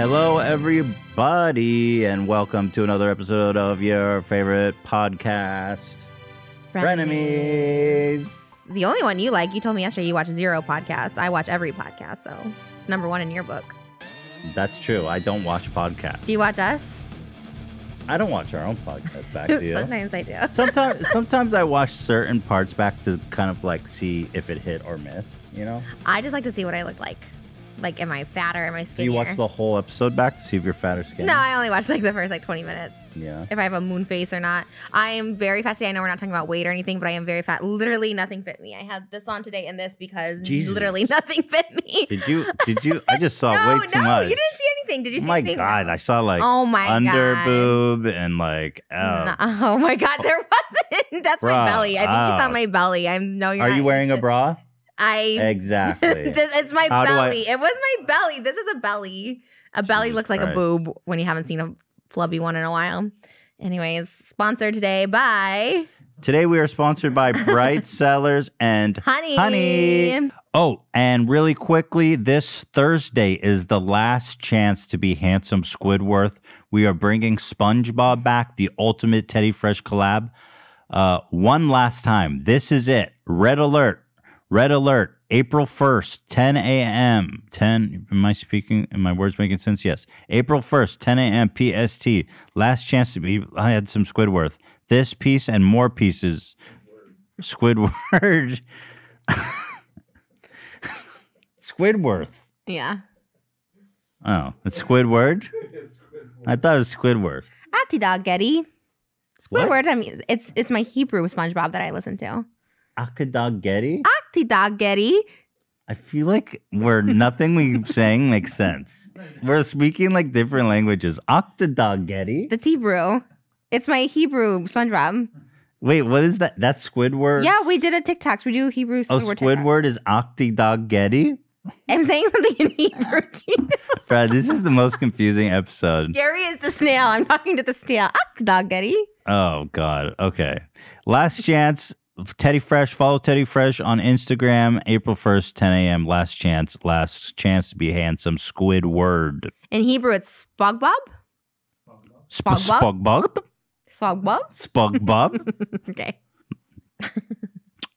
Hello, everybody, and welcome to another episode of your favorite podcast, Frenemies. The only one you like, you told me yesterday you watch zero podcasts. I watch every podcast, so it's number one in your book. That's true. I don't watch podcasts. Do you watch us? I don't watch our own podcast back to you. Sometimes I do. sometimes, sometimes I watch certain parts back to kind of like see if it hit or miss. You know? I just like to see what I look like. Like, am I fatter? Am I Do skinnier? you watch the whole episode back to see if you're fat or skinny? no, I only watch like the first like 20 minutes. Yeah. If I have a moon face or not. I am very fat today. I know we're not talking about weight or anything, but I am very fat. Literally nothing fit me. I had this on today and this because Jesus. literally nothing fit me. Did you? Did you? I just saw no, way too no, much. you didn't see anything. Did you oh see my anything? god! No. I saw like oh my under god. boob and like. Oh. No, oh my god, there wasn't. That's Bruh, my belly. I think you saw oh. my belly. I'm no, you're Are you wearing a bra? I Exactly. It's my How do I- belly. It was my belly. This is a belly. A belly Jesus looks like a boob when you haven't seen a flubby one in a while. Anyways, sponsored today by Today we are sponsored by Bright Cellars and Honey. Honey. Oh, and really quickly, this Thursday is the last chance to be handsome Squidworth. We are bringing SpongeBob back, the ultimate Teddy Fresh collab. Uh, one last time. This is it. Red alert. Red alert. April 1st, 10 a.m. 10. Am I speaking? Am my words making sense? Yes. April 1st, 10 a.m. PST. Last chance to be. I had some Squidworth. This piece and more pieces. Squidward. Squidworth. Yeah. Oh, it's Squidward? I thought it was Squidworth. Ati dog Getty. What? Squidward. I mean, it's it's my Hebrew SpongeBob that I listen to. Akadagetti? Ati dog Getty. I feel like we're nothing we're saying makes sense. We're speaking like different languages. Octodogetti? That's Hebrew. It's my Hebrew SpongeBob. Wait, what is that? That's Squidward? Yeah, we did a TikToks. We do Hebrew Oh, Squidward. TikTok. Squidward is Octodogetti? I'm saying something in Hebrew. Bro, this is the most confusing episode. Gary is the snail. I'm talking to the snail. Ati dog Getty. Oh God. Okay. Last chance. Teddy Fresh. Follow Teddy Fresh on Instagram. April first, 10 a.m. Last chance. Last chance to be handsome. Squidward. In Hebrew, it's SpongeBob. Sp- SpongeBob? SpongeBob. SpongeBob. SpongeBob. okay.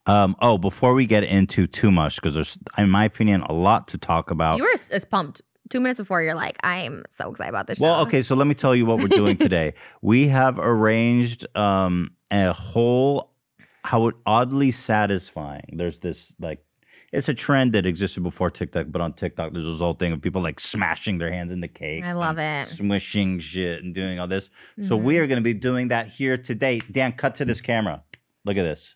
um. Oh, before we get into too much, because there's, in my opinion, a lot to talk about. You were as pumped two minutes before. You're like, I'm so excited about this. Well, show. okay, so let me tell you what we're doing today. we have arranged um a whole how oddly satisfying. There's this like it's a trend that existed before TikTok, but on TikTok there's this whole thing of people like smashing their hands into cake. I love it. Smishing shit and doing all this. So Mhm. we are gonna be doing that here today. Dan, cut to this camera. Look at this.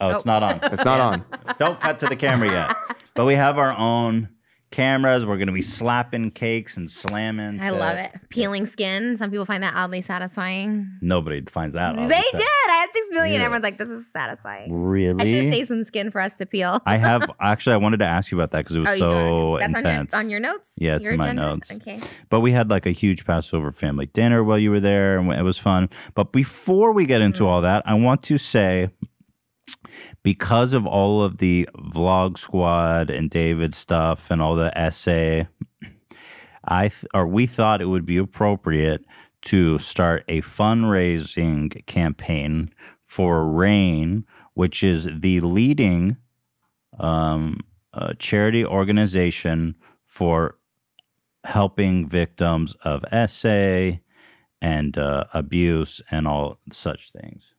Oh, it's Oh. not on. It's not on. Don't cut to the camera yet. But we have our own cameras. We're gonna be slapping cakes and slamming. I love it. Peeling skin. Some people find that oddly satisfying. Nobody finds that. they did. I had six million. Yeah. Everyone's like, this is satisfying. Really? I should saved some skin for us to peel. I have actually. I wanted to ask you about that because it was oh, so. That's intense. on your, on your notes. Yeah, it's Your in my agenda? notes. Okay. but we had like a huge Passover family dinner while you were there, and it was fun. But before we get into Mm. all that, I want to say, because of all of the vlog squad and David stuff and all the essay, I th- or we thought it would be appropriate to start a fundraising campaign for RAINN, which is the leading um, uh, charity organization for helping victims of essay and uh, abuse and all such things.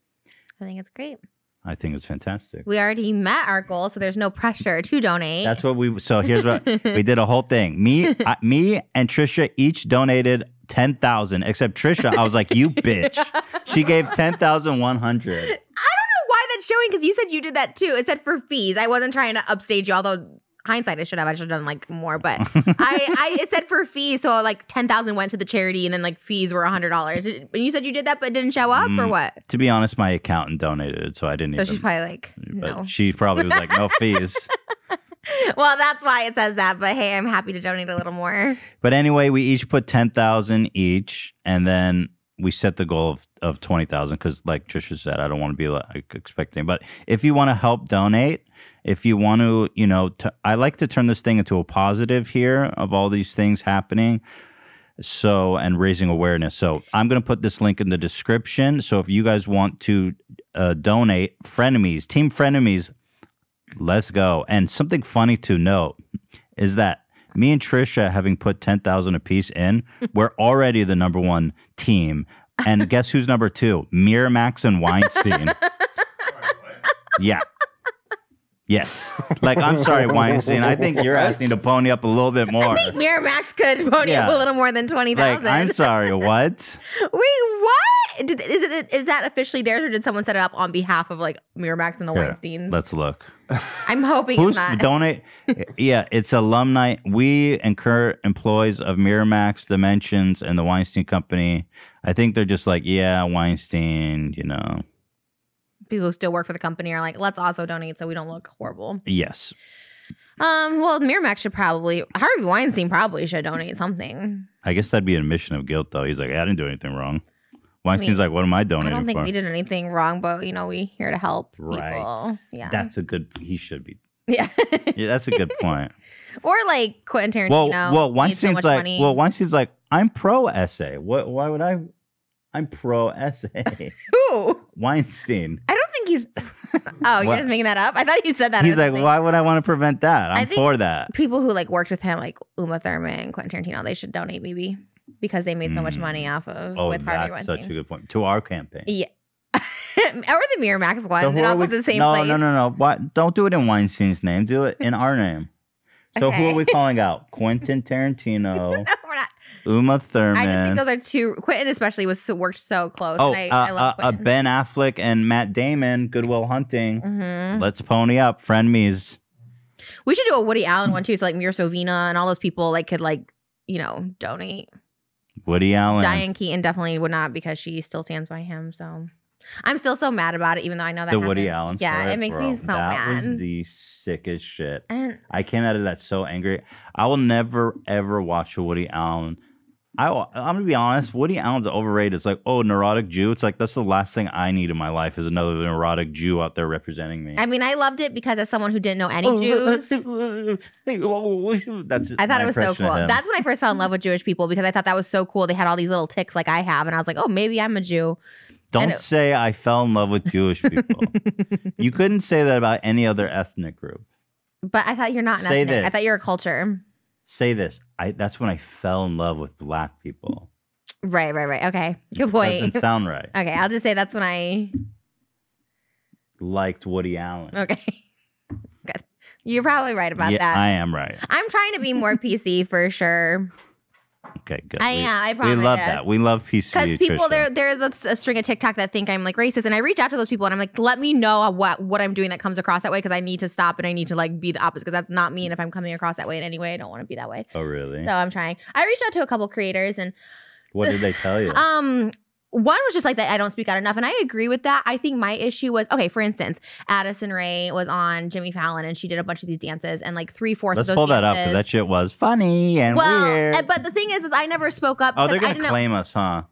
I think it's great. I think it's fantastic. We already met our goal, so there's no pressure to donate. That's what we. So here's what we did a whole thing. Me, I, me, and Trisha each donated ten thousand. Except Trisha, I was like, "You bitch!" She gave ten thousand one hundred. I don't know why that's showing because you said you did that too. It said for fees. I wasn't trying to upstage you, although hindsight I should have. I should have done like more, but I, I it said for fees, so like ten thousand went to the charity, and then like fees were a hundred dollars. And you said you did that, but didn't show up, or Mm, what? To be honest, my accountant donated so I didn't So even. she's probably like, but no. she probably was like, "No fees." well, that's why it says that. But hey, I'm happy to donate a little more. But anyway, we each put ten thousand each, and then we set the goal of, of twenty thousand because, like Trisha said, I don't want to be like expecting. But if you want to help donate, if you want to, you know, t- I like to turn this thing into a positive here of all these things happening. So and raising awareness. So I'm gonna put this link in the description. So if you guys want to uh, donate, frenemies, team frenemies, let's go. And something funny to note is that me and Trisha, having put ten thousand apiece in, we're already the number one team. And guess who's number two? Miramax and Weinstein. yeah. Yes. Like, I'm sorry, Weinstein. I think you're asking to pony up a little bit more. I think Miramax could pony up a little more than twenty Like, thousand. I'm sorry, what? Wait, what? Did, is it is that officially theirs, or did someone set it up on behalf of like Miramax and the Here, Weinsteins? Let's look. I'm hoping Who's not. donate? yeah, it's alumni. We incur employees of Miramax Dimensions and the Weinstein Company. I think they're just like, yeah, Weinstein, you know. People who still work for the company are like, let's also donate so we don't look horrible. Yes. Um, well, Miramax should probably Harvey Weinstein probably should donate something. I guess that'd be an admission of guilt, though. He's like, I didn't do anything wrong. Weinstein's like, what am I donating? I don't think for? we did anything wrong, but you know, we here to help people. Yeah. That's a good. He should be. yeah. Yeah, that's a good point. or like Quentin Tarantino. well, so Weinstein's much like, money. well, Weinstein's like, I'm pro essay. What? Why would I? I'm pro essay. Who? Weinstein. I don't think he's. Oh, you're What? just making that up. I thought he said that. He's like, why would I want to prevent that? I I'm think- for that. people who like worked with him, like Uma Thurman and Quentin Tarantino, they should donate maybe because they made so much Mm. money off of Oh, with Harvey that's such a good point. To our campaign. Yeah. or the Miramax one. Who They're are all we- the same no, place. no, no, no. What? Don't do it in Weinstein's name. Do it in our name. So who Okay. are we calling out? Quentin Tarantino, No, we're not. Uma Thurman. I just think those are two. Quentin especially was so, worked so close. oh, I, uh, I love uh, uh, Ben Affleck and Matt Damon, Good Will Hunting. Mhm. Let's pony up, Frenemies. We should do a Woody Allen one too. So like Mira Sorvino and all those people like could like you know donate. Woody Allen. Diane Keaton definitely would not because she still stands by him. So I'm still so mad about it, even though I know that the Woody. Allen. Yeah, story, it makes bro, me so that mad. was the sickest shit. and I came out of that so angry. I will never ever watch a Woody Allen. I, I'm gonna be honest. Woody Allen's overrated. It's like, oh, neurotic Jew. It's like that's the last thing I need in my life is another neurotic Jew out there representing me. I mean, I loved it because as someone who didn't know any Oh, Jews. That's I thought it was so cool. That's when I first fell in love with Jewish people because I thought that was so cool. They had all these little ticks like I have, and I was like, oh, maybe I'm a Jew. Don't it- say I fell in love with Jewish people. you couldn't say that about any other ethnic group. But I thought you're not an Say ethnic. I thought you're a culture. Say this. I. That's when I fell in love with black people. Right, right, right. Okay, good point. Doesn't sound right. okay, I'll just say that's when I. Liked Woody Allen. Okay, good. You're probably right about yeah, that. I am right. I'm trying to be more PC for sure. Okay, good. I We- am. I promise. We love that. We love PC. Because people there, there's a, a string of TikTok that think I'm like racist, and I reach out to those people and I'm like, let me know what what I'm doing that comes across that way because I need to stop and I need to like be the opposite because that's not me. And if I'm coming across that way in any way, I don't want to be that way. Oh, really? So I'm trying. I reached out to a couple creators and what did they tell you? um one was just like that I don't speak out enough, and I agree with that. I think my issue was okay. For instance, Addison Rae was on Jimmy Fallon, and she did a bunch of these dances, and like three fourths Let's of those pull that up dances. because that shit was funny and well, weird. uh, but the thing is, is I never spoke up. oh, they're because I gonna didn't know- claim us, huh?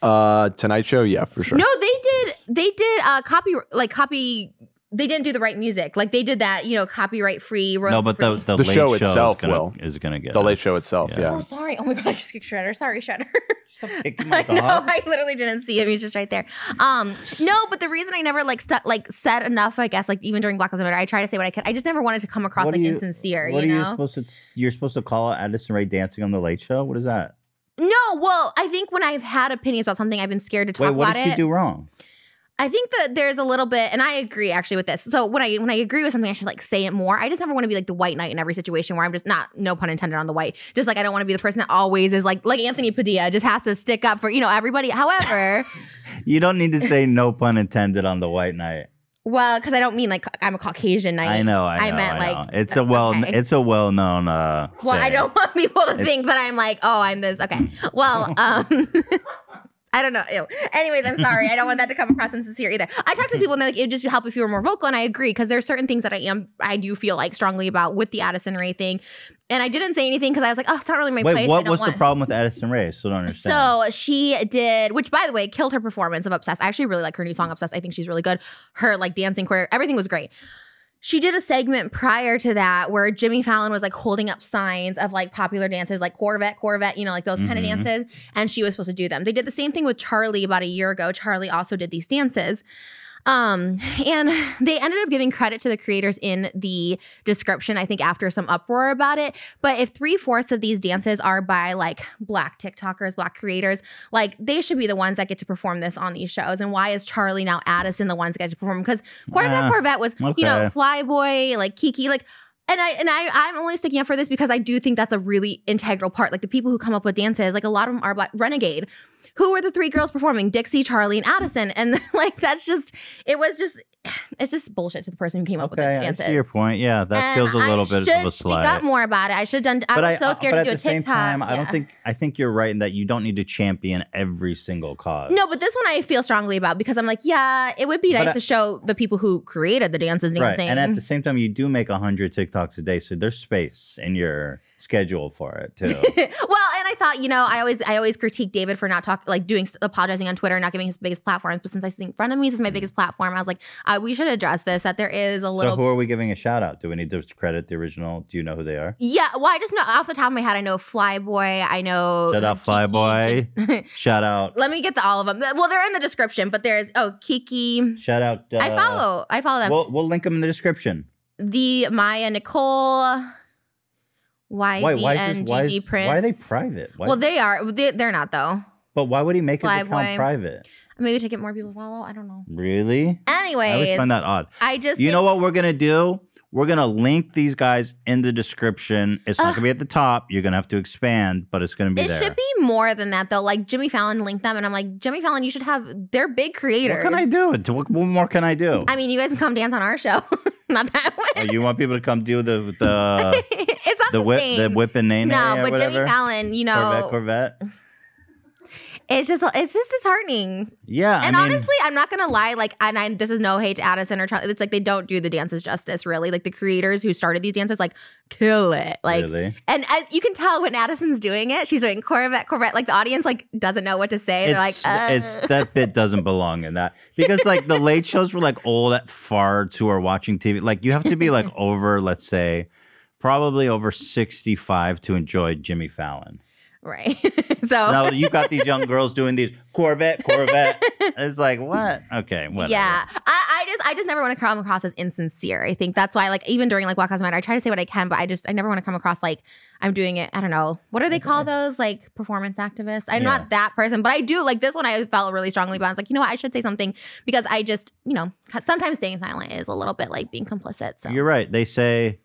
Uh, Tonight Show, yeah, for sure. No, they did. They did uh copy like copy. They didn't do the right music. Like they did that, you know, copyright free. No, but the the, The late show is itself gonna, will. is gonna get the Late us. Show itself, Yeah. yeah. Oh, sorry. Oh my god, I just kicked Shredder. Sorry, Shredder. Stop kicking my I know. I literally didn't see him. He's just right there. Um, no, but the reason I never like stu- like said enough, I guess, like even during Black Lives Matter, I try to say what I could. I just never wanted to come across What like are you- insincere. What you are you know? supposed to? You're supposed to call out Addison Rae dancing on the Late Show. What is that? no, well, I think when I've had opinions about something, I've been scared to talk Wait, what about did it. she do wrong? I think that there's a little bit, and I agree actually with this. So when I when I agree with something, I should like say it more. I just never want to be like the white knight in every situation where I'm just not no pun intended on the white. Just like I don't want to be the person that always is like like Anthony Padilla just has to stick up for you know everybody. However, You don't need to say no pun intended on the White Knight. well, because I don't mean like I'm a Caucasian knight. I know, I know. I meant, I know. like, it's a well, okay. it's a well known. Uh, Well, I don't want people to It's- think that I'm like, oh, I'm this. Okay. Well, um, I don't know. Ew. Anyways, I'm sorry. I don't want that to come across insincere either. I talk to mm-hmm. people and they're like, it would just help if you were more vocal, and I agree because there's certain things that I am, I do feel like strongly about with the Addison Rae thing, and I didn't say anything because I was like, oh, it's not really my Wait, place. I what was want. the problem with Addison Rae? I still don't understand. So she did, which by the way, killed her performance of Obsessed. I actually really like her new song Obsessed. I think she's really good. Her like dancing career, everything was great. She did a segment prior to that where Jimmy Fallon was like holding up signs of like popular dances like Corvette, Corvette, you know, like those kind of mm-hmm. dances. And she was supposed to do them. They did the same thing with Charlie about a year ago. Charlie also did these dances. Um, and they ended up giving credit to the creators in the description, I think, after some uproar about it. But if three fourths of these dances are by like black TikTokers, black creators, like they should be the ones that get to perform this on these shows. And why is Charlie now Addison the ones that get to perform? Because Corvette Ah, Corvette was, you know. Flyboy, like Kiki, like and I and I I'm only sticking up for this because I do think that's a really integral part. Like the people who come up with dances, like a lot of them are black Renegade. Who were the three girls performing? Dixie, Charlie, and Addison. And like that's just it was just it's just bullshit to the person who came up with the Okay, I see your point. Yeah, that And feels a little I bit of a should speak up more about it. I should have done. I But was so uh, scared to do a the same TikTok. time, I don't think I think you're right in that you don't need to champion every single cause. No, but this one I feel strongly about because I'm like, yeah, it would be But nice I- to show the people who created the dances right. And at the same time, you do make hundred TikToks a day, so there's space in your schedule for it too. well, and I thought, you know, I always I always critique David for not talking like doing apologizing on Twitter and not giving his biggest platforms. But since I think Frenemies is my biggest platform, I was like, uh, we should address this. That there is a little. so who are we giving a shout out? Do we need to credit the original? Do you know who they are? yeah, well, I just know off the top of my head, I know Flyboy. I know. Shout out Flyboy. Shout out. Let me get the all of them. Well, they're in the description, but there's oh Kiki. Shout out. Uh, I follow. I follow them. We'll we'll link them in the description. the Maya Nicole. Why? Why is this? Why, GG is, Prince. why are they private? Why, Well, they are. They, they're not though. but why would he make his account private? Maybe to get more people to follow. I don't know. Really? Anyways, I always find that odd. I just You know what we're gonna do? We're gonna link these guys in the description. It's not gonna be at the top. You're gonna have to expand, but it's gonna be It there. should be more than that though. Like Jimmy Fallon linked them, and I'm like, Jimmy Fallon, you should have. They're big creators. What can I do? What, what more can I do? I mean, you guys can come dance on our show. not that Oh, way. you want people to come do the the it's not the the, whip same. the whip and name no, but whatever? Jimmy Fallon, you know, Corvette, Corvette. It's just it's just disheartening. Yeah, and I mean, honestly, I'm not gonna lie. Like, and I, this is no hate to Addison or Charlie. It's like they don't do the dances justice. Really, like the creators who started these dances, like kill it. Like, really, and, you can tell when Addison's doing it, she's doing Corvette, Corvette. Like the audience, like doesn't know what to say. They're like, it's uh. it's that bit doesn't belong in that because like the late shows were like old farts who are watching TV. Like you have to be like over, let's say, probably over sixty five to enjoy Jimmy Fallon. Right. so now you've got these young girls doing these Corvette, Corvette. it's like what? Okay, whatever. Yeah, I, I just I just never want to come across as insincere. I think that's why, like, even during like Walk House Matter, I try to say what I can, but I just I never want to come across like I'm doing it. I don't know what do they call those like performance activists? I'm Yeah. not that person, but I do like this one. I felt really strongly about. I was like, you know what, I should say something because I just you know sometimes staying silent is a little bit like being complicit. So You're right. They say,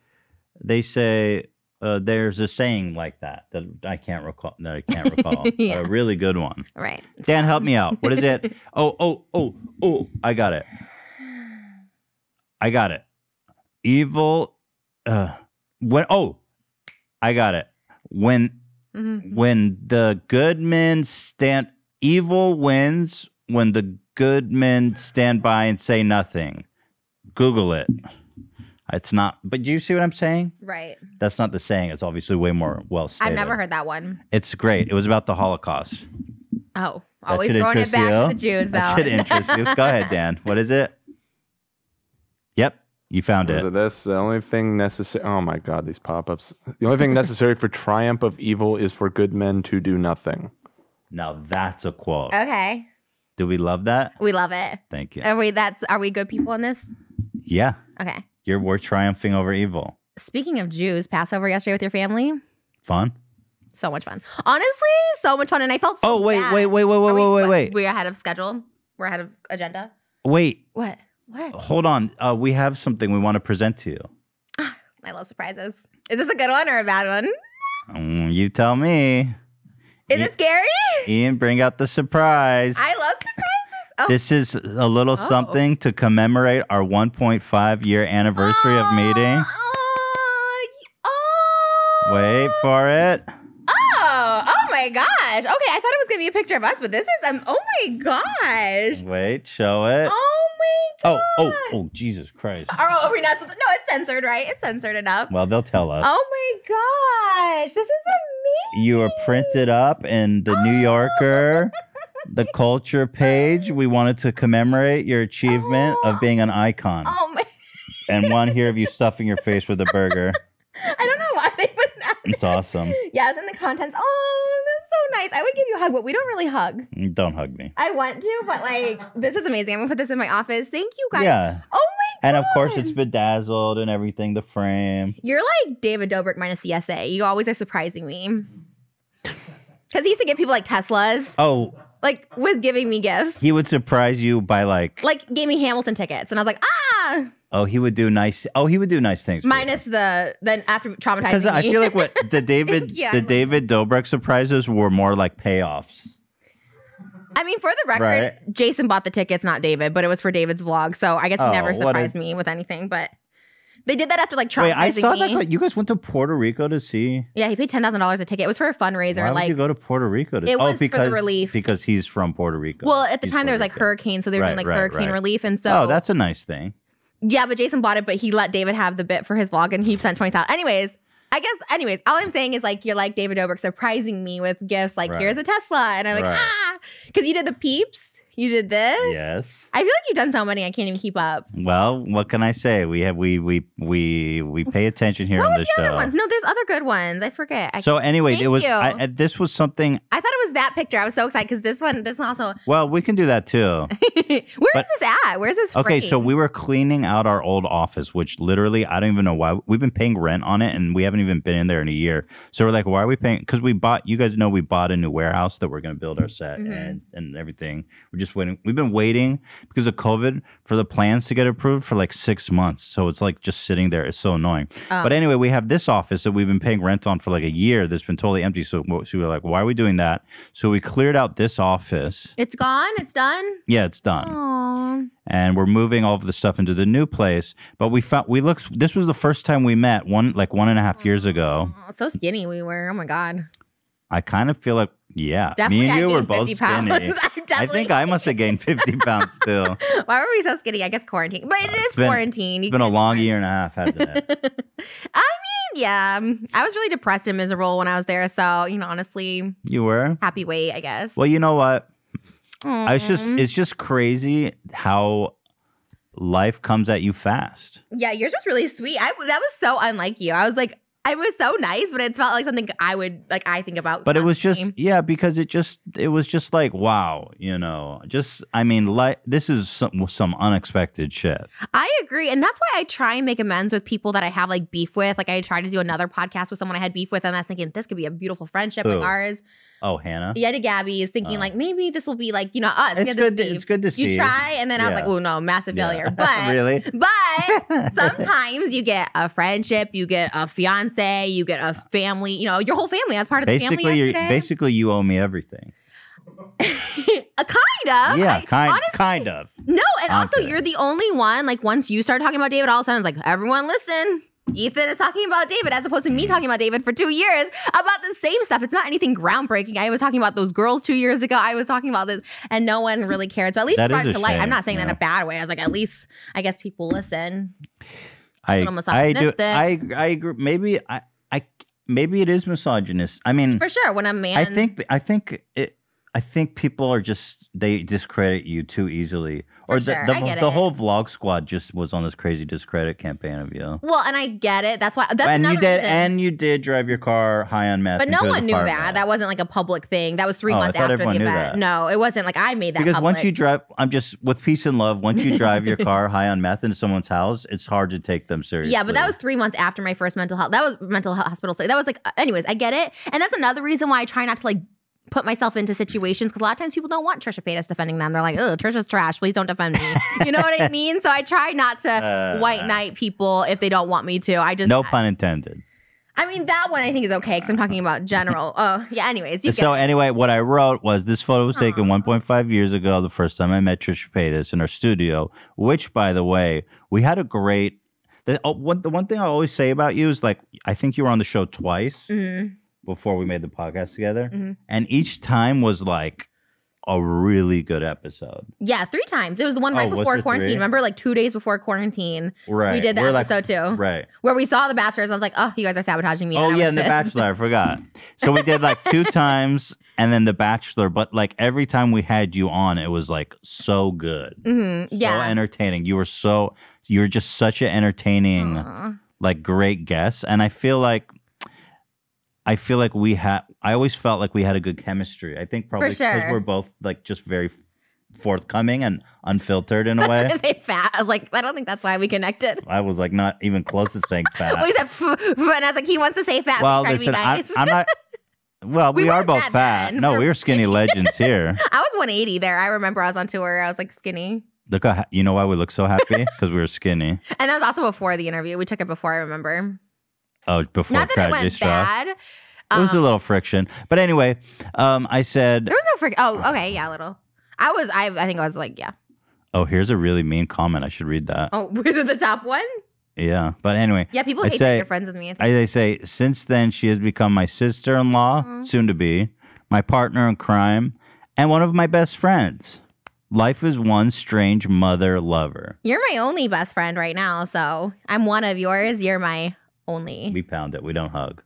they say, uh, there's a saying like that that I can't recall. That I can't recall. Yeah. A really good one. right. Dan, help me out. What is it? Oh, oh, oh, oh! I got it. I got it. Evil. Uh, when? Oh, I got it. When Mhm. when the good men stand, evil wins. When the good men stand by and say nothing. Google it. It's not. But do you see what I'm saying? Right. That's not the saying. It's obviously way more well stated. I've never heard that one. It's great. It was about the Holocaust. Oh, That always should throwing it back you. to the Jews, though. That should interest you. Go ahead, Dan. What is it? Yep, you found it. it this? The only thing necessary. Oh my God, these pop ups. The only thing necessary for triumph of evil is for good men to do nothing. Now that's a quote. Okay, Do we love that? we love it. Thank you. Are we? That's are we good people in this? Yeah, Okay. You're we're triumphing over evil. Speaking of Jews, Passover yesterday with your family, Fun. so much fun. Honestly, so much fun, and I felt. So Oh wait, bad. wait, wait, wait, wait, wait, wait, wait, We're ahead of schedule. We're ahead of agenda. wait. What? What? Hold on. Uh, we have something we want to present to you. I love surprises. Is this a good one or a bad one? Mm, you tell me. Is Ye- it scary? Ian, bring out the surprise. I love surprises. Oh, This is a little Oh. something to commemorate our 1.5 year anniversary of meeting. Oh, oh, Wait for it. Oh, oh my gosh. Okay, I thought it was gonna be a picture of us, but this is um. Oh my gosh. Wait, show it. Oh my Oh, oh, oh, Jesus Christ. Are, are we not? supposed- No, it's censored, right? It's censored enough. Well, they'll tell us. Oh my gosh, this is amazing. You were printed up in the New Yorker, the culture page. We wanted to commemorate your achievement of being an icon. Oh my. and one here of you stuffing your face with a burger. I don't know why they put that. It's awesome. Yeah, it's in the contents. Oh, that's so nice. I would give you a hug, but we don't really hug. Don't hug me. I want to, but like, this is amazing. I'm gonna put this in my office. Thank you guys. Yeah. Oh my god. And of course, it's bedazzled and everything, the frame. You're like David Dobrik minus the essay. You always are surprising me. Because he used to give people like Teslas, Oh, like with giving me gifts. he would surprise you by like, Like gave me Hamilton tickets, and I was like, ah, oh, he would do nice. Oh, he would do nice things. minus the then after traumatizing Because I feel like what the David Yeah. the David Dobrik surprises were more like payoffs. I mean, for the record, Right. Jason bought the tickets, not David, but it was for David's vlog, so I guess he Oh, never what a- surprised me with anything. But they did that after like traumatizing Wait, I saw me. that. like, you guys went to Puerto Rico to see. yeah, he paid ten thousand dollars a ticket. It was for a fundraiser. Why would like, you go to Puerto Rico? To, It oh, was for the because relief. because he's from Puerto Rico. well, at the He's time there was like Rican. hurricanes, so they were doing like right, hurricane right. relief, and so oh, that's a nice thing. Yeah, but Jason bought it, but he let David have the bit for his vlog and he spent 20000 Anyways, I guess, anyways, all I'm saying is like, you're like David Dobrik surprising me with gifts. Like, Right. here's a Tesla. And I'm like, Right. ah, because you did the peeps. You did this. Yes. I feel like you've done so many, I can't even keep up. Well, what can I say? We have we we we we pay attention here what on was this the show. other ones? No, there's other good ones. I forget. I, So anyway, it was. I, this was something. I thought it was that picture. I was so excited because this one, this one also. Well, we can do that too. Where is But- this at? Where's this? Okay, so we were cleaning out our old office, which literally I don't even know why we've been paying rent on it, and we haven't even been in there in a year. So we're like, why are we paying? Because we bought. You guys know we bought a new warehouse that we're going to build our set Mhm. and and everything. We're just waiting. We've been waiting because of COVID for the plans to get approved for like six months. So it's like just sitting there. It's so annoying. Oh. But anyway, we have this office that we've been paying rent on for like a year. That's been totally empty. So, so we were like, why are we doing that? So we cleared out this office. It's gone. It's done. Yeah, it's done Oh, and we're moving all of the stuff into the new place. But we found we looked. This was the first time we met one like one and a half years ago. so skinny we were. Oh my god. I kind of feel like yeah, Definitely, me and you were both skinny. I think I must have gained fifty pounds too. Why were we so skinny? I guess quarantine. But it Uh, is it's been- quarantine. It's been a long year and a half, hasn't it? I mean, yeah. I was really depressed and miserable when I was there. So, you know, honestly, You were. happy weight, I guess. Well, you know what? I was just it's just crazy how life comes at you fast. yeah, yours was really sweet. I that was so unlike you. I was like, I was so nice, but it felt like something I would like I think about. But it was just constantly. yeah, because it just it was just like wow, you know, just I mean, like this is some some unexpected shit. I agree. And that's why I try and make amends with people that I have like beef with. Like I tried to do another podcast with someone I had beef with, and I was thinking this could be a beautiful friendship like ours. Oh, Hannah. Yeah, to Gabby is thinking Oh. like maybe this will be like, you know, us. It's good. To, it's good to see. You try, and then I was like, oh no, massive Yeah. failure. But really, But sometimes you get a friendship, you get a fiance, you get a family, you know, your whole family as part of the basically, family you yesterday. basically you owe me everything. a kind of. yeah, I- kind honestly, kind of. No, and I'm also kidding. you're the only one. Like once you start talking about David, all of a sudden it's like everyone listen. Ethan is talking about David as opposed to me talking about David for two years about the same stuff. It's not anything groundbreaking. I was talking about those girls two years ago. I was talking about this, and no one really cared. So at least That it brought it to light. I'm not saying that in a bad way. I was like, at least I guess people listen. I I do. I I agree. Maybe I I maybe it is misogynist. I mean, For sure. When a man I think I think it. I think people are just they discredit you too easily, For or the sure, the, I get the it. whole vlog squad just was on this crazy discredit campaign of you. Well, and I get it. That's why. That's and another you did, reason. and you did drive your car high on meth. but no into his one knew that. apartment. That wasn't like a public thing. That was three Oh, I months thought after the everyone knew event. that. No, it wasn't like I made that. because public. once you drive, I'm just with peace and love. Once you drive your car high on meth into someone's house, it's hard to take them seriously. Yeah, but that was three months after my first mental health. That was mental health hospital stay. That was like, uh, anyways, I get it, and that's another reason why I try not to like put myself into situations because a lot of times people don't want Trisha Paytas defending them. They're like, "Oh, Trisha's trash. Please don't defend me." you know what I mean? So I try not to Uh, white knight people if they don't want me to. I just no pun intended. I mean, that one I think is okay because I'm talking about general. Oh, yeah. Anyways, you So anyway, what I wrote was this photo was taken Aw. 1.5 years ago, the first time I met Trisha Paytas in our studio. Which, by the way, we had a great. The oh, one, the one thing I always say about you is like I think you were on the show twice Mhm. Before we made the podcast together, Mhm. and each time was like a really good episode. Yeah, three times. It was the one right was before quarantine. three? Remember, like two days before quarantine, Right, we did that We're like- episode too, right. where we saw the Bachelors. I was like, oh, you guys are sabotaging me. Oh I yeah, and The. Bachelor, I forgot. So we did like two times and then The Bachelor. But like every time we had you on, it was like so good, hmm so entertaining. You were so you were just such an entertaining, Aw. like great guest, and I feel like. I feel like we had. I always felt like we had a good chemistry. I think probably because sure. we're both like just very forthcoming and unfiltered in a way. gonna say fat. I was like, I don't think that's why we connected. I was like not even close to saying fat. Well, he said, f- f- and I was like, he wants to say fat. well, listen, be I, nice. I'm not. Well, we, We are both fat. No, We're we were skinny legends here. I was 180 there. I remember I was on tour. I was like skinny. Look, how, you know why we look so happy? Because we were skinny. And that was also before the interview. We took it before, I remember. Oh, before Not that it tragedy went struck. bad. It was a Um, little friction, but anyway, um, I said, There was no frick. Oh, okay. Yeah, a little. I was, I, I think I was like, yeah. "Oh, here's a really mean comment. I should read that." Oh, was it the top one? Yeah, but anyway, Yeah, people I hate say- that you're friends with me. It's- I they say since then she has become my sister-in-law, Aw. soon to be, my partner in crime, and one of my best friends. Life is one strange mother lover. You're my only best friend right now. So I'm one of yours. You're my only. We pound it. We don't hug.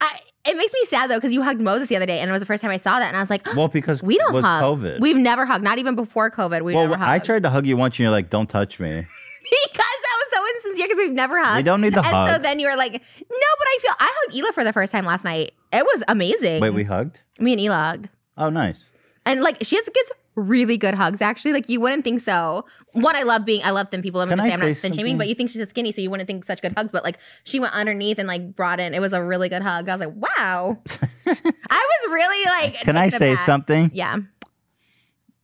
I, it makes me sad though, because you hugged Moses the other day and it was the first time I saw that. And I was like, Well, because we don't it was hug. COVID. We've never hugged. Not even before COVID. We well, never hugged. I tried to hug you once, and you're like, "Don't touch me." because that was so insincere because we've never hugged. We don't need to and hug. so then you were like, no, but I feel I hugged Hila for the first time last night. It was amazing. Wait, we hugged? me and Hila hugged. Oh, nice. And like she has gives really good hugs actually. Like you wouldn't think so. One, I love being I love thin people. I'm Can gonna I say I'm say not thin shaming, but you think she's just skinny, so you wouldn't think such good hugs. But like she went underneath and like brought in. It was a really good hug. I was like, wow. I was really like Can I say something? Yeah.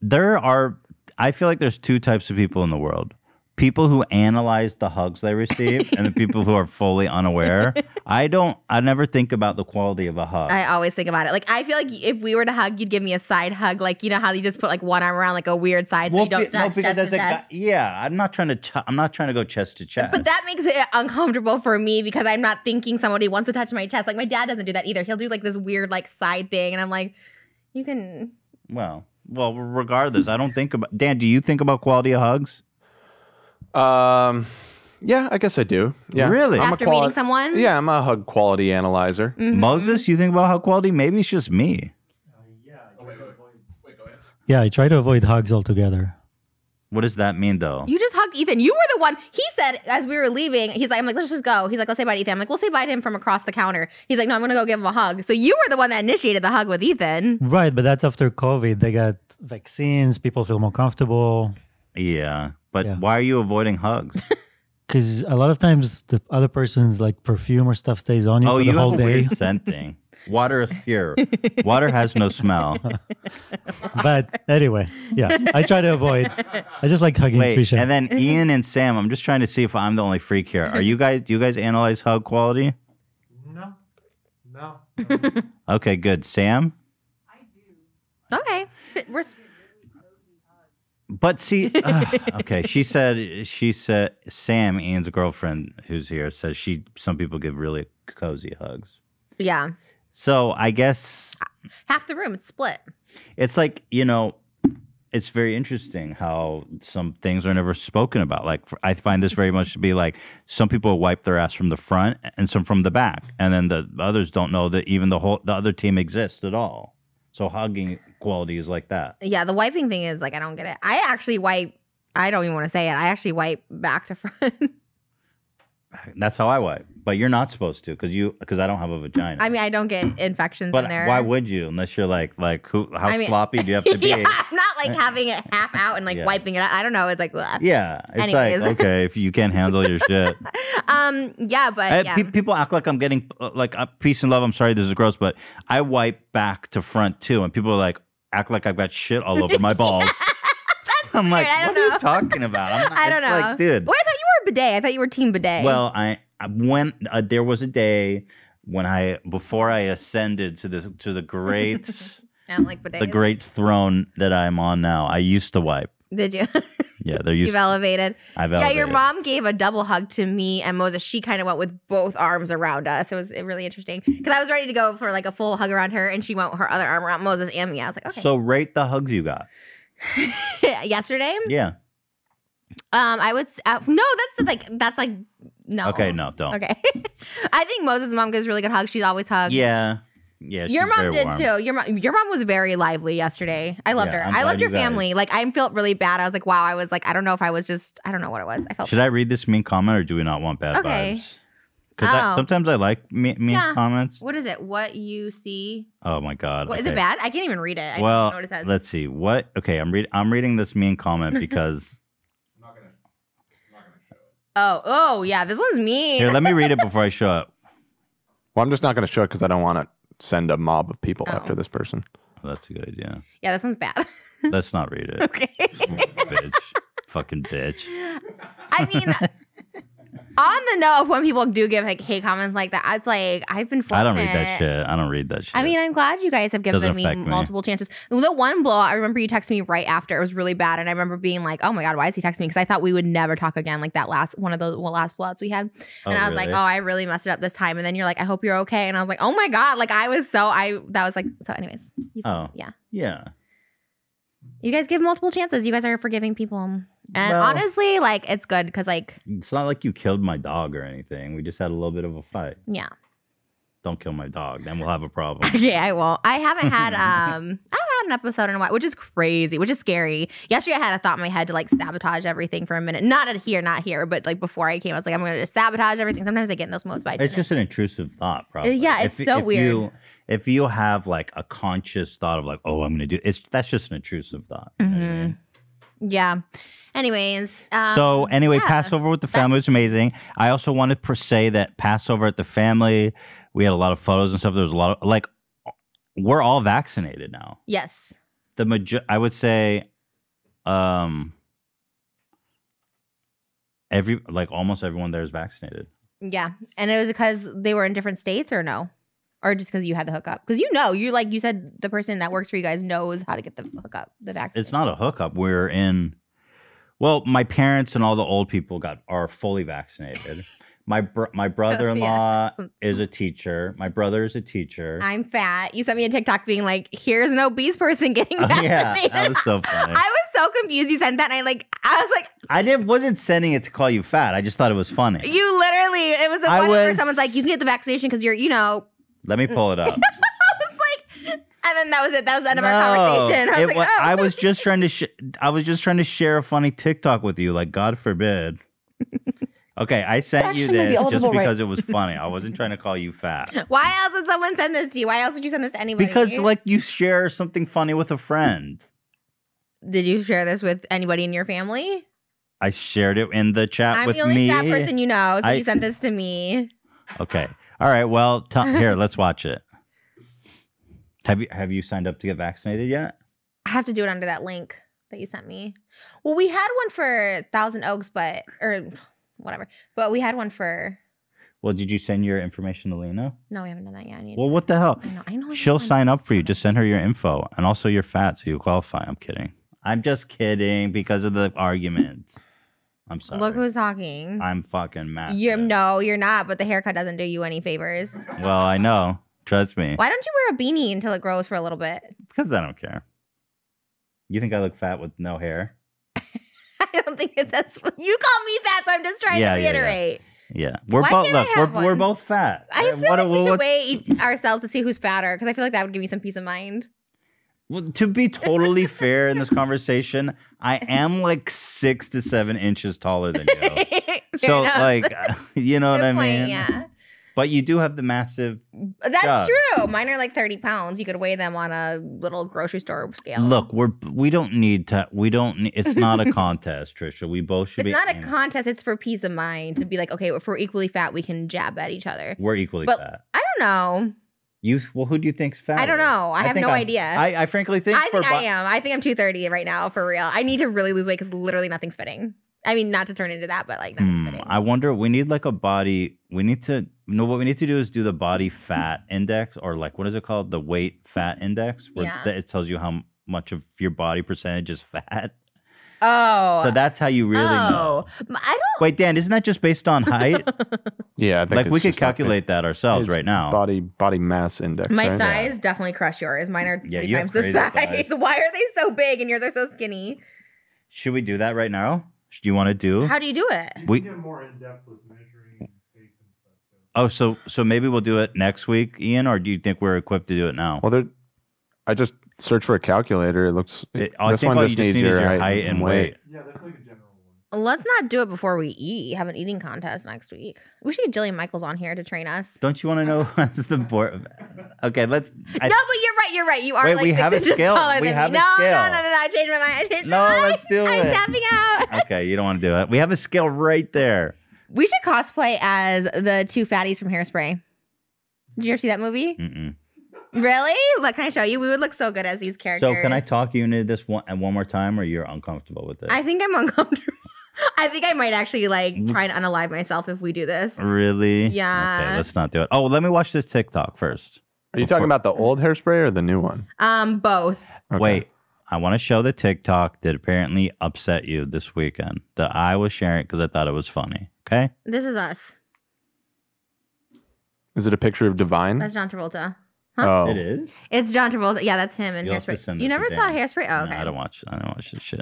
There are, I feel like there's two types of people in the world people who analyze the hugs they receive and the people who are fully unaware. I don't, I never think about the quality of a hug. I always think about it. Like I feel like if we were to hug, you'd give me a side hug. Like you know how you just put like one arm around like a weird side, so you don't be- touch chest as a guy, yeah, I'm not trying to, ch- I'm not trying to go chest to chest. But that makes it uncomfortable for me because I'm not thinking somebody wants to touch my chest. Like my dad doesn't do that either. He'll do like this weird like side thing, and I'm like, you can. well, well, regardless, I don't think about, Dan, do you think about quality of hugs? Um, yeah, I guess I do. Yeah, Really? I'm a After quali- meeting someone, Yeah, I'm a hug quality analyzer. Mhm. Moses, you think about hug quality? Maybe it's just me. Yeah, Yeah, I try to avoid hugs altogether. What does that mean though? You just hugged Ethan. You were the one. He said as we were leaving, he's like, I'm like, let's just go. He's like, let's say bye to Ethan. I'm like, we'll say bye to him from across the counter. He's like, no, I'm gonna go give him a hug. So you were the one that initiated the hug with Ethan. Right, but that's after COVID. They got vaccines. People feel more comfortable. yeah. But Yeah. why are you avoiding hugs? Because a lot of times the other person's like perfume or stuff stays on you oh, for you the whole have a day. weird scent thing. Water is pure. Water has no smell. But anyway, yeah, I try to avoid. I just like hugging Wait, Trisha. and then Ian and Sam. I'm just trying to see if I'm the only freak here. Are you guys? Do you guys analyze hug quality? No, no. Okay, good. Sam. I do. Okay. We're s- But see, ugh, okay. She said. She said. Sam, Ian's girlfriend, who's here, says she. Some people give really cozy hugs. yeah. So I guess Half the room, it's split. it's like you know it's very interesting how some things are never spoken about like for, i find this very much to be like some people wipe their ass from the front and some from the back and then the others don't know that even the whole the other team exists at all so hugging quality is like that Yeah, the wiping thing is like I don't get it. I actually wipe. I don't even want to say it. I actually wipe back to front. That's how i wipe but you're not supposed to because you because i don't have a vagina I mean, I don't get infections but in there. why would you unless you're like like who how I mean- sloppy do you have to be yeah, I'm not like having it half out and like Yeah. wiping it. out. I don't know. It's like, yeah it's Anyways. like okay if you can't handle your shit um, yeah, but I- yeah. pe- people act like I'm getting uh, like uh, peace and love. I'm sorry, this is gross, but I wipe back to front too, and people are like act like I've got shit all over my balls. I'm like, weird. What are you talking about? I'm not, I don't it's know. like, dude. Well, I thought you were a bidet. I thought you were team bidet. Well, I I- when uh, there was a day when I before I ascended to the to the great like bidet. the great throne that I'm on now. I used to wipe. Did you? Yeah, there used You've elevated. I've elevated. Yeah, your mom gave a double hug to me and Moses. She kind of went with both arms around us. It was really interesting because I was ready to go for like a full hug around her, and she went with her other arm around Moses and me. I was like, okay. So rate the hugs you got. Yesterday, Yeah. um, I would uh, no. That's like that's like no. Okay, no, don't. Okay. I think Moses' mom gives really good hugs. She's always hugs. Yeah. Yeah, Your mom did warm. too. Your mom, your mom was very lively yesterday. I loved Yeah, her. I'm I loved your you family. Like I felt really bad. I was like, wow. I was like, I don't know if I was just. I don't know what it was. I felt. Should I read this mean comment or do we not want bad Okay. vibes? Because Oh. sometimes I like me- mean Yeah. comments. What is it? What you see? Oh my god. What is okay. it bad? I can't even read it. I well, don't know what it says. let's see. What? Okay, I'm reading. I'm reading this mean comment because I'm not gonna, I'm not gonna show it. oh, oh yeah, this one's mean. here. Let me read it before I show it. Well, I'm just not going to show it because I don't want to send a mob of people Oh. after this person. Oh, that's a good idea. yeah, this one's bad. Let's not read it. okay. bitch. Fucking bitch. I mean, on the note of when people do give like hate comments like that, it's like I've been. I don't read that shit. I don't read that shit. I mean, I'm glad you guys have given me me. multiple chances. The one blowout, I remember you texted me right after. It was really bad, and I remember being like, "Oh my god, why is he texting me?" Because I thought we would never talk again. Like that last one of those well, last blowouts we had, Oh, and I was like, "Oh, I really messed it up this time." And then you're like, "I hope you're okay," and I was like, "Oh my god!" Like I was so I that was like so. Anyways, you, Oh. yeah, yeah. You guys give multiple chances. You guys are forgiving people, and Well- honestly, like it's good because like It's not like you killed my dog or anything. We just had a little bit of a fight. yeah. Don't kill my dog, then we'll have a problem. Okay, I won't. I haven't had um I haven't had an episode in a while, which is crazy, which is scary. Yesterday I had a thought in my head to like sabotage everything for a minute. Not at here, not here, but like before I came, I was like, I'm gonna just sabotage everything. Sometimes I get in those modes, I It's didn't. just an intrusive thought, probably. yeah, it's so if weird. You, if you have like a conscious thought of like, oh, I'm gonna do it's that's just an intrusive thought. you know I Mhm. mean? yeah. Anyways, um, so anyway, yeah. Passover with the family was amazing. I also wanted to say that Passover at the family, we had a lot of photos and stuff. There was a lot of like, we're all vaccinated now. Yes. The major, I would say, um, every like almost everyone there is vaccinated. Yeah. And it was because they were in different states or no? Or just because you had the hookup? Because you know, you like you said the person that works for you guys knows how to get the hookup, the vaccine. It's not a hookup. We're in. Well, my parents and all the old people got are fully vaccinated. my br- my oh, brother in law is a teacher. My brother is a teacher. I'm fat. You sent me a TikTok being like, "Here's an obese person getting Oh, vaccinated." yeah, that was so funny. I was so confused. You sent that, and I like, I was like, I didn't wasn't sending it to call you fat. I just thought it was funny. you literally. It was a funny where was- someone's like, "You can get the vaccination because you're," you know. Let me pull it up. I was like, and then that was it. That was the end of our conversation. I was like, wa- oh. I was just trying to. Sh- I was just trying to share a funny TikTok with you. Like, God forbid. Okay, I sent you this just audible right- because it was funny. I wasn't trying to call you fat. Why else would someone send this to you? Why else would you send this to anybody? Because like you share something funny with a friend. did you share this with anybody in your family? I shared it in the chat I'm with the only me. fat person you know, so I- you sent this to me. Okay. All right. Well, tell here, let's watch it. Have you have you signed up to get vaccinated yet? I have to do it under that link that you sent me. Well, we had one for Thousand Oaks, but or whatever. But we had one for Well, did you send your information to Lena? no, we haven't done that yet. I need. Well, what the hell? I know. I know. She'll sign up for you. Just send her your info, and also you're fat, so you qualify. I'm kidding. I'm just kidding because of the argument. I'm sorry. Look who's talking. I'm fucking mad. You're no, you're not. But the haircut doesn't do you any favors. Well, I know. Trust me. Why don't you wear a beanie until it grows for a little bit? Because I don't care. You think I look fat with no hair? I don't think it's as. You call me fat, so I'm just trying Yeah, to yeah, yeah. reiterate. Yeah, we're Why both. Look, have we're, we're both fat. I Uh, feel what- like we should weigh each, ourselves to see who's fatter because I feel like that would give me some peace of mind. Well, to be totally fair in this conversation, I am like six to seven inches taller than you. So, enough. like, you know what I point, mean? Yeah, But you do have the massive. that's Judge. true. Mine are like thirty pounds. You could weigh them on a little grocery store scale. Look, we're we don't need to. We don't. Need, it's not a contest, Trisha. We both should it's be. It's not a contest. It's for peace of mind to be like, okay, if we're equally fat, we can jab at each other. We're equally But- fat. I don't know. You well, who do you think's fat? I don't know. I have no I'm- idea. I, I frankly think I for think I am. I think I'm 230 right now for real. I need to really lose weight because literally nothing's fitting. I mean, not to turn into that, but like nothing's Hmm, fitting. I wonder. We need like a body. We need to. No, what we need to do is do the body fat index, or like what is it called? The weight fat index, where Yeah. that it tells you how much of your body percentage is fat. oh, So that's how you really oh. know. oh. Don't. Wait, Dan, isn't that just based on height? Yeah, I think like we could calculate that ourselves right now. Body body mass index. My right? thighs definitely crush yours. Mine are Yeah, three you times the size. thighs. Why are they so big and yours are so skinny? Should we do that right now? Do you want to do? How do you do it? we get more in depth with measuring and tape and stuff too. Oh, so so maybe we'll do it next week, Ian, or do you think we're equipped to do it now? Well, there. I just searched for a calculator. It looks. It- I this think one all you just needs need is your height and weight. Yeah, that's like a general one. Let's not do it before we eat. Have an eating contest next week. We should get Jillian Michaels on here to train us. Don't you want to know what's the board? Okay, let's. I, no, but you're right. You're right. You are Wait, like we have a scale. We have me. a no, scale. no, no, no, no. I changed my mind. I changed No, my mind. let's do I'm it. tapping out. okay, you don't want to do it. We have a scale right there. We should cosplay as the two fatties from Hairspray. Did you ever see that movie? Mm-mm. Really? Look, can I show you? We would look so good as these characters. So can I talk you into this one one more time, or you're uncomfortable with it? I think I'm uncomfortable. I think I might actually like try and unalive myself if we do this. really? Yeah. Okay, let's not do it. Oh, let me watch this TikTok first. Are you talking about the old hairspray or the new one? Um, both. Okay. Wait, I want to show the TikTok that apparently upset you this weekend. That I was sharing because I thought it was funny. Okay. This is us. Is it a picture of Divine? That's John Travolta. Huh? Oh, It is. It's John Travolta. Yeah, that's him in You'll Hairspray. You it to never Dan. saw Hairspray? Oh, okay. No, I don't watch. I don't watch this shit.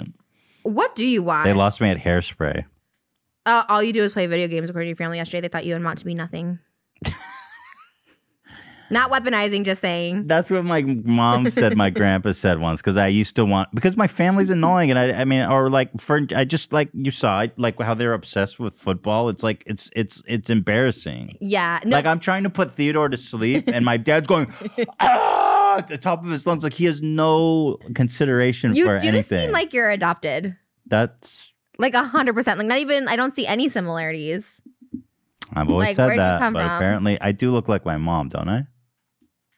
what do you watch? They lost me at hairspray. Uh, all you do is play video games according to your family yesterday. They thought you and Mont to be nothing. Not weaponizing, just saying. That's what my mom said. My grandpa said once because I used to want because my family's annoying and I I mean or like for I just like you saw I, like how they're obsessed with football. It's like it's it's it's embarrassing. Yeah. No, Like I'm trying to put Theodore to sleep and my dad's going ah! at the top of his lungs like he has no consideration you for anything. You do seem like you're adopted. That's Like a hundred percent. Like not even I don't see any similarities. I've always Like, said that, but from? apparently I do look like my mom, don't I?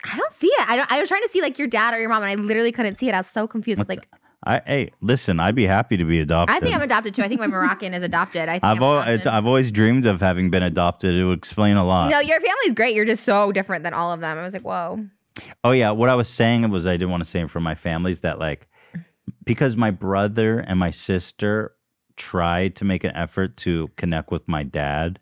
I don't see it. I don't I was trying to see like your dad or your mom and I literally couldn't see it. I was so confused. Like I hey, listen, I'd be happy to be adopted. I think I'm adopted too. I think my Moroccan is adopted. I think I've I'm al- it's, I've always dreamed of having been adopted. It would explain a lot. No, your family's great. You're just so different than all of them. I was like, whoa. Oh yeah, what I was saying was I didn't want to say it for my families that like because my brother and my sister tried to make an effort to connect with my dad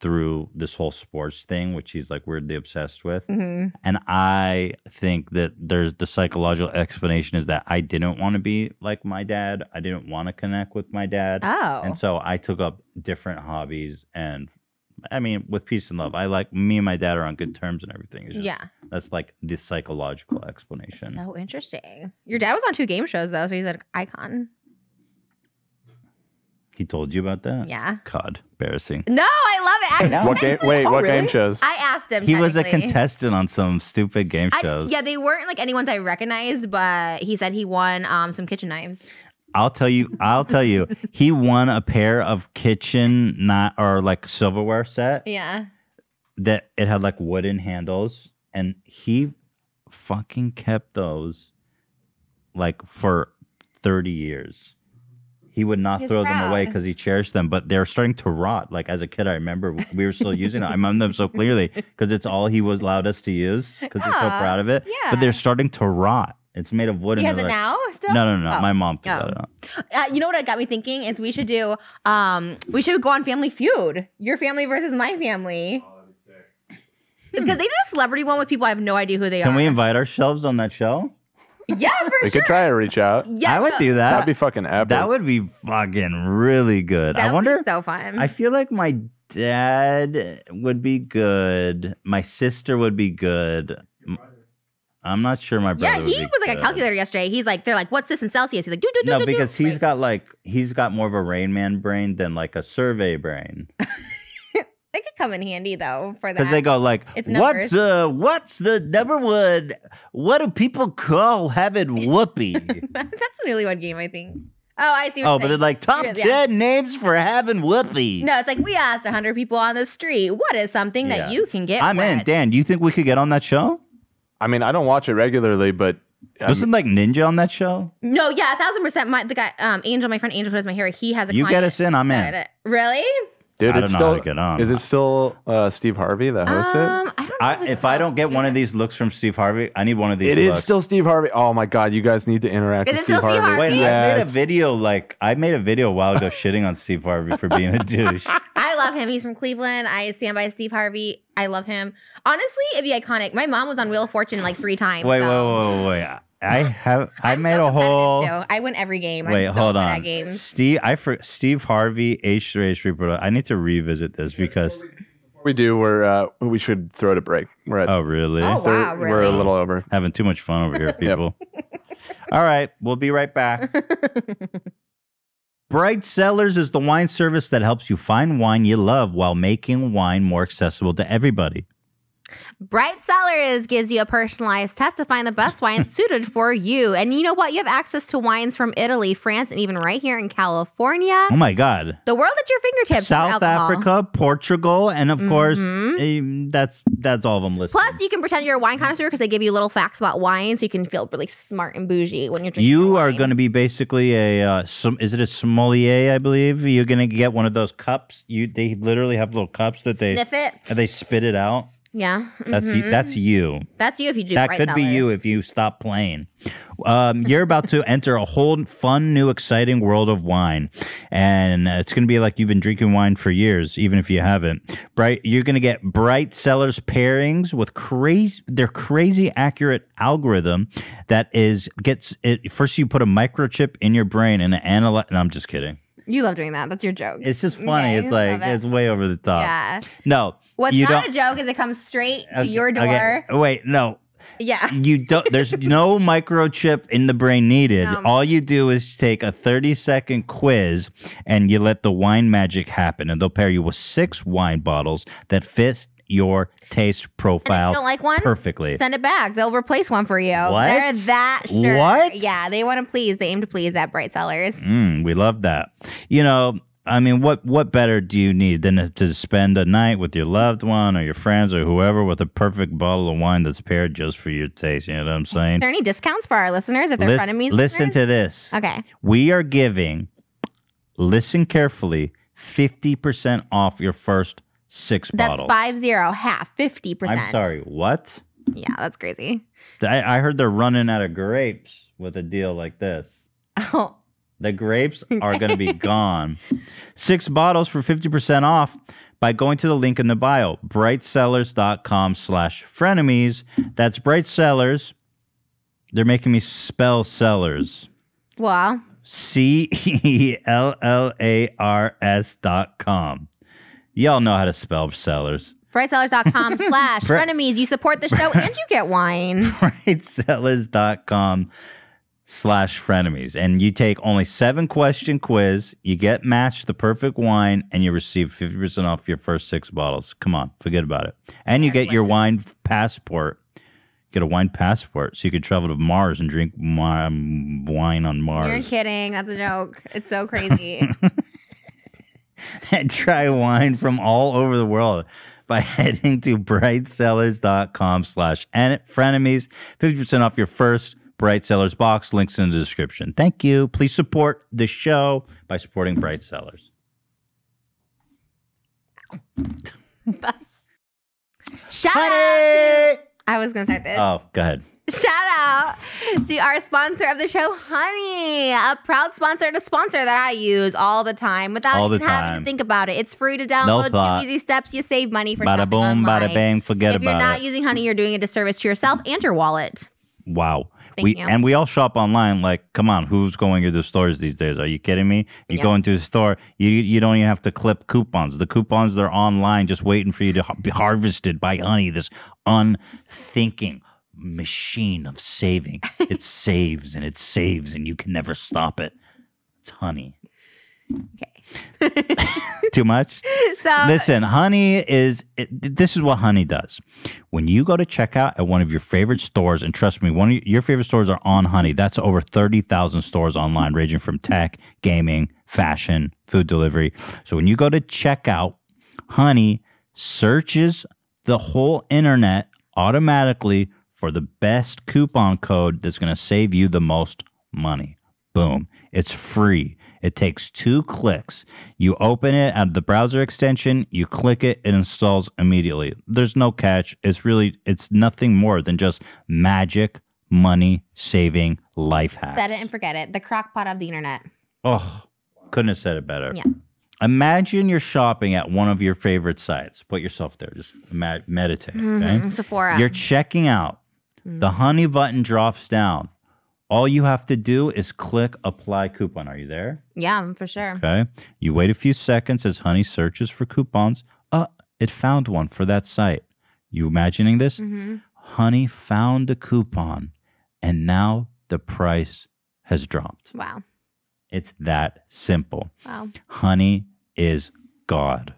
through this whole sports thing, which he's like weirdly obsessed with. hmm And I think that there's the psychological explanation is that I didn't want to be like my dad. I didn't want to connect with my dad. Oh. And so I took up different hobbies and I mean, with peace and love, I like me and my dad are on good terms and everything. It's just, yeah. that's like the psychological explanation. So interesting. Your dad was on two game shows though, so he's an icon. He told you about that? Yeah. God, embarrassing. No, I love it. I, What game? Wait, what game shows? I asked him. He was a contestant on some stupid game I, shows. yeah, they weren't like anyone's I recognized, but he said he won um some kitchen knives. I'll tell you. I'll tell you. He won a pair of kitchen not or like silverware set Yeah. that it had like wooden handles, and he fucking kept those like for thirty years. He would not He's throw them away because he cherished them, but they're starting to rot. Like as a kid, I remember we were still using them. I remember them so clearly because it's all he was allowed us to use because he's so proud of it. yeah. But they're starting to rot. It's made of wood. He and has it they're like- now still? No, no, no. Oh. My mom threw Oh. that out. Uh, you know what it got me thinking is we should do um we should go on Family Feud. Your family versus my family. Oh, that'd be sick. Because they did a celebrity one with people I have no idea who they Can are. we invite ourselves on that show? Yeah, for We sure. could try to reach out. Yeah, I would no, do that. That'd be fucking epic. That would be fucking really good. that I would wonder. be so fun. I feel like my dad would be good. My sister would be good. I'm not sure my brother. yeah, would he be was like a calculator yesterday. He's like, they're like, what's this in Celsius? He's like, do do do No, do, do. because he's Like, got like he's got more of a Rain Man brain than like a survey brain. They could come in handy though for that. Because they go like, It's "What's uh, what's the number one? What do people call having whoopee?" That's a one game, I think. Oh, I see. What oh, you're but they're like top Yeah. ten names for having whoopee. No, it's like we asked 100 people on the street, what is something Yeah. that you can get? I'm in. Dan, do you think we could get on that show? I mean, I don't watch it regularly, but I Wasn't like Ninja on that show? No, yeah, a thousand percent. My the guy, um, Angel, my friend Angel, who does my hair. He has a. You get us in, I'm that in. it- Really? Dude, I it's don't know how still to get on. is it still uh, Steve Harvey that hosts it? Um, I don't know. I, if I don't get one of these looks from Steve Harvey, I need one of these. It is looks. still Steve Harvey. Oh my god, you guys need to interact Is with it Steve still Steve Harvey. Wait, Harvey? I made a video like I made a video a while ago shitting on Steve Harvey for being a douche. I love him. He's from Cleveland. I stand by Steve Harvey. I love him. Honestly, it'd be iconic. My mom was on Wheel of Fortune like three times. Wait, wait, so wait, wait, wait. I have I I'm made so a whole. too. I win every game. Wait, I'm so hold good on. At games. Steve, I for Steve Harvey H three H three. I need to revisit this because Before we, We do. We're uh, we should throw it a break. We're at Oh, really? Oh, third- wow, We're a little over. Having too much fun over here, people. All right, we'll be right back. Bright Cellars is the wine service that helps you find wine you love while making wine more accessible to everybody. Bright Cellars gives you a personalized test to find the best wine suited for you. And you know what? You have access to wines from Italy, France, and even right here in California. Oh my God. The world at your fingertips. South. Africa, Portugal, and of course, Mhm. eh, that's that's all of them listed. Plus, you can pretend you're a wine connoisseur because they give you little facts about wine, so you can feel really smart and bougie when you're drinking. you are going to be basically a uh, som- is it a sommelier? I believe you're going to get one of those cups. You they literally have little cups that they sniff it. and they spit it out. Yeah, That's you, that's you. that's you if you do. that Bright could be you if you stop playing. Um, you're about to enter a whole fun, new, exciting world of wine, and it's going to be like you've been drinking wine for years, even if you haven't. Bright, you're going to get Bright Cellars pairings with crazy, their crazy accurate algorithm that is gets it. First, you put a microchip in your brain and analyze. And I'm just kidding. You love doing that. That's your joke. It's just funny. Okay, it's like it. it's way over the top. yeah. No, What's not don't. a joke is it comes straight to your door. okay, Wait, no. Yeah. you don't there's no microchip in the brain needed No. all you do is take a 30 second quiz and you let the wine magic happen and they'll pair you with six wine bottles that fit your taste profile you don't like one, perfectly send it back. They'll replace one for you. What? They're that sure. What? Yeah, they want to please. They aim to please at Bright Cellars. mm, we love that you know I mean, what what better do you need than to spend a night with your loved one or your friends or whoever with a perfect bottle of wine that's paired just for your taste? You know what I'm Is saying? there any discounts for our listeners if they're Lis- frenemies? listen listeners? to this. Okay. we are giving listen carefully 50% off your first six That's bottles five zero, half, 50%. i'm sorry what Yeah, that's crazy. I, I heard they're running out of grapes with a deal like this Oh, the grapes are going to be gone six bottles for 50% off by going to the link in the bio brightcellars.com slash frenemies that's bright cellars they're making me spell sellers Wow. C E L L A R S dot com. Y'all know how to spell cellars. brightcellars.com slash frenemies. You support the show and you get wine. Rightsellers.com slash frenemies. And you take only seven question quiz, you get matched the perfect wine, and you receive 50% off your first six bottles. Come on, forget about it. And you get your wine passport. Get a wine passport so you can travel to Mars and drink wine on Mars. You're kidding. That's a joke. It's so crazy. and try wine from all over the world by heading to brightcellars.com slash frenemies. 50% off your first bright cellars box. Links in the description. Thank you. Please support the show by supporting bright cellars. Shout out to, I was going to start this. oh go ahead Shout out to our sponsor of the show, Honey, a proud sponsor and a sponsor that I use all the time without All the even having time. to think about it. It's free to download. thought. Two easy steps. You save money for bada boom online. bada bang forget If about it. If you're not it using Honey, you're doing a disservice to yourself and your wallet. wow Thank we you. and we all shop online. Like, come on, who's going to the stores these days? Are you kidding me? You Yeah. go into the store, you you don't even have to clip coupons. The coupons they're online, just waiting for you to be harvested by Honey. This unthinking machine of saving. It saves and it saves, and you can never stop it. It's Honey. Okay. Too much. So Listen, honey is it, this is what honey does. When you go to checkout at one of your favorite stores, and trust me, one of your favorite stores are on honey. That's over thirty thousand stores online, ranging from tech, gaming, fashion, food delivery. So when you go to checkout, honey searches the whole internet automatically for the best coupon code that's going to save you the most money. Boom. It's free. It takes two clicks. You open it out of the browser extension, you click it, it installs immediately. There's no catch. It's really, it's nothing more than just magic, money saving life hacks. set it and forget it. The crock pot of the internet. Oh, couldn't have said it better. Yeah. Imagine you're shopping at one of your favorite sites. Put yourself there. Just ima- meditate. Okay. Mhm, Sephora. You're checking out. Mm. The honey button drops down. All you have to do is click apply coupon. Are you there? yeah, I'm for sure. Okay. You wait a few seconds as honey searches for coupons. Uh, it found one for that site. You imagining this? hmm Honey found the coupon and now the price has dropped. Wow. It's that simple. Wow. Honey is God.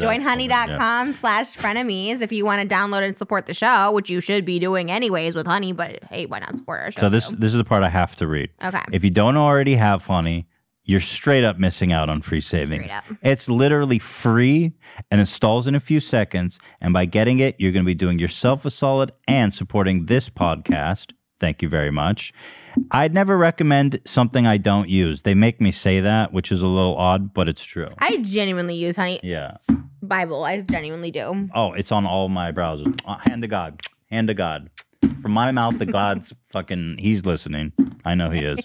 Yeah. Joinhoney.com slash frenemies if you want to download and support the show, which you should be doing anyways with Honey, but hey, why not support our show? So this too? this is the part I have to read. Okay. If you don't already have Honey, you're straight up missing out on free savings. It's literally free and installs in a few seconds. And by getting it, you're going to be doing yourself a solid and supporting this podcast. Thank you very much. I'd never recommend something I don't use. They make me say that, which is a little odd, but it's true. I genuinely use Honey yeah. Bible. I genuinely do. Oh, it's on all my browsers. Uh, hand to God. Hand to God. From my mouth to God's fucking, he's listening. I know he is.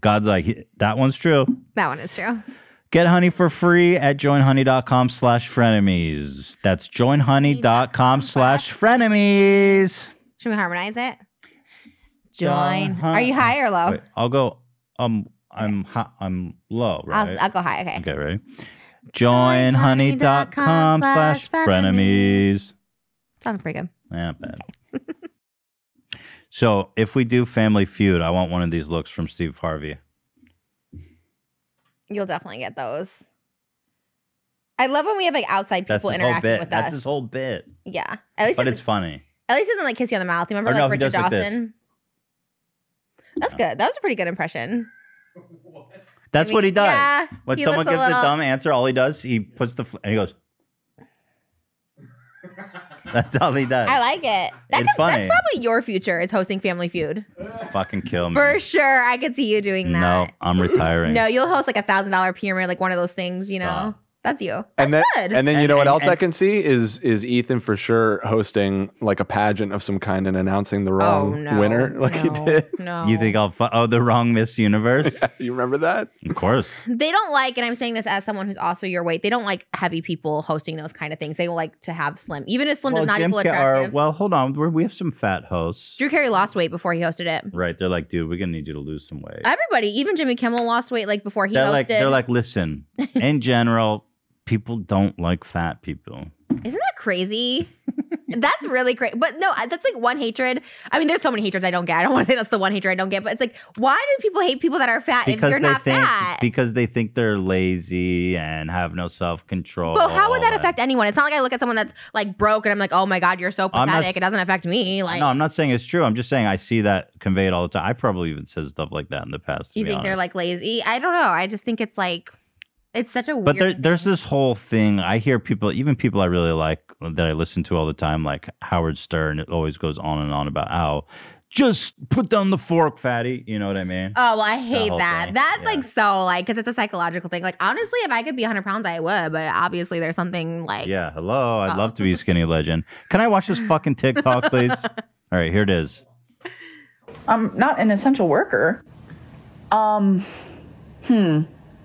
God's like, that one's true. That one is true. Get honey for free at joinhoney.com slash frenemies. That's joinhoney.com slash frenemies. Should we harmonize it? Join Join. Are you high or low? Wait, I'll go, um, I'm hi- I'm low, right? I'll, I'll go high. Okay. okay, ready? Joinhoney.com slash frenemies. Sounds pretty good. Yeah, not bad. so if we do Family Feud, I want one of these looks from Steve Harvey. You'll definitely get those. I love when we have like outside That's people his whole interacting bit. with That's us. his whole bit. yeah. At least But it's funny. At least he doesn't like kiss you on the mouth. You remember Or no, like he Richard does like this. Dawson? That's No. good. That was a pretty good impression. That's I what he does. Yeah, When he someone looks a gives a dumb answer, all he does, he puts the fl- and he goes. That's all he does. I like it. That It's could- funny. That's probably your future is hosting Family Feud. Fucking kill me. For sure, I could see you doing that. no. I'm retiring. No, you'll host like a thousand dollar pyramid, like one of those things. You know, Stop. That's you. and then good. and then you And- know what and- else I can see is is Ethan for sure hosting like a pageant of some kind and announcing the oh wrong no, winner like he did. No, You think I'll? Fu- oh, the wrong Miss Universe. you remember that? of course. they don't like, and I'm saying this as someone who's also your weight. They don't like heavy people hosting those kind of things. They like to have slim, even if slim well, does not Jim equal Ca- or- attractive. well, hold on. We're, we have some fat hosts. Drew Carey lost weight before he hosted it. Right. They're like, dude, we're gonna need you to lose some weight. Everybody, even Jimmy Kimmel lost weight like before he they're hosted. like, they're like, listen. In general, people don't like fat people. Isn't that crazy? that's really great. But no, that's like one hatred. I mean, there's so many hatreds I don't get. I don't want to say that's the one hatred I don't get, but it's like, why do people hate people that are fat if you're not think fat? because they think they're lazy and have no self control. Well, how would that affect anyone? It's not like I look at someone that's like broke and I'm like, oh my God, you're so I'm not pathetic. it doesn't affect me. Like, no, I'm not saying it's true. I'm just saying I see that conveyed all the time. I probably even said stuff like that in the past. to you think they're like lazy? I don't know. I just think it's like, it's such a weird. But there, there's this whole thing. I hear people, even people I really like that I listen to all the time, like Howard Stern. It always goes on and on about how just put down the fork, fatty. You know what I mean? Oh, well, I hate that. thing, That's yeah. like so like because it's a psychological thing. Like honestly, if I could be 100 pounds, I would. But obviously, there's something like yeah. Hello. I'd Oh. love to be a skinny legend. Can I watch this fucking TikTok, please? All right, here it is. I'm not an essential worker. Um, hmm.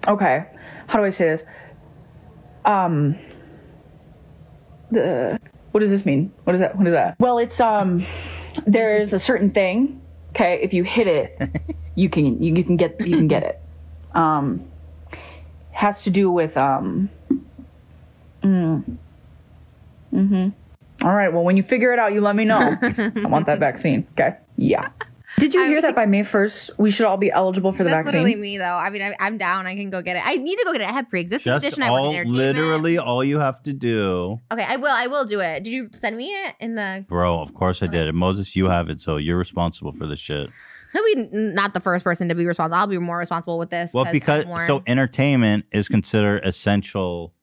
Okay. How do I say this? Um, the what does this mean? What is that? What is that? Well, it's um, there is a certain thing. Okay, if you hit it, you can you, you can get you can get it. Um, has to do with um. Mm, mm-hmm. All right. Well, when you figure it out, you let me know. I want that vaccine. Okay. Yeah. Did you I hear mean- that by May 1st, we should all be eligible for the That's vaccine? literally me, though. I mean, I, I'm down. I can go get it. I need to go get it. I have pre-existing Just condition. I work in all, entertainment. literally all you have to do, Okay, I will. I will do it. Did you send me it in the? bro. Of course I did. Moses, you have it, so you're responsible for this shit. He'll be not the first person to be responsible. I'll be more responsible with this. Well, because more- so entertainment is considered essential,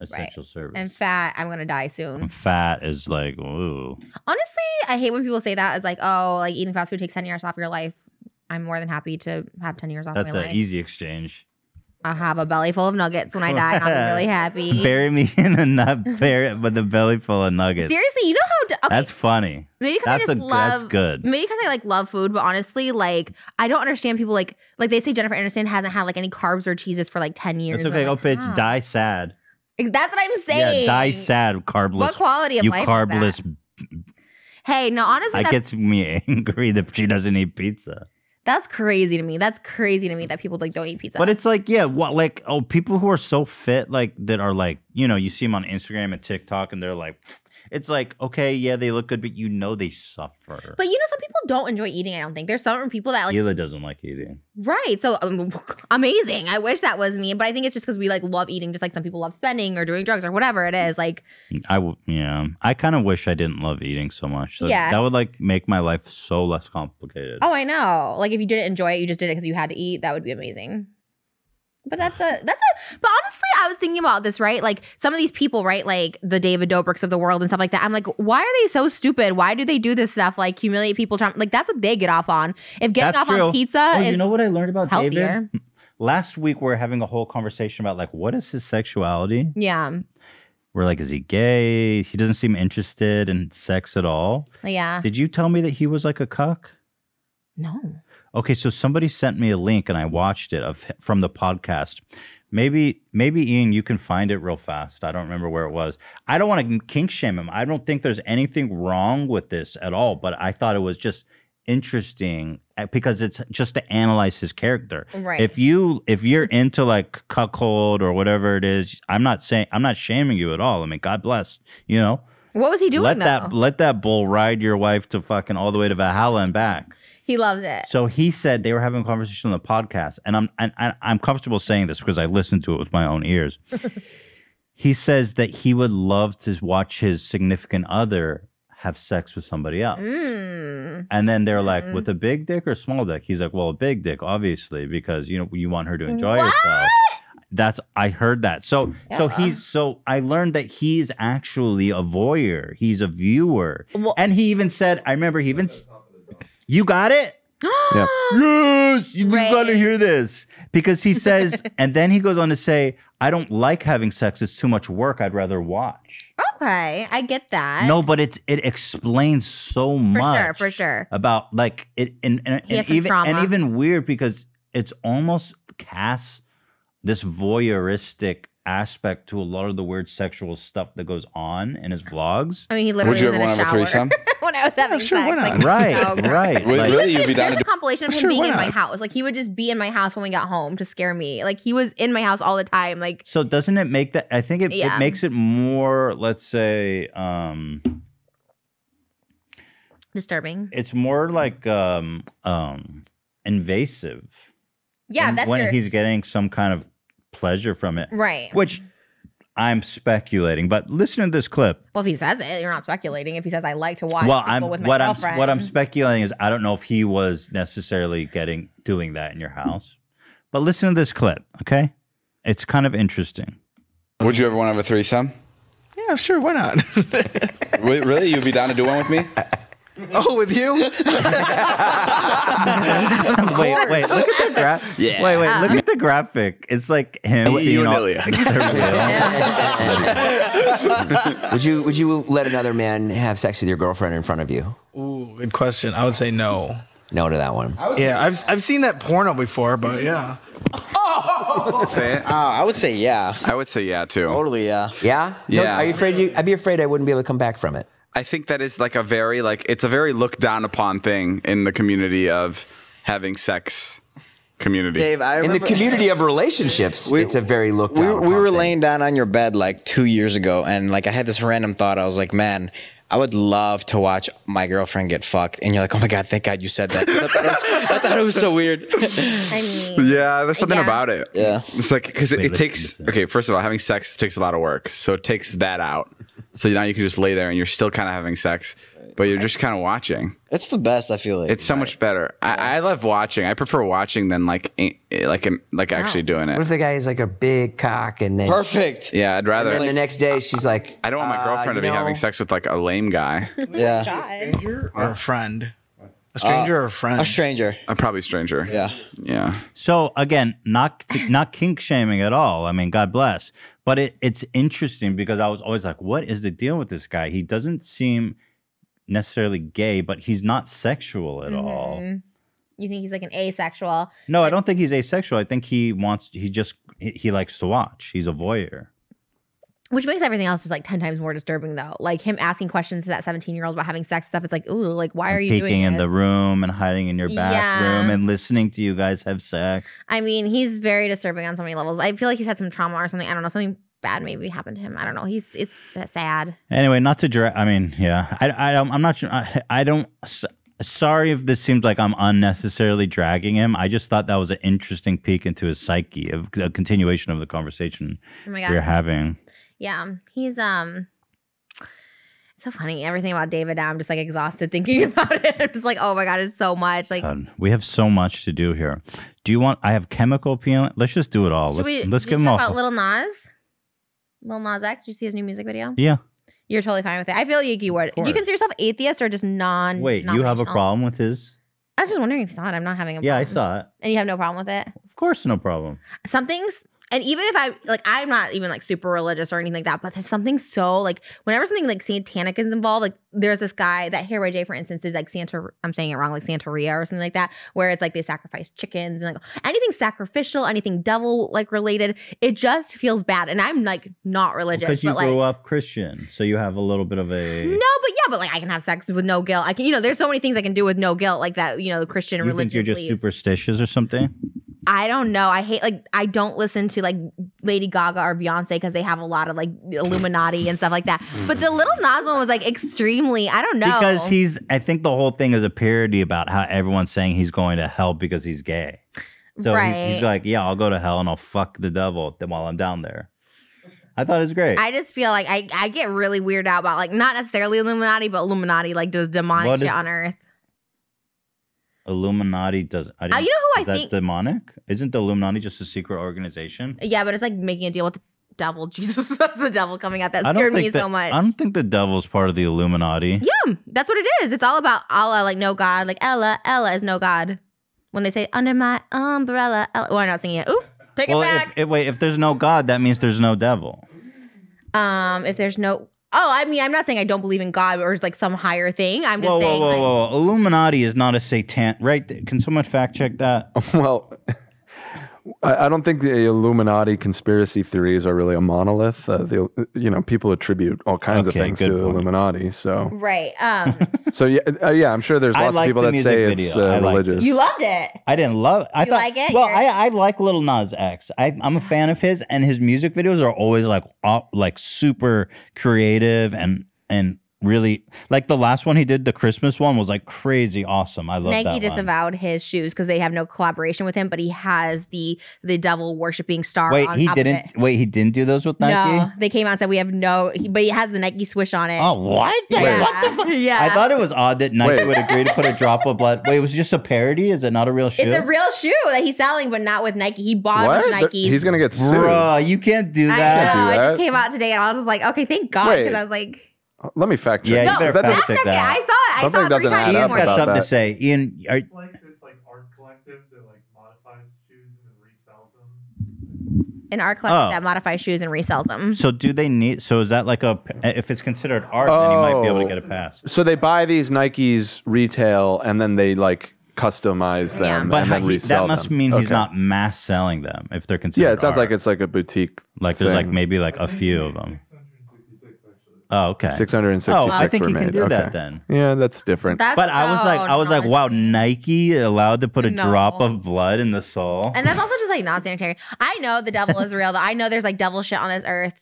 essential service. and fat, I'm gonna die soon. And fat is like, ooh. Honestly, I hate when people say that. It's like, oh, like eating fast food takes ten years off your life. I'm more than happy to have ten years off That's an easy exchange. I'll have a belly full of nuggets when I die, and I'll be really happy. Bury me in a nut, bury with a belly full of nuggets. Seriously, you know how? Okay, That's funny. maybe because I just a love. that's good. Maybe because I like love food, but honestly, like I don't understand people like like they say Jennifer Aniston hasn't had like any carbs or cheeses for like ten years. It's okay. Go like, pitch. how? Die sad. That's what I'm saying. Yeah, die sad. Carbless. What quality of you life? is carbless. Hey, no, honestly, That gets me angry that she doesn't eat pizza. That's crazy to me. That's crazy to me that people like don't eat pizza. But it's like, yeah, what like oh, people who are so fit, like that are like, you know, you see them on Instagram and TikTok, and they're like, it's like, okay, yeah, they look good, but you know they suffer. But you know, some people don't enjoy eating. I don't think there's certain people that like Hila doesn't like eating. right. So um, amazing. I wish that was me, but I think it's just because we like love eating, just like some people love spending or doing drugs or whatever it is. Like, I w- yeah, I kind of wish I didn't love eating so much. So Yeah. that would like make my life so less complicated. oh, I know. Like if you didn't enjoy it, you just did it because you had to eat. That would be amazing. But that's a that's a. But honestly, I was thinking about this. Right, like some of these people, right, like the David Dobrik's of the world and stuff like that. I'm like, why are they so stupid? Why do they do this stuff? Like humiliate people. Try- like that's what they get off on. If getting That's off true. on pizza Oh, is you know what I learned about healthier. David? Last week we are having a whole conversation about like what is his sexuality? Yeah, We're like, is he gay? He doesn't seem interested in sex at all. yeah. Did you tell me that he was like a cuck? No. Okay, so somebody sent me a link and I watched it of from the podcast. Maybe maybe Ian, you can find it real fast. I don't remember where it was. I don't want to kink shame him. I don't think there's anything wrong with this at all, but I thought it was just interesting uh, because it's just to analyze his character. Right. If you if you're into like cuckold or whatever it is, I'm not saying I'm not shaming you at all. I mean, God bless, you know. What was he doing let though? that let that bull ride your wife to fucking all the way to Valhalla and back. He loves it. So he said they were having a conversation on the podcast, and I'm and, and I'm comfortable saying this because I listened to it with my own ears. he says that he would love to watch his significant other have sex with somebody else. Mm. And then they're like, Mm. with a big dick or small dick? He's like, well, a big dick, obviously, because you know you want her to enjoy What? herself. That's I heard that. So so he's so I learned that he's actually a voyeur. He's a viewer. Well- and he even said, I remember he even You got it? Yeah. Yes, you Right. got to hear this because he says, and then he goes on to say, "I don't like having sex; it's too much work. I'd rather watch." Okay, I get that. No, but it's it explains so for much sure, for sure. about like it, and and, and even and even weird because it's almost casts this voyeuristic aspect to a lot of the weird sexual stuff that goes on in his vlogs. I mean, he literally Would you was ever in a want to have a threesome? when I was having sure, sex. why not? Like, Right, oh, right. Would- like- really, you'd be down There's to a compilation of him Sure, being in my house. Like he would just be in my house when we got home to scare me. Like he was in my house all the time. Like So doesn't it make that? I think it, Yeah. it makes it more. Let's say. um disturbing. it's more like um um invasive. Yeah, when- that's when your, he's getting some kind of pleasure from it, right. which I'm speculating. But listen to this clip. Well, if he says it, you're not speculating. If he says I like to watch well, people I'm with my what I'm girlfriend. what I'm speculating is I don't know if he was necessarily getting doing that in your house. But listen to this clip, okay? It's kind of interesting. Would you ever want to have a threesome? Yeah, sure. Why not? Really? You'd be down to do one with me? oh, with you? wait, wait, look at the graph. Yeah. Wait, wait, look at the graphic. It's like him You being and all- Would you would you let another man have sex with your girlfriend in front of you? Ooh, good question. I would say no. No to that one. Yeah, I've I've seen that porno before, but yeah. Say. Uh, I would say yeah. I would say yeah too. Totally yeah. Yeah. No, Yeah. are you afraid you? I'd be afraid I wouldn't be able to come back from it. I think that is like a very like it's a very looked down upon thing in the community of having sex community. Dave, I In the community of relationships, We- it's a very looked we, down. we upon were thing. laying down on your bed like two years ago, and like I had this random thought. I was like, man. I would love to watch my girlfriend get fucked, and you're like, "Oh my god, thank God you said that." I thought it was, I thought it was so weird. I mean, Yeah, there's something Yeah. about it. Yeah. It's like because it, it takes okay. First of all, having sex takes a lot of work, so it takes that out. So now you can just lay there and you're still kind of having sex, but you're just kind of watching. It's the best. I feel like It's so much better. I, I love watching. I prefer watching than like like like actually doing it. What if the guy is like a big cock and then perfect. Yeah, I'd rather. and then the next day she's like, I don't want my uh, girlfriend to you be having sex with like a lame guy. Yeah, Or a friend. A stranger or a friend? a stranger. I'm probably a stranger. Yeah, Yeah. So again, not not kink shaming at all. I mean, God bless. But it, it's interesting because I was always like, what is the deal with this guy? He doesn't seem necessarily gay, but he's not sexual at all. mhm. You think he's like an asexual? No, I don't think he's asexual. I think he wants he just he, he likes to watch. He's a voyeur. Which makes everything else just like 10 times more disturbing though. Like him asking questions to that 17 year old about having sex stuff. It's like, ooh, like why are you peeking doing in this? the room and hiding in your bathroom Yeah. and listening to you guys have sex. I mean, he's very disturbing on so many levels. I feel like he's had some trauma or something. I don't know, something bad maybe happened to him. I don't know. He's it's sad. Anyway, not to drag. I mean, yeah, I, I don't. I'm not. sure- I, I don't. Sorry if this seems like I'm unnecessarily dragging him. I just thought that was an interesting peek into his psyche, of a continuation of the conversation Oh my we we're having. Yeah, he's um. It's so funny. Everything about David now, I'm just like exhausted thinking about it. I'm just like, oh my god, it's so much. Like, God, we have so much to do here. Do you want? I have chemical peel. Let's just do it all. let's we? let's give talk all. about Lil Nas. Lil Nas X. Did you see his new music video? yeah. You're totally fine with it. I feel like you would. Do you consider yourself atheist or just non? Wait, you have a problem with his? I was just wondering if you saw it. I'm not having a problem. Yeah, I saw it. And you have no problem with it? Of course, no problem. some things and even if I like I'm not even like super religious or anything like that, but there's something so like whenever something like satanic is involved, like there's this guy that Here by J, for instance, is like Santa I'm saying it wrong, like Santeria or something like that, where it's like they sacrifice chickens and like anything sacrificial, anything devil like related, it just feels bad. And I'm like not religious, Because you but like grew up Christian, so you have a little bit of a. no, but yeah, but like I can have sex with no guilt. I can, you know, there's so many things I can do with no guilt, like that, you know, the Christian you religion. think you're just superstitious or something? I don't know. I hate like I don't listen to like Lady Gaga or Beyonce because they have a lot of like Illuminati and stuff like that. But the Lil Nas one was like extremely. I don't know Because he's, I think the whole thing is a parody about how everyone's saying he's going to hell because he's gay. So he's, he's like, yeah, I'll go to hell and I'll fuck the devil while I'm down there. I thought it was great. I just feel like I I get really weird out about like not necessarily Illuminati, but Illuminati like does demonic What shit is- on Earth. Illuminati does. I Uh, you know who is I that think? demonic? Isn't the Illuminati just a secret organization? yeah, but it's like making a deal with the devil. Jesus, that's the devil coming out. That scared me so much. I don't think the devil's part of the Illuminati. Yeah, that's what it is. It's all about Allah, like no God. Like Ella, Ella is no God. When they say under my umbrella, Ella. Well, I'm not singing it. Ooh, take well, it back. if, if wait, if there's no God, that means there's no devil. um, if there's no. Oh, I mean, I'm not saying I don't believe in God or like some higher thing. I'm just Whoa, whoa, saying. whoa, like, whoa! Illuminati is not a satan. Right? Can someone fact check that? Well, I, I don't think the Illuminati conspiracy theories are really a monolith. Uh, the, you know, people attribute all kinds Okay, of things good to point. Illuminati. So, Right. Um, so yeah, uh, yeah, I'm sure there's I lots of like people the that say music it's video. uh, I liked it. religious. you loved it. I didn't love. I You thought. like it? Well, You're- I I like Lil Nas X. I I'm a fan of his, and his music videos are always like op, like super creative and and really like the last one he did, the Christmas one, was like crazy awesome. I love Nike that one. disavowed his shoes because they have no collaboration with him, but he has the the devil worshiping star. Wait, on he top didn't. it. Wait, he didn't do those with Nike. No, they came out and said we have no, he, but he has the Nike swish on it. Oh, what? yeah. What the fuck? Yeah, I thought it was odd that Nike Wait. would agree to put a drop of blood. Wait, it was just a parody? Is it not a real shoe? It's a real shoe that he's selling, but not with Nike. He bought what? a bunch Nikes. He's gonna get sued. Bruh, you can't do I that. know. do It just came out today, and I was just like, okay, thank God, because I was like, Uh, let me fact check. Yeah, you no, better That fact doesn't- check that's okay. that. I saw it. I Something saw it three doesn't times add this Ian's up got about something to that. say. Ian, are, It's like this like art collective that like modifies shoes and then resells them. An art collector Oh. that modifies shoes and resells them. so do they need? So is that like a? If it's considered art, then you might be able to Oh. get a oh. pass. So they buy these Nikes retail and then they like customize them Yeah. But and how then he, resell that must them. mean he's Okay. not mass selling them. If they're considered, Yeah, it sounds art. like it's like a boutique. like there's like thing. maybe like a few of them. Oh, okay. 666 Oh, I think were you can made. do that Okay. then. Yeah, that's different. That's But I was so like, I was like, wow, Nike allowed to put a drop of blood in the sole. And that's also just like not sanitary. I know the devil is real. Though I know there's like devil shit on this earth.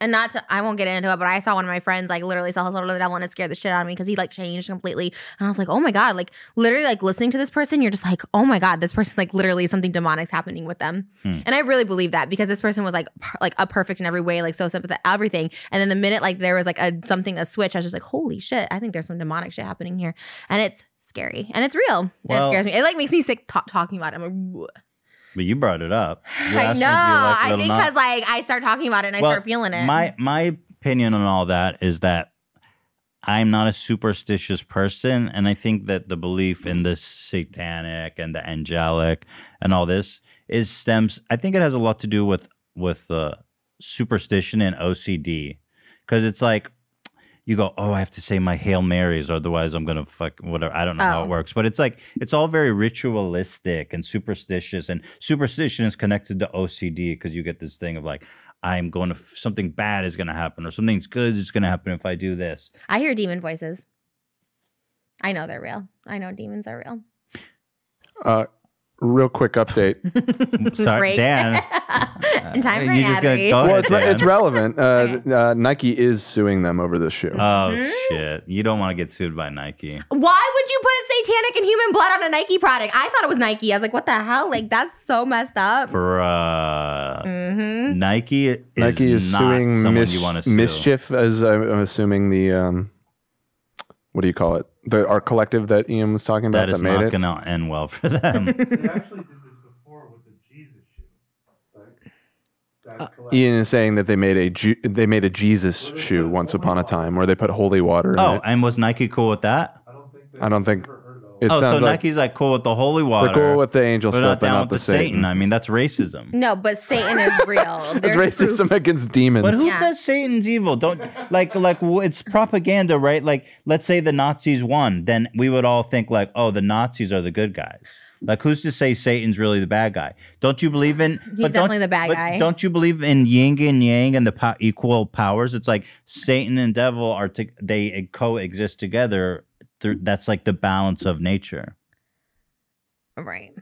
And not to, I won't get into it, but I saw one of my friends like literally sell his soul to the devil, and it scared the shit out of me because he like changed completely. And I was like, oh my god, like literally like listening to this person, you're just like, oh my god, this person like literally something demonic's happening with them. Hmm. And I really believe that because this person was like per- like a perfect in every way, like so sympathetic, everything. And then the minute like there was like a something a switch, I was just like, holy shit, I think there's some demonic shit happening here, and it's scary and it's real. and it scares me. It like makes me sick ta- talking about it. I'm like. But you brought it up. You I know. Like I think Nas?" because like I start talking about it and I start feeling it. My my opinion on all that is that I'm not a superstitious person, and I think that the belief in the satanic and the angelic and all this is stems. I think it has a lot to do with with uh, superstition and OCD, because it's like you go, oh, I have to say my Hail Marys, otherwise I'm gonna fuck whatever. I don't know how Oh. it works, but it's like it's all very ritualistic and superstitious, and superstition is connected to OCD because you get this thing of like, I'm going to something bad is going to happen or something's good is going to happen if I do this. I hear demon voices. I know they're real. I know demons are real. Uh, real quick update. Sorry, Break. Dan. In time for you an just gonna go well, ahead, it's, re- Dan. it's relevant. Uh, uh, Nike is suing them over this shoe. Oh Hmm? shit! You don't want to get sued by Nike. Why would you put satanic and human blood on a Nike product? I thought it was Nike. I was like, what the hell? Like that's so messed up. For uh, Mm-hmm. Nike is Nike is not suing someone mis- you want to sue. mischief, as I'm I'm assuming the um, what do you call it? The our collective that Ian was talking about That that, is made not going to end well for them. They actually did this before with the Jesus shoe. Like, that uh, Ian is saying that they made a Ju- they made a Jesus shoe once upon a time, where they put holy water in oh, it. and was Nike cool with that? I don't think I don't think it oh, so sounds like Nike's like cool with the holy water. they're cool with the angel but stuff, not but down not with the, the Satan. Satan. I mean, that's racism. No, but Satan is real. It's racism proof. against demons. But who Yeah. says Satan's evil? Don't like like it's propaganda, right? Like let's say the Nazis won, then we would all think like, oh, the Nazis are the good guys. Like who's to say Satan's really the bad guy? Don't you believe in? He's but don't- definitely the bad but guy. Don't you believe in yin and yang and the po- equal powers? It's like Satan and devil are to, they coexist together. They're- That's like the balance of nature. Right.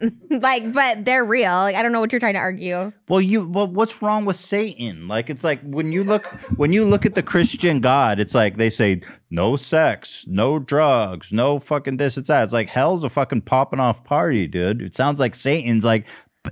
like, but they're real. Like, I don't know what you're trying to argue. Well, you well, what's wrong with Satan? Like it's like when you look when you look at the Christian God, it's like they say no sex, no drugs, no fucking this, it's that. It's like hell's a fucking popping off party, dude. It sounds like Satan's like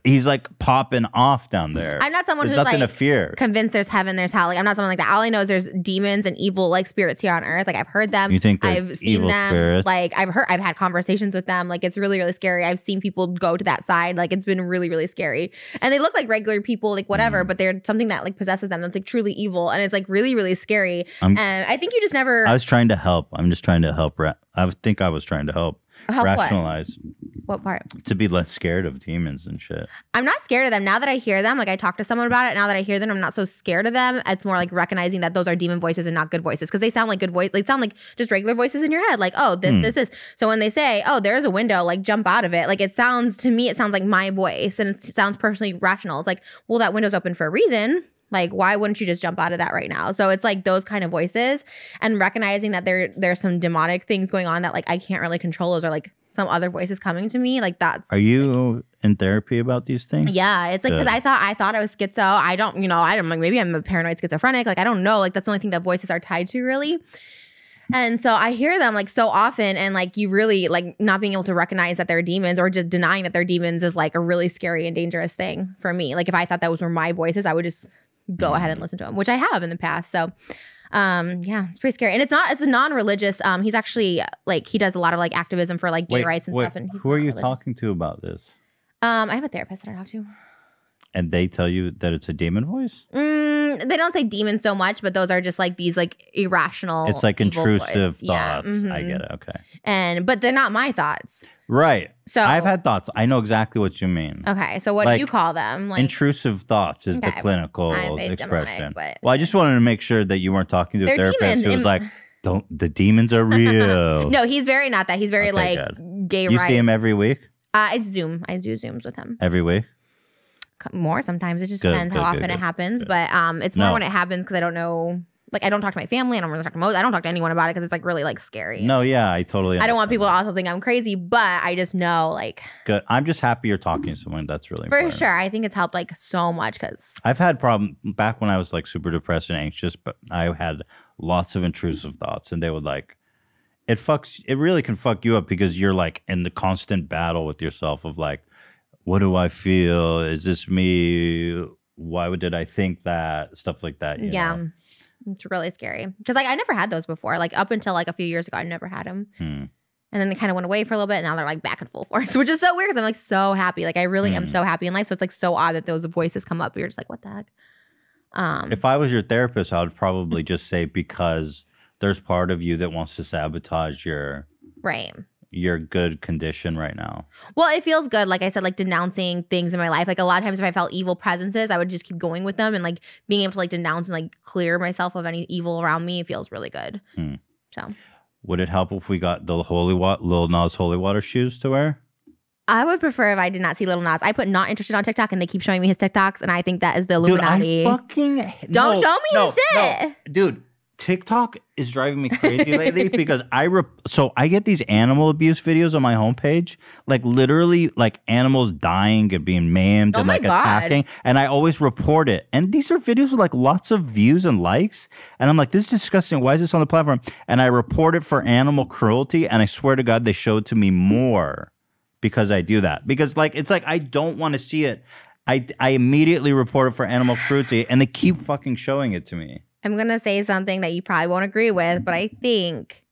he's like popping off down there. I'm not someone There's who's nothing like to fear. convinced there's heaven, there's hell. Like, I'm not someone like that. All I know is there's demons and evil like spirits here on earth. Like I've heard them. You think I've seen evil them. spirits? Like I've heard I've had conversations with them. Like it's really, really scary. I've seen people go to that side. Like it's been really, really scary. And they look like regular people, like whatever, Mm. but they're something that like possesses them that's like truly evil. And it's like really, really scary. I'm- and I think you just never I was trying to help. I'm just trying to help. I think I was trying to help, Help what? rationalize what part? to be less scared of demons and shit. I'm not scared of them. Now that I hear them, like I talk to someone about it, now that I hear them, I'm not so scared of them. It's more like recognizing that those are demon voices and not good voices because they sound like good voice. They sound like just regular voices in your head. Like, oh, this, Hmm. this, this. So when they say, oh, there's a window, like jump out of it, like it sounds to me, it sounds like my voice and it sounds personally rational. It's like, well, that window's open for a reason. Like, why wouldn't you just jump out of that right now? So it's like those kind of voices and recognizing that there there's some demonic things going on that like I can't really control those or like some other voices coming to me. Like that's Are you in therapy about these things? yeah, it's like because I thought I thought I was schizo. I don't, you know, I don't like maybe I'm a paranoid schizophrenic. Like I don't know. Like that's the only thing that voices are tied to, really. And so I hear them like so often, and like you really like not being able to recognize that they're demons or just denying that they're demons is like a really scary and dangerous thing for me. Like if I thought those were my voices, I would just go ahead and listen to them, which I have in the past. So um yeah it's pretty scary and it's not it's a non-religious um he's actually like he does a lot of like activism for like gay Wait, rights and wait, stuff and he's who are you religious. talking to about this? um i have a therapist that i talk to And they tell you that it's a demon voice? Mm, they don't say demon so much, but those are just like these like irrational. it's like intrusive voice. Yeah, thoughts. I get it. Okay. And but they're not my thoughts. Right. So I've had thoughts. I know exactly what you mean. okay. So what Like, do you call them? Like Intrusive thoughts is the clinical expression. demonic, but- well, I just wanted to make sure that you weren't talking to a therapist demons who was like, "Don't the demons are real." no, he's very not that. He's very Okay, like good. gay you rights. see him every week. Uh, I zoom. I do zooms with him. Every week. More sometimes. It just Good, depends good, how good, often it happens. But um, it's more No. when it happens because I don't know. Like I don't talk to my family. I don't really talk to most. I don't talk to anyone about it because it's like really like scary. No, yeah, I totally. I don't want people to also think I'm crazy, but I just know like Good. I'm just happy you're talking to someone. That's really for important. sure. I think it's helped like so much because I've had problem back when I was like super depressed and anxious, but I had lots of intrusive thoughts, and they would like it fucks. It really can fuck you up because you're like in the constant battle with yourself of like, what do I feel? Is this me? Why did I think that? Stuff like that. you yeah, know? it's really scary because like I never had those before. Like up until like a few years ago, I never had them, Hmm. and then they kind of went away for a little bit. And now they're like back in full force, which is so weird because I'm like so happy. Like I really am Hmm. so happy in life. So it's like so odd that those voices come up. You're just like, what the heck? Um, If I was your therapist, I would probably just say because there's part of you that wants to sabotage your right. Your good condition right now. Well, it feels good. Like I said, like denouncing things in my life. Like a lot of times, if I felt evil presences, I would just keep going with them and like being able to like denounce and like clear myself of any evil around me. It feels really good. Hmm. So Would it help if we got the holy water, Lil Nas holy water shoes to wear? I would prefer if I did not see Lil Nas. I put not interested on TikTok, and they keep showing me his TikToks, and I think that is the Dude, Illuminati. I fucking Don't no, show me no, his shit. no. dude. TikTok is driving me crazy lately because I rep- so I get these animal abuse videos on my homepage, like literally like animals dying and being maimed Oh and like God. attacking, and I always report it. And these are videos with like lots of views and likes, and I'm like, this is disgusting. Why is this on the platform? And I report it for animal cruelty, and I swear to God, they show it to me more because I do that. Because like it's like I don't want to see it. I I immediately report it for animal cruelty, and they keep fucking showing it to me. I'm gonna say something that you probably won't agree with, but I think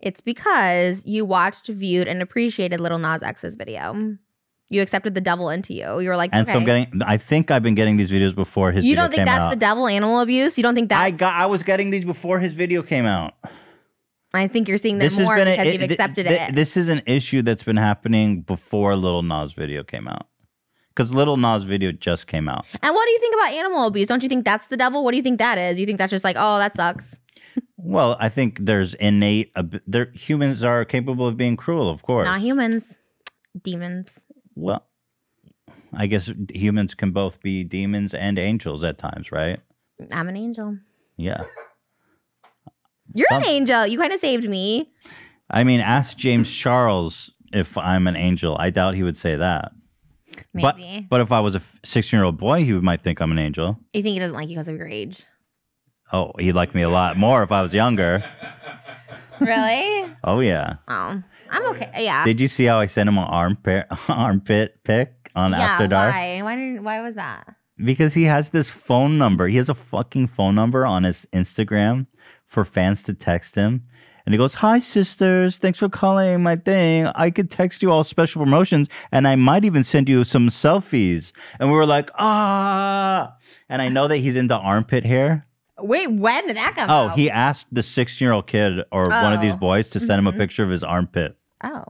it's because you watched, viewed, and appreciated Lil Nas X's video. You accepted the devil into you. You were like, And okay. so I'm getting. I think I've been getting these videos before his. you video don't think came that's out. the devil animal abuse? You don't think that? I got. I was getting these before his video came out. I think you're seeing them more a- because it- you've th- accepted th- it. This is an issue that's been happening before Lil Nas video came out. Because Lil Nas video just came out. And what do you think about animal abuse? Don't you think that's the devil? What do you think that is? You think that's just like, oh, that sucks? Well, I think there's innate. ab- There, humans are capable of being cruel, of course. Not humans, demons. Well, I guess humans can both be demons and angels at times, right? I'm an angel. Yeah. You're Some- an angel. You kind of saved me. I mean, ask James Charles if I'm an angel. I doubt he would say that. Maybe. But but if I was a 16 year old boy, he might think I'm an angel. You think he doesn't like you because of your age? Oh, he'd like me a lot more if I was younger. really? Oh yeah. Oh, I'm okay. Yeah. Did you see how I sent him an armpit armpit pic on yeah. After Dark? Why? Why did? Why was that? Because he has this phone number. He has a fucking phone number on his Instagram for fans to text him. And he goes, Hi, sisters. Thanks for calling my thing. I could text you all special promotions and I might even send you some selfies. And we were like, Ah. And I know that he's into armpit hair. Wait, when did that come Oh, out? he asked the 16 year old kid or one of these Oh. boys to send him a Mhm. picture of his armpit. Oh.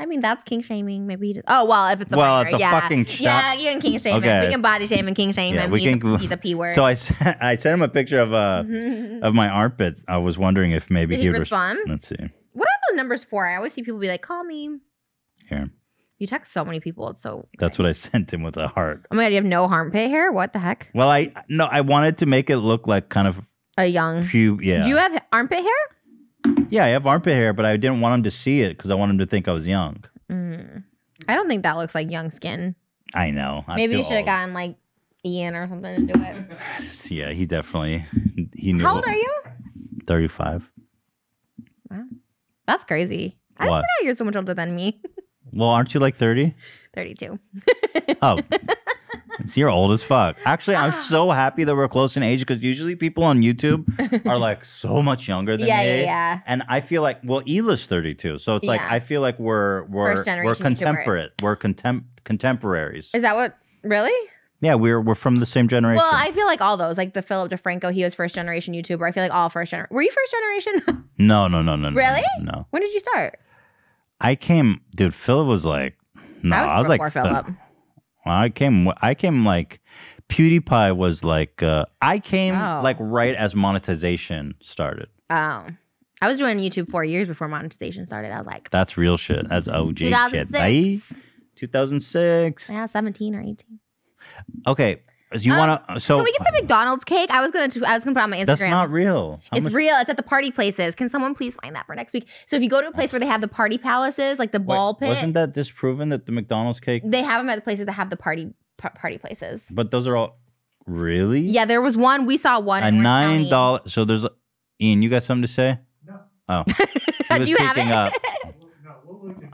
I mean, that's kink shaming. Maybe he just. Oh, well, if it's a Well, minor, it's a yeah. fucking Yeah, you can kink shame him. Okay. We can body shame and kink shame Yeah, him. we he's, can. A, he's a p word. So I, sent- I sent him a picture of uh of my armpit. I was wondering if maybe Did he would res- respond? Let's see what are those numbers for? I always see people be like, "Call me." here. You text so many people. It's so. That's what I sent him with a heart. Oh my god, you have no armpit hair? What the heck? Well, I no, I wanted to make it look like kind of A young. few. Yeah, Do you have armpit hair? Yeah, I have armpit hair, but I didn't want him to see it because I want him to think I was young. Mm. I don't think that looks like young skin. I know. I'm Maybe you should have gotten like Ian or something to do it. Yeah, he definitely he knew. How old are you? Thirty five. Wow, That's crazy. I What? forgot you're so much older than me. Well, aren't you like thirty? 32. Oh, you're old as fuck. Actually, I'm so happy that we're close in age because usually people on YouTube are like so much younger than Yeah, me. yeah, yeah. And I feel like, well, Hila's 32, so it's like Yeah. I feel like we're we're First generation we're contemporary. We're contem- contemporaries. Is that what? Really? Yeah, we're we're from the same generation. Well, I feel like all those, like the Philip DeFranco, he was first generation YouTuber. I feel like all first generation. Were you first generation? no, no, no, no, no. really? No. When did you start? I came, dude. Philip was like, no, I was like, Philip. I came, I came like, PewDiePie was like, uh, I came Oh. like right as monetization started. Oh. I was doing YouTube four years before monetization started. I was like, That's real shit. That's OG shit. 2006. Bye. 2006. yeah, 17 or 18. Okay. You Um, want to? So Can we get the McDonald's cake? I was gonna, I was gonna put it on my Instagram. that's not real. How it's much- real. It's at the party places. Can someone please find that for next week? So if you go to a place where they have the party palaces, like the Wait, ball pit, Wasn't that disproven that the McDonald's cake? they have them at the places that have the party pa- party places. But those are all really Yeah, there was one. We saw one. a nine dollar. So there's Ian. You got something to say? No. Oh, he was you have it? up.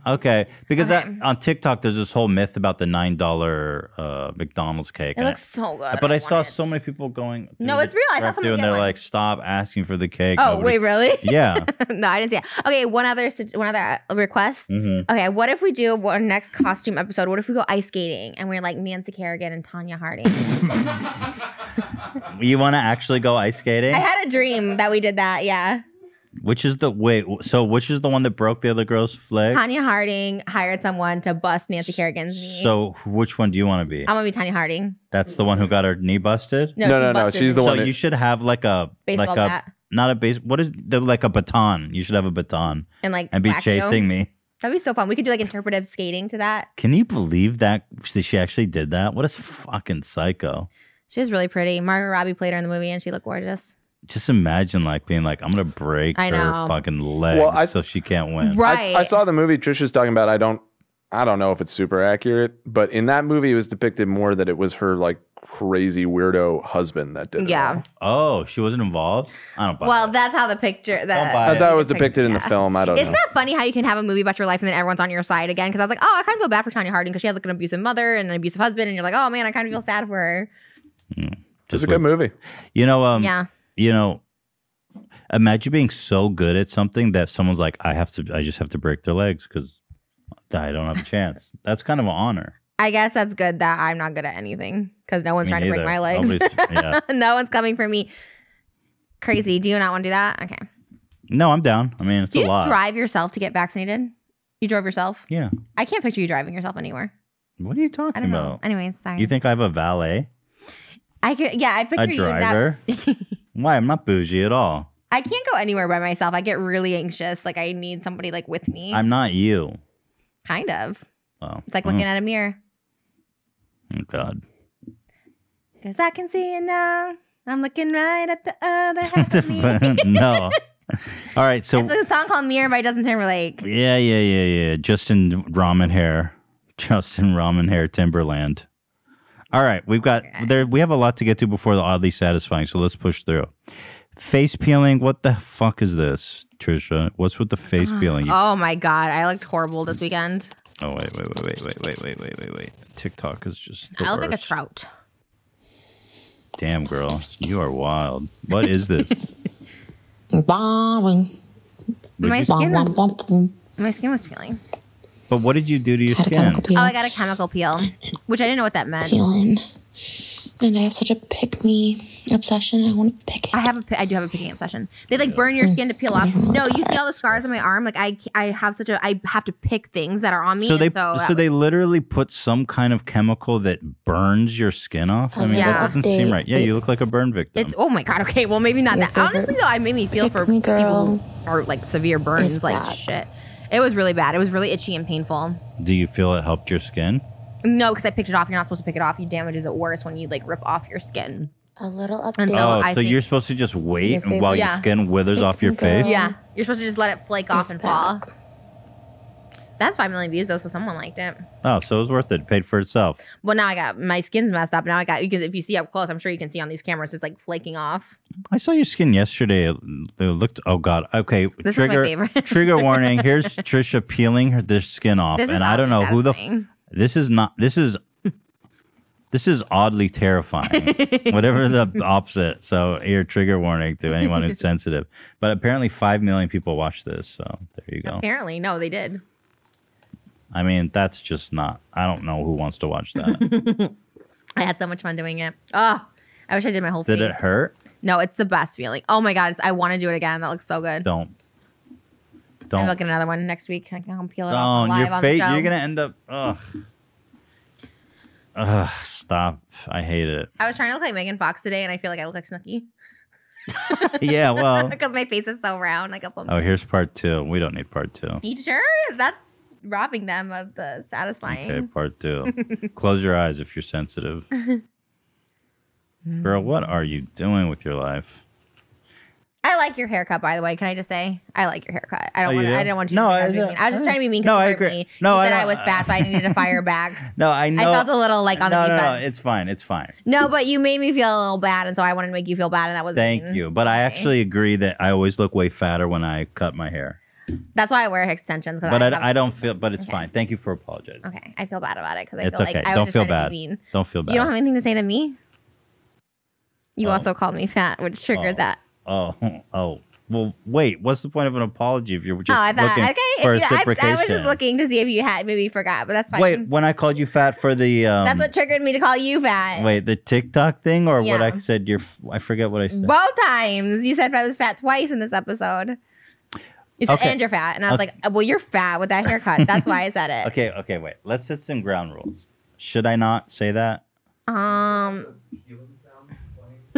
Okay, because that, on TikTok there's this whole myth about the nine dollar uh, McDonald's cake. It looks so good. But I I saw it. so many people going. No, it's real. I saw drive-thru and they're one. like, "Stop asking for the cake." Oh Nobody- wait, really? Yeah. no, I didn't see it. Okay, one other one other uh, request. Mhm. Okay, what if we do our next costume episode? What if we go ice skating and we're like Nancy Kerrigan and Tonya Harding? You want to actually go ice skating? I had a dream that we did that. Yeah, Which is the wait? So which is the one that broke the other girl's leg? Tonya Harding hired someone to bust Nancy Kerrigan's knee. So which one do you want to be? I'm gonna be Tonya Harding. That's the one who got her knee busted. No, No, no, no, she's the one. so one you should have like a Baseball like a bat. not a base. What is the like a baton? You should have a baton And, like, and be whack you. chasing me. That'd be so fun. We could do like interpretive skating to that. Can you believe that that she actually did that? What a fucking psycho. She was really pretty. Margot Robbie played her in the movie, and she looked gorgeous. Just imagine like being like, I'm gonna break I her know. fucking legs Well, I- so she can't win. Right. I, s- I saw the movie Trisha's talking about. I don't, I don't know if it's super accurate, but in that movie, it was depicted more that it was her like crazy weirdo husband that did it. Yeah. Oh, she wasn't involved? I don't buy Well, that's how the picture. That, buy That's how it was depicted in the yeah. film. I don't Isn't know. that funny how you can have a movie about your life and then everyone's on your side again? Because I was like, oh, I kind of feel bad for Tonya Harding because she had like an abusive mother and an abusive husband, and you're like, oh man, I kind of feel sad for her. It's a good movie. You know, um, Yeah. You know, imagine being so good at something that someone's like, I have to, I just have to break their legs because I don't have a chance. That's kind of an honor. I guess that's good that I'm not good at anything because no one's Me trying to break my legs. Yeah. no one's coming for me. Crazy. Do you not want to do that? Okay. No, I'm down. I mean, it's Do a you lot. drive yourself to get vaccinated? You drove yourself? Yeah. I can't picture you driving yourself anywhere. What are you talking I don't know. about? Anyways, sorry. You think I have a valet? I could? Yeah, I picture A you. Not, driver? Why? I'm not bougie at all. I can't go anywhere by myself. I get really anxious. Like I need somebody like with me. I'm not you. kind of. Oh, It's like looking oh, at a mirror. oh, God. Cause I can see you now. I'm looking right at the other half of me. no. All right. So it's a song called Mirror by Justin Timberlake. yeah, yeah, yeah, yeah. Justin Ramen Hair, Justin Ramen Hair Timberland. All right, we've got there. We have a lot to get to before the oddly satisfying. So let's push through. Face peeling. What the fuck is this, Trisha? What's with the face peeling? Oh my god, I looked horrible this weekend. oh wait, wait, wait, wait, wait, wait, wait, wait, wait, wait. TikTok is just the I look like a trout. Damn, girl, you are wild. What is this? Boring. My skin was my skin was peeling. But what did you do to your skin? Oh, I got a chemical peel, which I didn't know what that meant. Peeling. And I have such a pick me obsession. I want to pick it. I have a, pi- I do have a picking obsession. They like burn your mm. skin to peel off. No, you see all the scars on my arm. Like I, I have such a, I have to pick things that are on me. So they so, so, they was- literally put some kind of chemical that burns your skin off. I mean, Yeah. that doesn't seem right. Yeah, you look like a burn victim. It's oh my god. Okay, well maybe not Your that. Honestly though, I made me feel for pick-me people who are like severe burns. is Like back. shit. It was really bad. It was really itchy and painful. Do you feel it helped your skin? No, because I picked it off. You're not supposed to pick it off. You damages it worse when you like rip off your skin. A little And update. so oh, I so think- you're supposed to just wait Your favorite- while your skin withers off your Pick me face? Yeah, you're supposed to just let it flake off is and fall. That's five million views though, so someone liked it. Oh, so it was worth it. It paid for itself. Well, now I got my skin's messed up. Now I got because if you see up close, I'm sure you can see on these cameras, it's like flaking off. I saw your skin yesterday. It, looked. Oh God. Okay. This is my trigger. favorite. trigger warning. Here's Trisha peeling her their skin off, This is and I don't know who the. This is not. This is. This is oddly terrifying. Whatever the opposite. So, here, trigger warning to anyone who's sensitive. But apparently, five million people watch this. So there you go. Apparently, no, they did. I mean, that's just not. I don't know who wants to watch that. I had so much fun doing it. Oh, I wish I did my whole Did face. it hurt? No, it's the best feeling. Oh my god, it's, I want to do it again. That looks so good. Don't. I'm Don't. looking at another one next week. I can peel it off Don't. live Your on the face. show. You're gonna end up. Ugh. Ugh. Stop. I hate it. I was trying to look like Megan Fox today, and I feel like I look like Snooki Yeah. Well. because my face is so round. Like a. Oh, here's part two. We don't need part two. You sure? That's robbing them of the satisfying. Okay, part two. Close your eyes if you're sensitive. Girl, what are you doing with your life? I like your haircut, by the way. Can I just say I like your haircut? I Oh, don't you want. do? I didn't want you No, to I mean. I was just trying to be mean. No, I agree. me. No, you I said I, was fat, so I needed to fire back. No, I know. I felt a little like on no, the no, no. It's fine. It's fine. No, but you made me feel a little bad, and so I wanted to make you feel bad, and that was Thank mean. you. But I actually agree that I always look way fatter when I cut my hair. That's why I wear extensions. But I, have- I don't feel. But it's fine. Thank you for apologizing. Okay, I feel bad about it because I It's feel okay. like I Don't feel bad. to be mean. Don't feel bad. You don't have anything to say to me. You Oh. also called me fat, which triggered that. Oh, oh. Well, wait. What's the point of an apology if you're just oh, I thought looking okay. for if you- I, reciprocation? I was just looking to see if you had maybe forgot, but that's fine. Wait, when I called you fat for the um, that's what triggered me to call you fat. wait the TikTok thing or what I said? You're. I forget what I said. Both times you said I was fat twice in this episode. You said Okay. and you're fat, and I was Okay. like, well, you're fat with that haircut. That's why I said it. Okay, okay, wait. Let's set some ground rules. Should I not say that? Um,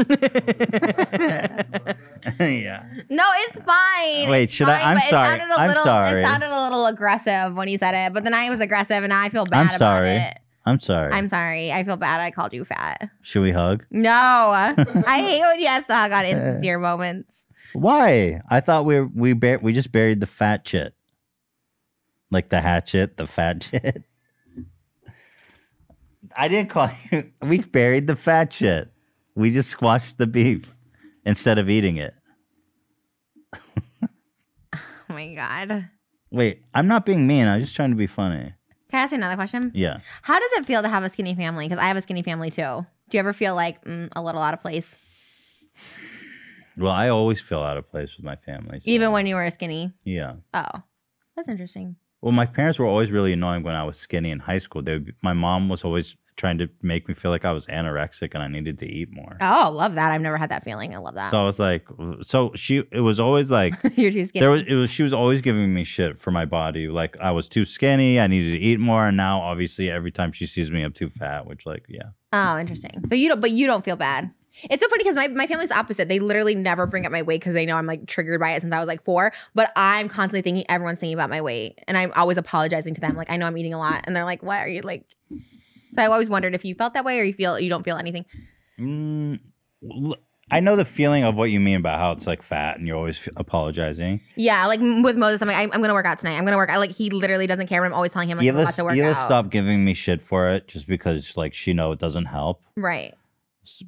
yeah. No, it's fine. Wait, should I- fine, I'm sorry. a I'm sorry. It sounded a little aggressive when you said it, but then I was aggressive, and now I feel bad I'm about sorry. it. I'm sorry. I'm sorry. I feel bad. I called you fat. Should we hug? No, I hate when you ask to hug on insincere moments. Why? I thought we were, we we just buried the fat shit. Like the hatchet, the fat shit. I didn't call you. We buried the fat shit. We just squashed the beef instead of eating it. Oh my god. Wait, I'm not being mean. I'm just trying to be funny. Can I ask you another question? Yeah. How does it feel to have a skinny family? Because I have a skinny family too. Do you ever feel like mm, a little out of place, Well, I always feel out of place with my family. so- even when you were skinny? yeah. Oh, that's interesting. Well, my parents were always really annoying when I was skinny in high school. They would my mom was always trying to make me feel like I was anorexic and I needed to eat more. Oh, love that. I've never had that feeling. I love that. So I was like, so she, it was always like, You're too skinny. there was, it was, she was always giving me shit for my body. Like I was too skinny. I needed to eat more. And now obviously every time she sees me, I'm too fat, which like, yeah. Oh, interesting. So you don't, but you don't feel bad. It's so funny because my, my family's opposite. They literally never bring up my weight because they know I'm like triggered by it since I was like four. But I'm constantly thinking everyone's thinking about my weight, and I'm always apologizing to them. Like I know I'm eating a lot, and they're like, "What are you like?" So I always wondered if you felt that way or you feel you don't feel anything. Mm, I know the feeling of what you mean about how it's like fat and you're always f- apologizing. Yeah, like with Moses, I'm like, I'm, I'm gonna work out tonight. I'm gonna work. I like he literally doesn't care, but I'm always telling him like, I'm about to work Hila out. stop giving me shit for it just because like she know it doesn't help. Right.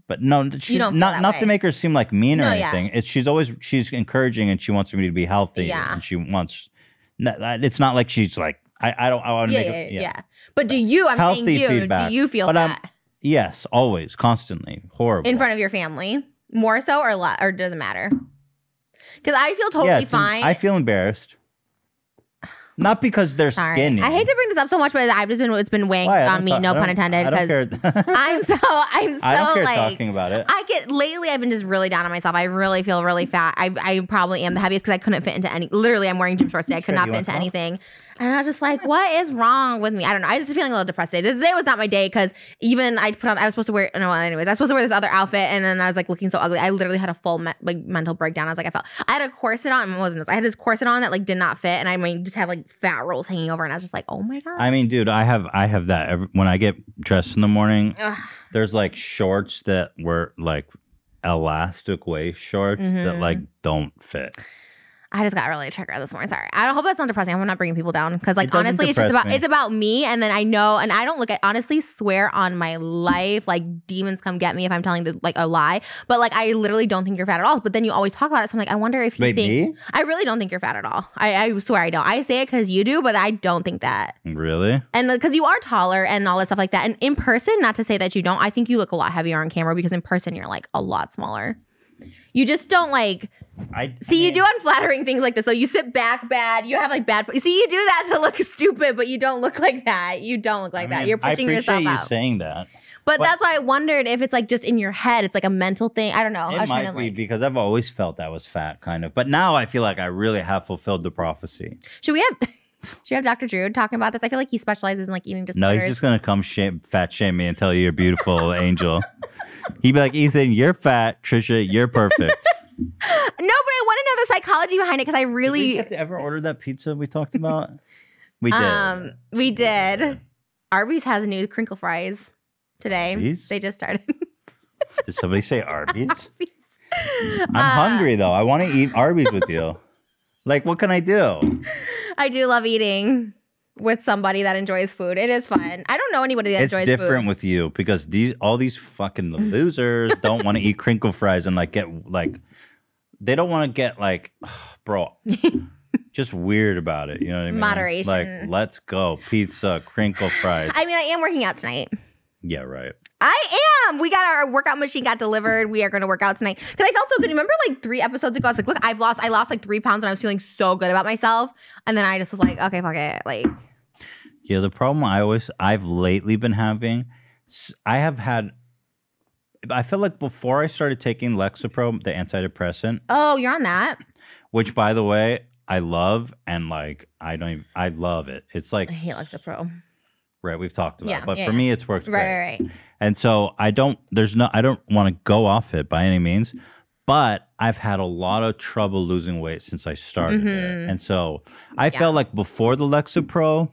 But no, don't not not way. to make her seem like mean or No, yeah. anything. It's she's always she's encouraging and she wants me to be healthy. Yeah. and she wants. It's not like she's like I, I don't I want to Yeah, make yeah, it, yeah, But do you? I'm Healthy saying you. feedback. Do you feel But that Yes, always, constantly, horrible. in front of your family more so or lot or doesn't matter? Because I feel totally yeah, fine. I feel embarrassed. Not because they're Sorry. skinny. I hate to bring this up so much, but I've just been it's been weighing Why? On me, no pun intended. Because I'm so I'm so I don't care like talking about it. I get lately. I've been just really down on myself. I really feel really fat. I I probably am the heaviest because I couldn't fit into any. Literally, I'm wearing gym shorts today. I could Sure, not fit into anything. And I was just like, what is wrong with me? I don't know. I just feeling a little depressed today. This day was not my day because even I put on. I was supposed to wear. No, anyways, I was supposed to wear this other outfit, and then I was like looking so ugly. I literally had a full me- like mental breakdown. I was like, I felt. I had a corset on. and wasn't this. I had this corset on that like did not fit, and I mean just had like fat rolls hanging over, and I was just like, oh my god. I mean, dude, I have I have that every, when I get dressed in the morning. Ugh. There's like shorts that were like elastic waist shorts that Mhm. like don't fit. I just got really triggered this morning. Sorry. I don't hope that's not depressing. I'm not bringing people down because, like, It honestly, it's just about me. it's about me. And then I know, and I don't look at honestly swear on my life, like demons come get me if I'm telling the, like a lie. But like, I literally don't think you're fat at all. But then you always talk about it, so I'm like, I wonder if you Wait, think me? I really don't think you're fat at all. I, I swear I don't. I say it because you do, but I don't think that. Really? And uh, because you are taller and all that stuff like that. And in person, not to say that you don't, I think you look a lot heavier on camera because in person you're like a lot smaller. You just don't like I see you do unflattering things like this. So you sit back bad. You have like bad. See you do that to look stupid, but you don't look like that. You don't look like I that. mean, You're I pushing appreciate yourself you out. saying that. but but- that's why I wondered if it's like just in your head. It's like a mental thing. I don't know. It might to be like. because I've always felt I was fat, kind of. But now I feel like I really have fulfilled the prophecy. Should we have? Should we have Dr. Drew talking about this? I feel like he specializes in like eating disorders. No, he's just gonna come shame, fat shame me and tell you you're beautiful, angel. He'd be like, Ethan, you're fat. Trisha, you're perfect. no, but I want to know the psychology behind it because I Did we really. get to ever order that pizza we talked about? We did. Um, we did. Arby's has new crinkle fries today. Arby's? They just started. Did somebody say Arby's? I'm Uh, hungry though. I want to eat Arby's with you. Like, what can I do? I do love eating with somebody that enjoys food. It is fun. I don't know anybody that It's enjoys different food. with you because these all these fucking losers don't want to eat crinkle fries and like get like they don't want to get like bro just weird about it. You know what I mean? Moderation. Like, let's go pizza, crinkle fries. I mean, I am working out tonight. yeah, right. I am. We got our workout machine got delivered. We are going to work out tonight because I felt so good. Remember, like three episodes ago, I was like, "Look, I've lost. I lost like three pounds, and I was feeling so good about myself." And then I just was like, "Okay, fuck it." Like, Yeah, the problem I always I've lately been having, I have had. I feel like before I started taking Lexapro, the antidepressant, oh, you're on that. which by the way I love, and like I don't, even, I love it. It's like I hate Lexapro. right? We've talked about, Yeah, it. but yeah, for yeah. me, it's worked Right, great. right, right. And so I don't. There's no. I don't want to go off it by any means, but I've had a lot of trouble losing weight since I started it, Mhm. and so I felt like before the Lexapro,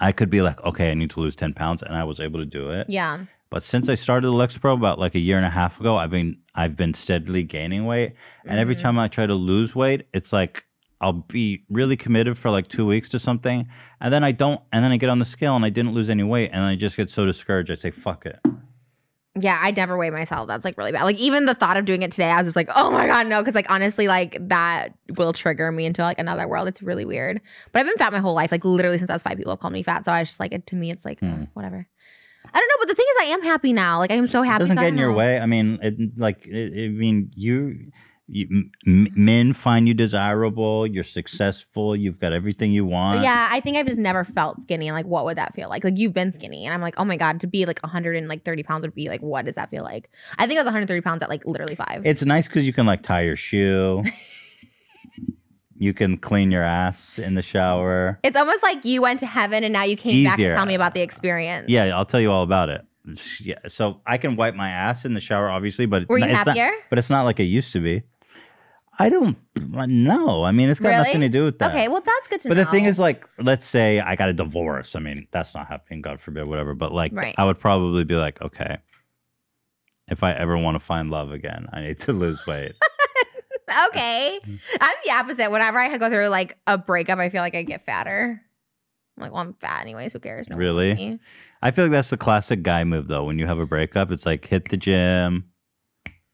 I could be like, okay, I need to lose ten pounds, and I was able to do it. Yeah. But since I started the Lexapro about like a year and a half ago, I've been I've been steadily gaining weight, and every Mhm. time I try to lose weight, it's like I'll be really committed for like two weeks to something, and then I don't, and then I get on the scale and I didn't lose any weight, and I just get so discouraged. I say, "Fuck it." Yeah, I never weigh myself. That's like really bad. Like even the thought of doing it today, I was just like, oh my god, no, because like honestly, like that will trigger me into like another world. It's really weird. But I've been fat my whole life. Like literally since I was five, people have called me fat. So I was just like, to me, it's like Hmm. uh, whatever. I don't know, but the thing is, I am happy now. Like I am so It happy. doesn't so get in your way. I mean, it, like, it, I mean, you, you m- men find you desirable. You're successful. You've got everything you want. Yeah, I think I've just never felt skinny. And like, what would that feel like? Like you've been skinny, and I'm like, oh my god, to be like 130 pounds would be like, what does that feel like? I think I was 130 pounds at like literally five. It's nice because you can like tie your shoe. you can clean your ass in the shower. It's almost like you went to heaven and now you came back to tell me about the experience. Yeah, I'll tell you all about it. Yeah, so I can wipe my ass in the shower, obviously, but Were you it's not- happier? but it's not like it used to be. I don't uh, know. I mean, it's got Really? nothing to do with that. Okay, well that's good to know. But know. the thing is, like, let's say I got a divorce. I mean, that's not happening, God forbid, whatever. But like, Right. I would probably be like, okay, if I ever want to find love again, I need to lose weight. okay. I'm the opposite. Whenever I go through like a breakup, I feel like I get fatter. I'm like, well, I'm fat anyways. Who cares? No one really? me. I feel like that's the classic guy move, though. When you have a breakup, it's like hit the gym,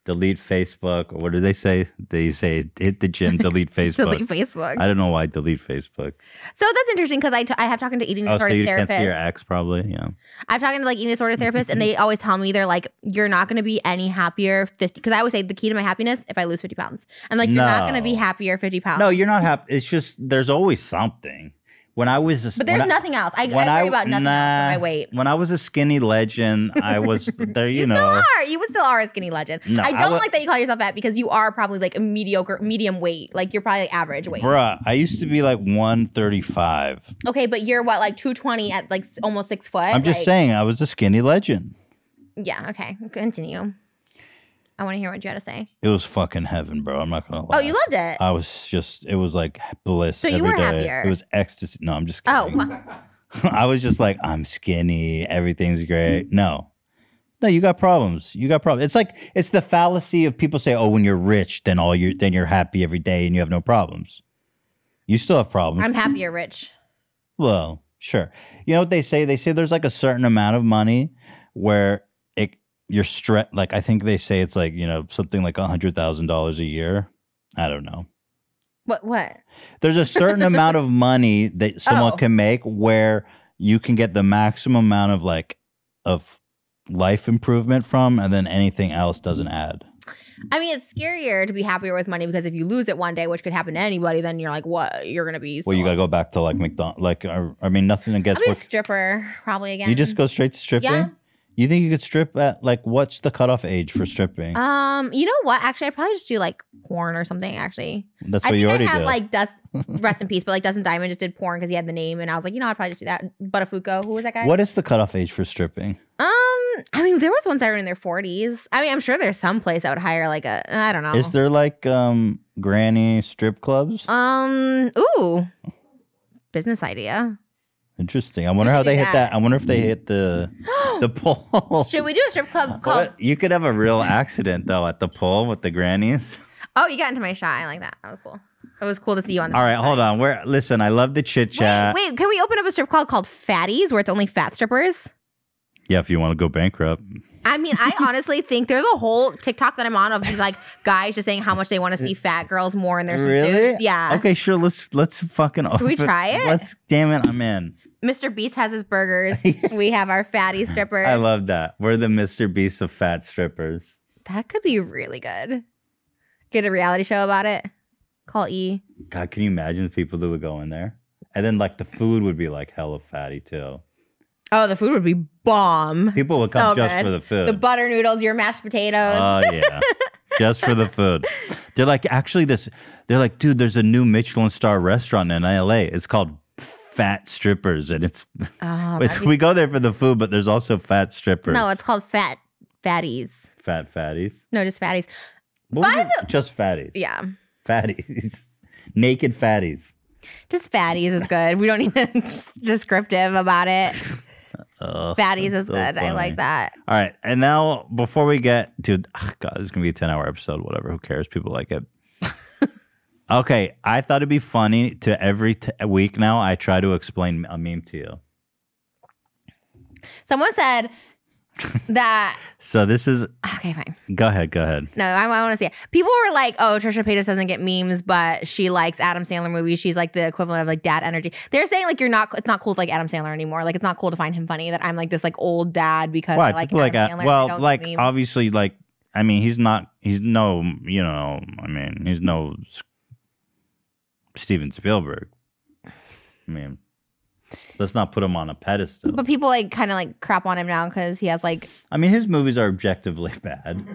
delete Facebook, or what do they say? They say hit the gym, delete Facebook. Delete Facebook. I don't know why delete Facebook. So that's interesting because I, t- I have talking to eating disorder Oh, so you can't therapists. see your ex, probably. Yeah. I'm talking to like eating disorder therapists, and they always tell me they're like, "You're not going to be any happier 50." Because I always say the key to my happiness if I lose 50 pounds, and like you're not going to be happier 50 pounds. No, you're not happy. It's just there's always something. When I was, a, But there's when I- nothing else. I, I worry about nothing else nah, with my weight. When I was a skinny legend, I was there. You, know, You Still are. You still are a skinny legend. No, I I don't wa- like that you call yourself that because you are probably like a mediocre, medium weight. Like you're probably like average weight. bruh. I used to be like 135. Okay, but you're what, like 220 at like almost six foot? I'm just Like- saying, I was a skinny legend. Yeah, okay. Continue. I want to hear what you had to say. It was fucking heaven, bro. I'm not gonna oh, lie. Oh, you loved it. I was just, it was like bliss. So you every were day. happier. It was ecstasy. No, I'm just oh, kidding. wow. I was just like, I'm skinny. Everything's great. Mm. No. No, you got problems. You got problems. It's like it's the fallacy of people say, "Oh, when you're rich, then all you then you're happy every day and you have no problems." You still have problems. I'm happy you're rich. Well, sure. You know what they say? They say there's like a certain amount of money where you're stress. Like I think they say it's like you know something like a hundred thousand dollars a year. I don't know. What? What? There's a certain amount of money that someone Oh. can make where you can get the maximum amount of like of life improvement from, and then anything else doesn't add. I mean, it's scarier to be happier with money because if you lose it one day, which could happen to anybody, then you're like, what? You're gonna be. Well, you got to go back to like McDonald. Like, uh, I mean, nothing against. I'll be a stripper probably again. you just go straight to stripping. Yeah. You think you could strip at like what's the cutoff age for stripping? Um, you know what? Actually, I'd probably just do like porn or something. Actually, That's I what you already I have do. like Dust, rest in peace, but like Dustin Diamond just did porn because he had the name, and I was like, you know, I'd probably just do that. Buttafuoco, who was that guy? what is the cutoff age for stripping? Um, I mean, there was ones that were in their forties. I mean, I'm sure there's some place that would hire like a, I don't know. Is there like um granny strip clubs? Um, ooh, business idea. Interesting. I wonder how they hit that. that. I wonder if they hit the the pole. Should we do a strip club called? What? You could have a real accident though at the pole with the grannies. Oh, you got into my shot. I like that. That was cool. It was cool to see you on. The All right, hold on. Where? Listen, I love the chit chat. Wait, can we open up a strip club called Fatties, where it's only fat strippers? Yeah, if you want to go bankrupt. I mean, I honestly think there's a whole TikTok that I'm on of these like guys just saying how much they want to see fat girls more in their Really? swimsuits. Yeah. Okay, sure. Let's let's fucking. Should we try it? Let's. Damn it, I'm in. Mr. Beast has his burgers. we have our fatty strippers. I love that. We're the Mr. Beast of fat strippers. that. Could be really good. Get a reality show about it. Call E. God, can you imagine the people that would go in there? And then like the food would be like hella fatty too. Oh, the food would be bomb. People would come So just good. for the food. The butter noodles, your mashed potatoes. Oh yeah, just for the food. They're like, actually, this. They're like, dude, there's a new Michelin star restaurant in LA. It's called fat strippers, and it's, Oh, it's we go there for the food, but there's also fat strippers. no, it's called fat fatties. fat fatties. No, just fatties. By it? Just fatties. Yeah, Fatties. Naked fatties. just fatties is good. We don't need to descriptive about it. Ugh, oh, Fatties is so good. I like that. All right, and now before we get to ugh, God, this is gonna be a ten-hour episode. Whatever, who cares? People like it. Okay, I thought it'd be funny to every t- week now. I try to explain a meme to you. Someone said that. So this is. Okay, fine. Go ahead. Go ahead. No, I, want to see it. People were like, "Oh, Trisha Paytas doesn't get memes, but she likes Adam Sandler movies. She's like the equivalent of like dad energy." They're saying like you're not. It's not cool to like Adam Sandler anymore. Like it's not cool to find him funny. That I'm like this like old dad because Why I like people Adam that? Sandler. and I Well, don't get like memes. obviously, like I mean, he's not. He's no. You know, I mean, he's no S- Steven Spielberg. I mean, let's not put him on a pedestal. But people like kind of like crap on him now because he has like I mean, his movies are objectively bad.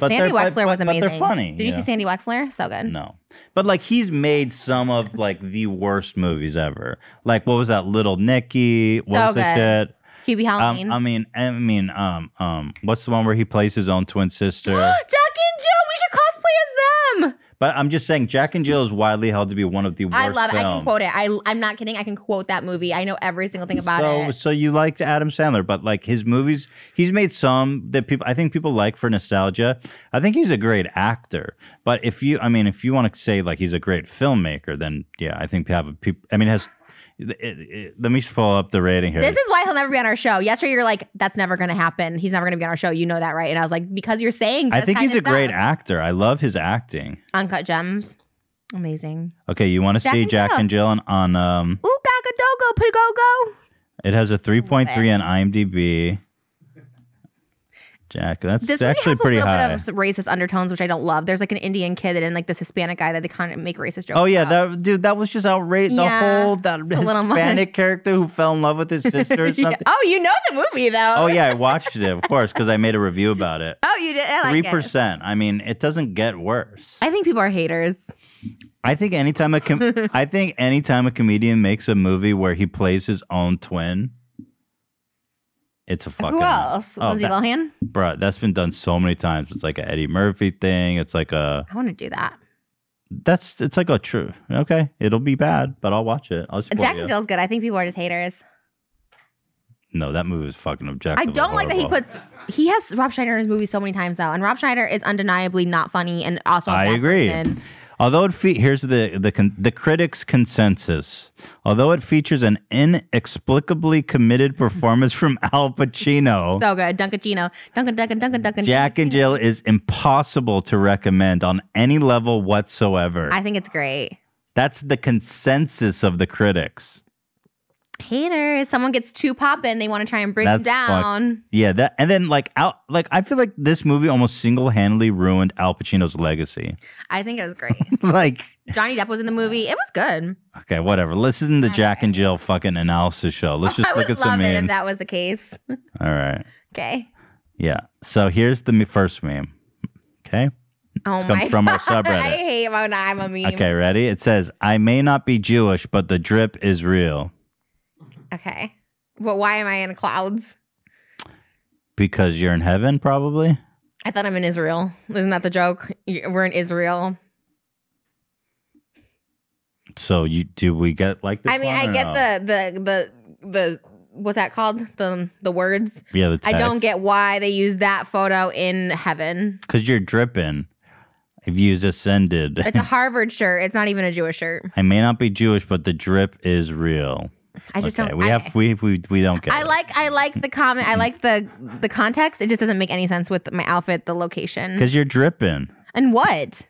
But Sandy they're- but- Wexler was but- but amazing. they're funny. Did you see Sandy Wexler? So good. No. But like he's made some of like the worst movies ever. Like what was that Little Nicky? What So was the good. shit? Hubie Um, Halloween. I mean, I mean, um, um, what's the one where he plays his own twin sister? Jack and Jill. We should cosplay as them. But I'm just saying, Jack and Jill is widely held to be one of the worst I love it. I can quote it. I I'm not kidding. I can quote that movie. I know every single thing about so, it. so you liked Adam Sandler, but like his movies, he's made some that people, I think people like for nostalgia. I think he's a great actor, but if you, I mean, if you want to say like he's a great filmmaker, then yeah, I think have people. I mean, has it, it, let me just pull up the rating here. This is why he'll never be on our show. Yesterday, you're like, "That's never going to happen. He's never going to be on our show." You know that, right? And I was like, "Because you're saying." I think he's a great stuff. actor. I love his acting. Uncut Gems, amazing. Okay, you want to see and Jack Jill. and Jill on, on um? Ooh, gaga dogo. It has a three point three on IMDb. Jack, that's This actually has a pretty little high. bit of racist undertones, which I don't love. There's like an Indian kid and like this Hispanic guy that they kind of make racist jokes. Oh yeah, about. that dude, that was just outrageous. The Yeah, whole that a little much. Hispanic character who fell in love with his sister or something. Oh, you know the movie though. Oh yeah, I watched it, of course, because I made a review about it. Oh, you did. Three like percent. I mean, it doesn't get worse. I think people are haters. I think anytime a com- I think anytime a comedian makes a movie where he plays his own twin, it's a fucking. Who else? Oh, Lindsay that- Lohan. Bruh, that's been done so many times. It's like a Eddie Murphy thing. It's like a I want to do that. that's it's like a true. Okay, it'll be bad, but I'll watch it. I'll Jack you. and Jill's good. I think people are just haters. No, that movie is fucking objective. I don't like that he puts. He has Rob Schneider in his movie so many times though, and Rob Schneider is undeniably not funny and also. I agree. person. Although it fe- here's the the con- the critics' consensus. Although it features an inexplicably committed performance from Al Pacino, So good, Dunkachino, Duncan, Duncan, Duncan, Duncan. Jack and Jill is impossible to recommend on any level whatsoever. I think it's great. That's the consensus of the critics. Haters. Someone gets too poppin', they want to try and bring That's him fuck- down. Yeah, that and then like Al, like I feel like this movie almost single handedly ruined Al Pacino's legacy. I think it was great. like, Johnny Depp was in the movie. It was good. okay, whatever. Listen to the Jack and Jill fucking analysis show. Let's just I look at some love it if that was the case. All right. okay. Yeah. So here's the first meme. Okay. Oh This comes from our subreddit. I hate when I'm a meme. Okay, ready? It says, I may not be Jewish, but the drip is real. Okay. But why am I in clouds? Because you're in heaven, probably? I thought I'm in Israel. Isn't that the joke? We're in Israel. So you do we get like this? I mean, I get no? the the the the what's that called? The the words. Yeah, the I don't get why they use that photo in heaven. Because you're dripping. Views ascended. It's a Harvard shirt. It's not even a Jewish shirt. I may not be Jewish, but the drip is real. I just okay, don't- We I- have we we, we don't get. I it. like I like the comment. I like the the context. It just doesn't make any sense with my outfit, the location, because you're dripping. and what?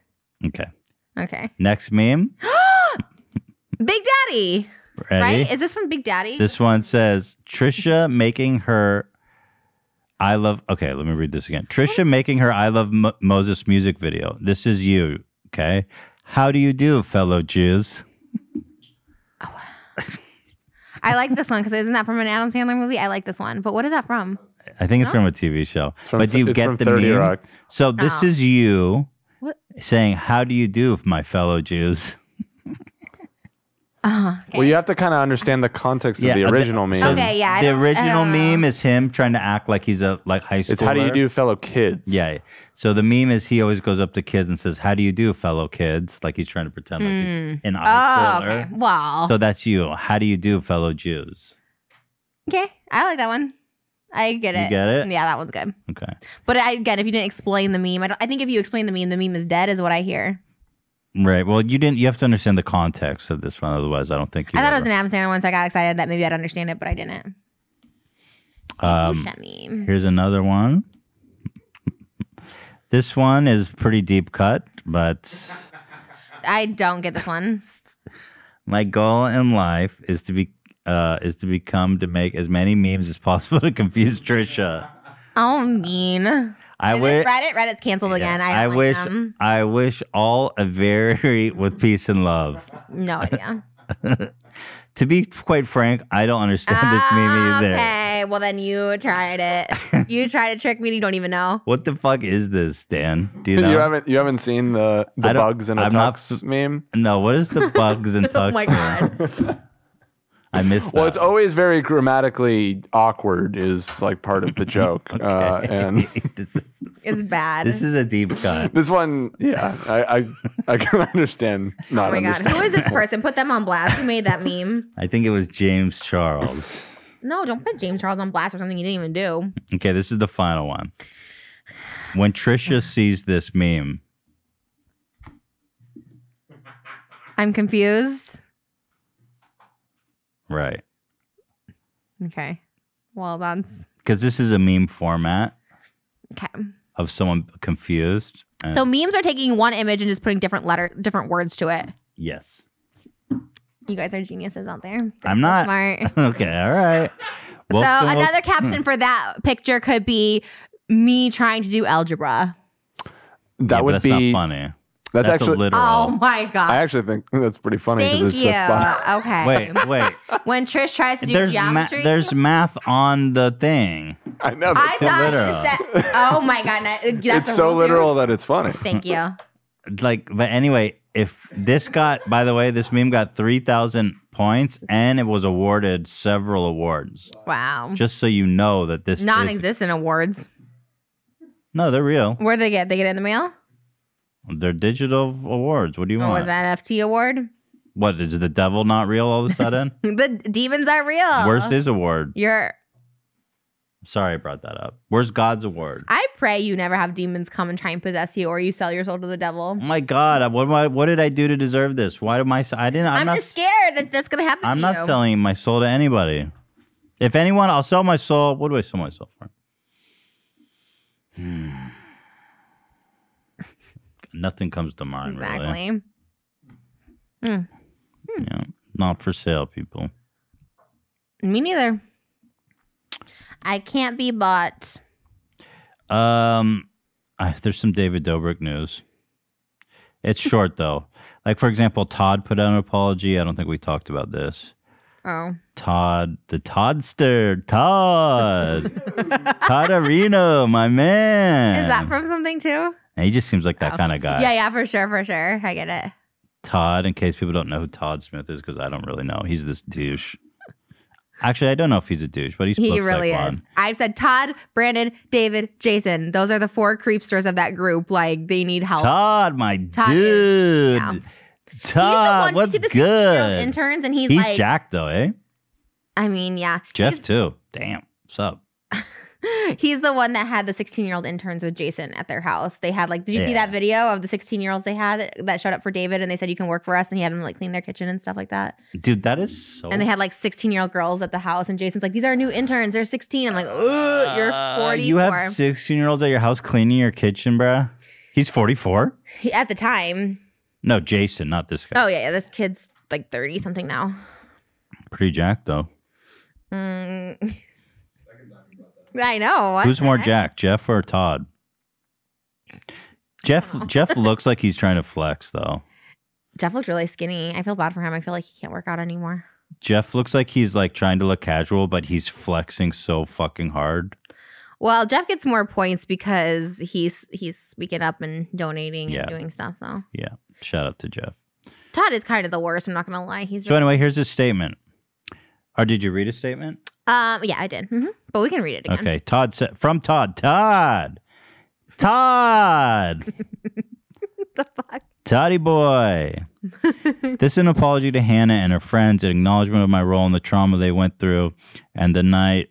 Okay. Okay, Next meme. Big Daddy. Ready? Right? Is this from Big Daddy? This one says Trisha making her I love Okay, let me read this again. Trisha making her I love Mo- Moses music video. This is you, okay? How do you do, fellow Jews? Oh, I like this one because isn't that from an Adam Sandler movie? I like this one, but what is that from? I think it's from a TV show. from but do you th- it's get the 30 meme? Rock. So this Oh. is you What? saying, "How do you do, my fellow Jews?" Uh, Well, you have to kind of understand the context of the original meme. so Okay, yeah, I The don't- I original don't know. meme is him trying to act like he's a like high school. It's how do you do fellow kids? Yeah. So the meme is he always goes up to kids and says, "How do you do, fellow kids?" Like he's trying to pretend like he's in a Oh, high okay. Well, So that's you. How do you do, fellow Jews? okay. I like that one. I get You it. get it? Yeah, that one's good. Okay. But I, again, if you didn't explain the meme, I, don't, I think if you explain the meme, the meme is dead, is what I hear. Right. Well, you didn't. You have to understand the context of this one. Otherwise, I don't think you. I thought it was an Adam Sandler one, so I got excited that maybe I'd understand it, but I didn't. Um, here's another one. This one is pretty deep cut, but I don't get this one. my goal in life is to be uh, is to become to make as many memes as possible to confuse Trisha. Oh, mean. I wish. Reddit? Reddit's canceled again. I, I like wish. them. I wish all a very with peace and love. No idea. to be quite frank, I don't understand this meme either. Okay, well then you tried it. you tried to trick me. and You don't even know. What the fuck is this, Dan? Do you You, haven't you haven't seen the the bugs in a I'm not meme? No, what is the bugs and tux? Oh my god. I missed Well, that. it's always very grammatically awkward. Is like part of the joke, uh, and It's bad. This is a deep cut. this one, yeah, I I, I can understand. Not oh my god. Who is this person? Put them on blast. Who made that meme? I think it was James Charles. No, don't put James Charles on blast or something you didn't even do. Okay, this is the final one. When Trisha sees this meme, I'm confused. right? Okay. Well, that's Because this is a meme format okay. of someone confused. So memes are taking one image and just putting different letter, different words to it. yes, You guys are geniuses out there. They're I'm so not. smart. okay, all right. so Welcome- Hmm. another caption for that picture could be me trying to do algebra. That Yeah, would that's be not funny. That's, That's actually. literal. Oh my god. I actually think that's pretty funny Thank it's you. just. Okay. Wait, wait. When Trish tries to do there's ma- geometry, there's math on the thing. I know. I too thought literal. you said, "Oh my god, that's it's so literal that it's funny. Thank you. Like, but anyway, if this got, by the way, this meme got three thousand points and it was awarded several awards. Wow. Just so you know that this is- Non-existent awards. no, they're real. Where do they get? They get in the mail. They're digital awards. What do you Or want? was that FT award? What is the devil not real all of a sudden? the demons are real. Where's his award? You're. Sorry, I brought that up. Where's God's award? I pray you never have demons come and try and possess you, or you sell your soul to the devil. Oh my God! What I, What did I do to deserve this? Why am I? I didn't. I'm, I'm, not. just scared that that's gonna happen. I'm to not you. selling my soul to anybody. If anyone, I'll sell my soul. What do I sell my soul for? Hmm. Nothing comes to mind, really. Exactly. Hmm. Yeah, not for sale, people. Me neither. I can't be bought. Um, I, there's some David Dobrik news. It's short though. Like for example, Todd put out an apology. I don't think we talked about this. Oh. Todd, the Toddster, Todd, Todd Areno, my man. Is that from something too? And he just seems like that kind of guy. Yeah, yeah, for sure, for sure. I get it. Todd, in case people don't know who Todd Smith is, because I don't really know. He's this douche. Actually, I don't know if he's a douche, but he's He really is. one. I've said Todd, Brandon, David, Jason. Those are the four creepsters of that group. Like they need help. Todd, my Todd is- dude. yeah. Todd, one- what's see the good? interns, and he's he's like- Jack though, eh? I mean, yeah. Jeff too. Damn, what's up? He's the one that had the 16 year old interns with Jason at their house. They had like, did you see that video of the 16 year olds they had that showed up for David and they said you can work for us and he had them like clean their kitchen and stuff like that. Dude, that is so. And they had like 16 year old girls at the house and Jason's like, these are new interns. They're 16. I'm like, ugh, you're Uh, 44. You have 16 year olds at your house cleaning your kitchen, bruh? He's 44? He- at the time. No, Jason, not this guy. Oh yeah, yeah, this kid's like 30 something now. Pretty jacked though. Mm. I know. What Who's more heck? Jack, Jeff or Todd? Jeff Jeff looks like he's trying to flex though. Jeff looked really skinny. I feel bad for him. I feel like he can't work out anymore. Jeff looks like he's like trying to look casual, but he's flexing so fucking hard. Well, Jeff gets more points because he's he's speaking up and donating Yeah. and doing stuff. So Yeah. Shout out to Jeff. Todd is kind of the worst. I'm not gonna lie. He's So anyway, here's his statement. Or did you read a statement? um yeah, I did. hmm But we can read it again. Okay, Todd said from Todd. Todd. Todd. the fuck? Toddy boy. this is an apology to Hannah and her friends, an acknowledgement of my role in the trauma they went through, and the night,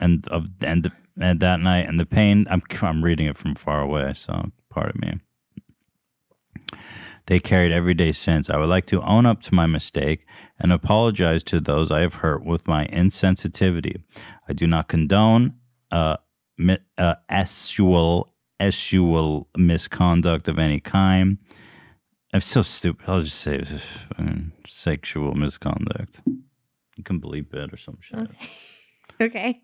and of and the, and that night, and the pain. I'm I'm reading it from far away, so pardon me. They carried every day since. I would like to own up to my mistake and apologize to those I have hurt with my insensitivity. I do not condone uh, mi- uh, actual misconduct of any kind. I'm so stupid. I'll just say sexual misconduct. You can bleep it or some shit. Okay. Okay.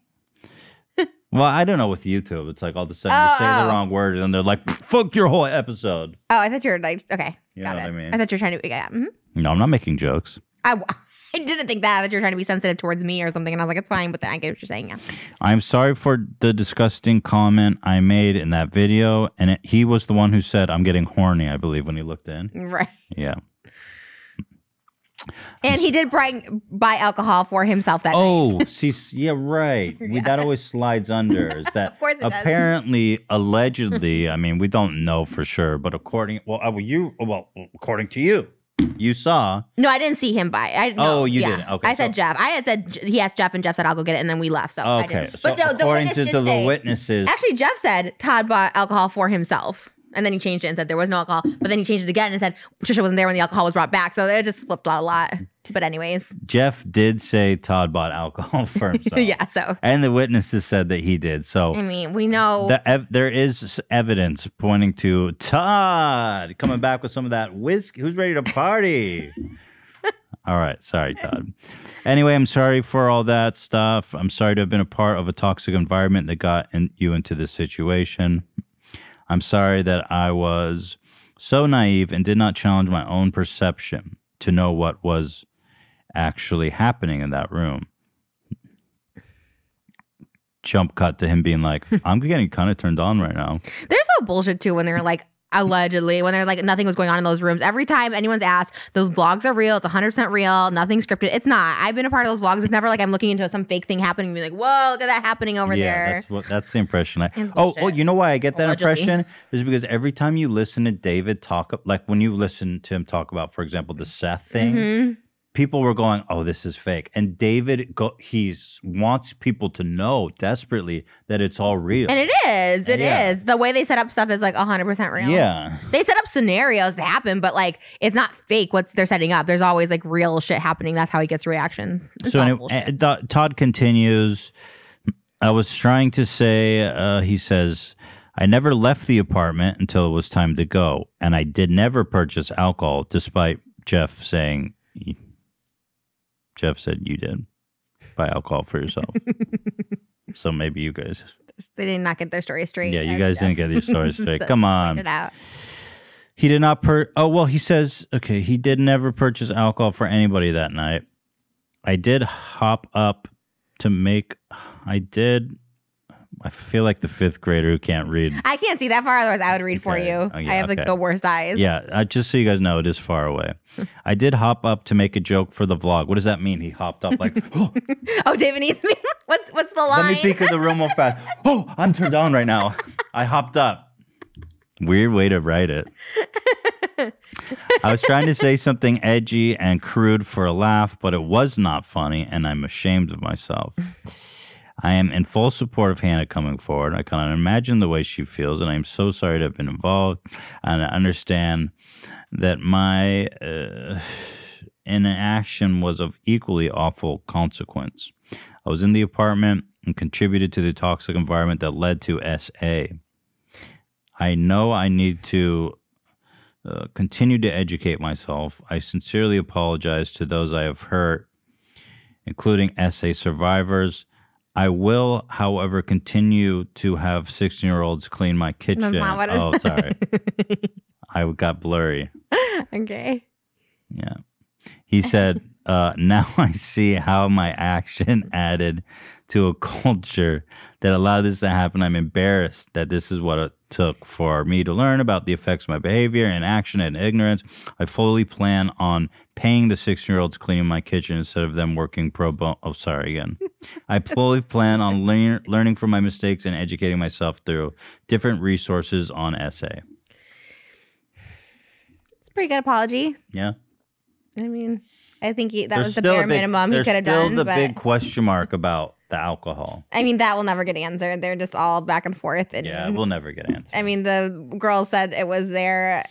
Well, I don't know with YouTube. It's like all of a sudden you say Oh, the oh. wrong word and they're like, fuck your whole episode. Oh, I thought you were like okay. You got know it. what I mean? I thought you were trying to. Yeah. mhm. No, I'm not making jokes. I, I didn't think that that you were trying to be sensitive towards me or something, and I was like, it's fine. But then I get what you're saying. Yeah. I'm sorry for the disgusting comment I made in that video. And it, he was the one who said, I'm getting horny, I believe, when he looked in. Right. Yeah. And he did buy, buy alcohol for himself that night. Oh, see, yeah, right. We, that always slides under. Is that it does. apparently, allegedly? I mean, we don't know for sure, but according, well, uh, you, well, according to you, you saw. No, I didn't see him buy. I no, Oh, you yeah. didn't. Okay, I said so- Jeff. I had said he asked Jeff, and Jeff said I'll go get it, and then we left. So I Okay, didn't. so But the, the according witness to the say, witnesses, actually, Jeff said Todd bought alcohol for himself, and then he changed it and said there was no alcohol. But then he changed it again and said Patricia wasn't there when the alcohol was brought back. So it just flipped a lot. But anyways, Jeff did say Todd bought alcohol for himself. yeah. So And the witnesses said that he did. So I mean, we know. the ev- there is evidence pointing to Todd coming back with some of that whiskey. Who's ready to party? all right, sorry, Todd. Anyway, I'm sorry for all that stuff. I'm sorry to have been a part of a toxic environment that got in, you into this situation. I'm sorry that I was so naive and did not challenge my own perception to know what was actually happening in that room jump cut to him being like, I'm getting kind of turned on right now. There's no bullshit too when they're like allegedly when they're like nothing was going on in those rooms. Every time anyone's asked, those vlogs are real. It's 100 percent real. Nothing scripted. It's not. I've been a part of those vlogs. It's never like I'm looking into some fake thing happening and be like, whoa, look at that happening over yeah, there. that's what that's the impression I. Oh, oh, you know why I get that Allegedly. impression is because every time you listen to David talk, like when you listen to him talk about, for example, the Seth thing, Mhm. People were going, "Oh, this is fake," and David go, he's wants people to know desperately that it's all real. And it is. It is. Yeah. The way they set up stuff is like 100% real. Yeah. They set up scenarios to happen, but like it's not fake what's they're setting up. There's always like real shit happening. That's how he gets reactions. It's so anyway, uh, Todd continues. I was trying to say, uh, he says, I never left the apartment until it was time to go, and I did never purchase alcohol, despite Jeff saying, Jeff said you did buy alcohol for yourself. so maybe you guys, they did not get their story straight. yeah, you guys didn't get your stories straight. said- Come on. out. He did not per. Oh well, he says okay. He did never purchase alcohol for anybody that night. I did hop up to make. I did. I feel like the fifth grader who can't read. I can't see that far, otherwise I would read for you. Oh, yeah, I have like the worst eyes. Yeah, uh, just so you guys know, it is far away. I did hop up to make a joke for the vlog. What does that mean? He hopped up like, oh, David needs me. What's what's the line? let me peek in the room real fast. Oh, I'm turned on right now. I hopped up. Weird way to write it. I was trying to say something edgy and crude for a laugh, but it was not funny, and I'm ashamed of myself. I am in full support of Hannah coming forward. I cannot imagine the way she feels, and I'm so sorry to have been involved. And I understand that my uh, inaction was of equally awful consequence. I was in the apartment and contributed to the toxic environment that led to SA. I know I need to uh, continue to educate myself. I sincerely apologize to those I have hurt, including SA survivors. I will, however, continue to have 16 year olds clean my kitchen. what oh, sorry. I got blurry. okay. Yeah. He said, uh, now I see how my action added to a culture that allowed this to happen. I'm embarrassed that this is what it took for me to learn about the effects of my behavior and action and ignorance. I fully plan on paying the 16 year olds cleaning my kitchen instead of them working pro bono. Oh, sorry again. I fully plan on lear- learning from my mistakes and educating myself through different resources on SA. It's a pretty good apology. Yeah. I mean, I think he, that There's was the still a bare big- minimum he there's could have still done. the but big question mark about the alcohol. I mean, that will never get answered. They're just all back and forth. And Yeah, we'll never get answered. I mean, the girl said it was there.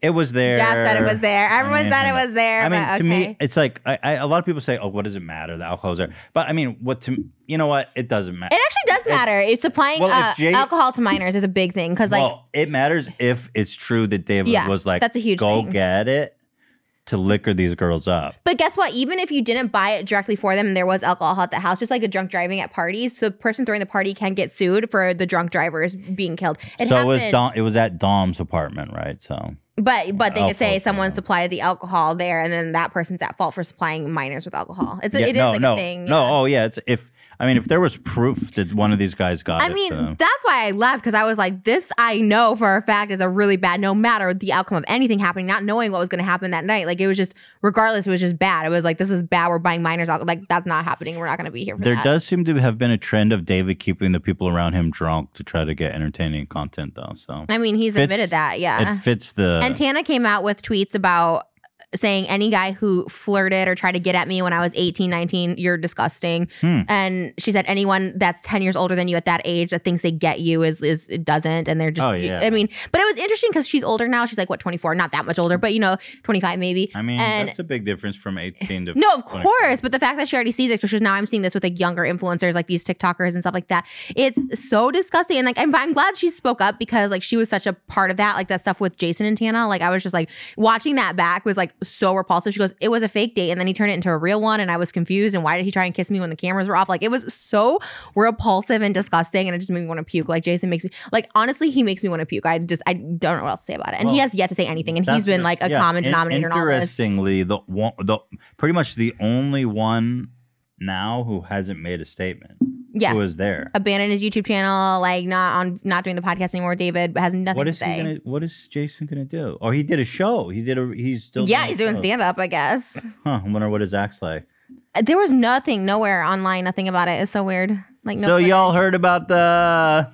It was there. Jeff said it was there. Everyone I mean, said it was there. I mean, but to me, it's like I, I, a lot of people say, "Oh, what does it matter? The alcohol's there." But I mean, what to you know what? It doesn't matter. It actually does matter. It's supplying Well, uh, Jay- alcohol to minors is a big thing because, like, well, it matters if it's true that David Yeah, was like, that's a huge go thing. get it to liquor these girls up. but guess what? Even if you didn't buy it directly for them, and there was alcohol at the house, just like a drunk driving at parties, the person throwing the party can get sued for the drunk drivers being killed. It so it was Dom, it was at Dom's apartment, right? So But but they could say someone supplied the alcohol there, and then that person's at fault for supplying minors with alcohol. It's a, Yeah, it is no, like no, a thing. no. Oh yeah, it's if I mean if there was proof that one of these guys got I it. mean, uh, that's why I left because I was like, this I know for a fact is a really bad, no matter the outcome of anything happening, not knowing what was going to happen that night. Like, it was just, regardless, it was just bad. It was like, this is bad. We're buying minors out. Like, that's not happening. We're not going to be here for there that. does seem to have been a trend of David keeping the people around him drunk to try to get entertaining content, though. So I mean, he's Fits- admitted that. Yeah. it fits the. and Tana came out with tweets about saying any guy who flirted or tried to get at me when I was 18, 19, you're disgusting. Hmm. And she said anyone that's 10 years older than you at that age that thinks they get you is is it doesn't and they're just Oh, yeah. I mean, but it was interesting cuz she's older now. She's like what 24, not that much older, but you know, 25 maybe. I mean, and that's a big difference from 18 to. no, of 24. course, but the fact that she already sees it because now I'm seeing this with like younger influencers, like these TikTokers and stuff like that. It's so disgusting, and like I'm, I'm glad she spoke up because like she was such a part of that, like that stuff with Jason and Tana. Like I was just like watching that back was like so repulsive. She goes, "It was a fake date, and then he turned it into a real one, and I was confused. And why did he try and kiss me when the cameras were off? Like it was so repulsive and disgusting, and it just made me want to puke. Like Jason makes me like honestly, he makes me want to puke. I just I don't know what else to say about it, and he has yet to say anything, and he's been like a yeah, common in- denominator in all this. Interestingly, the one, the pretty much the only one now who hasn't made a statement. Yeah. who is there? abandoned his YouTube channel, like not on not doing the podcast anymore. David has nothing What to is he gonna? What is Jason gonna do? Oh, he did a show. He did a. He's still. yeah, he's doing stand up, I guess. Huh. I wonder what his act's like. Uh, there was nothing, nowhere online, nothing about it. It's so weird. Like no. so y'all heard about the?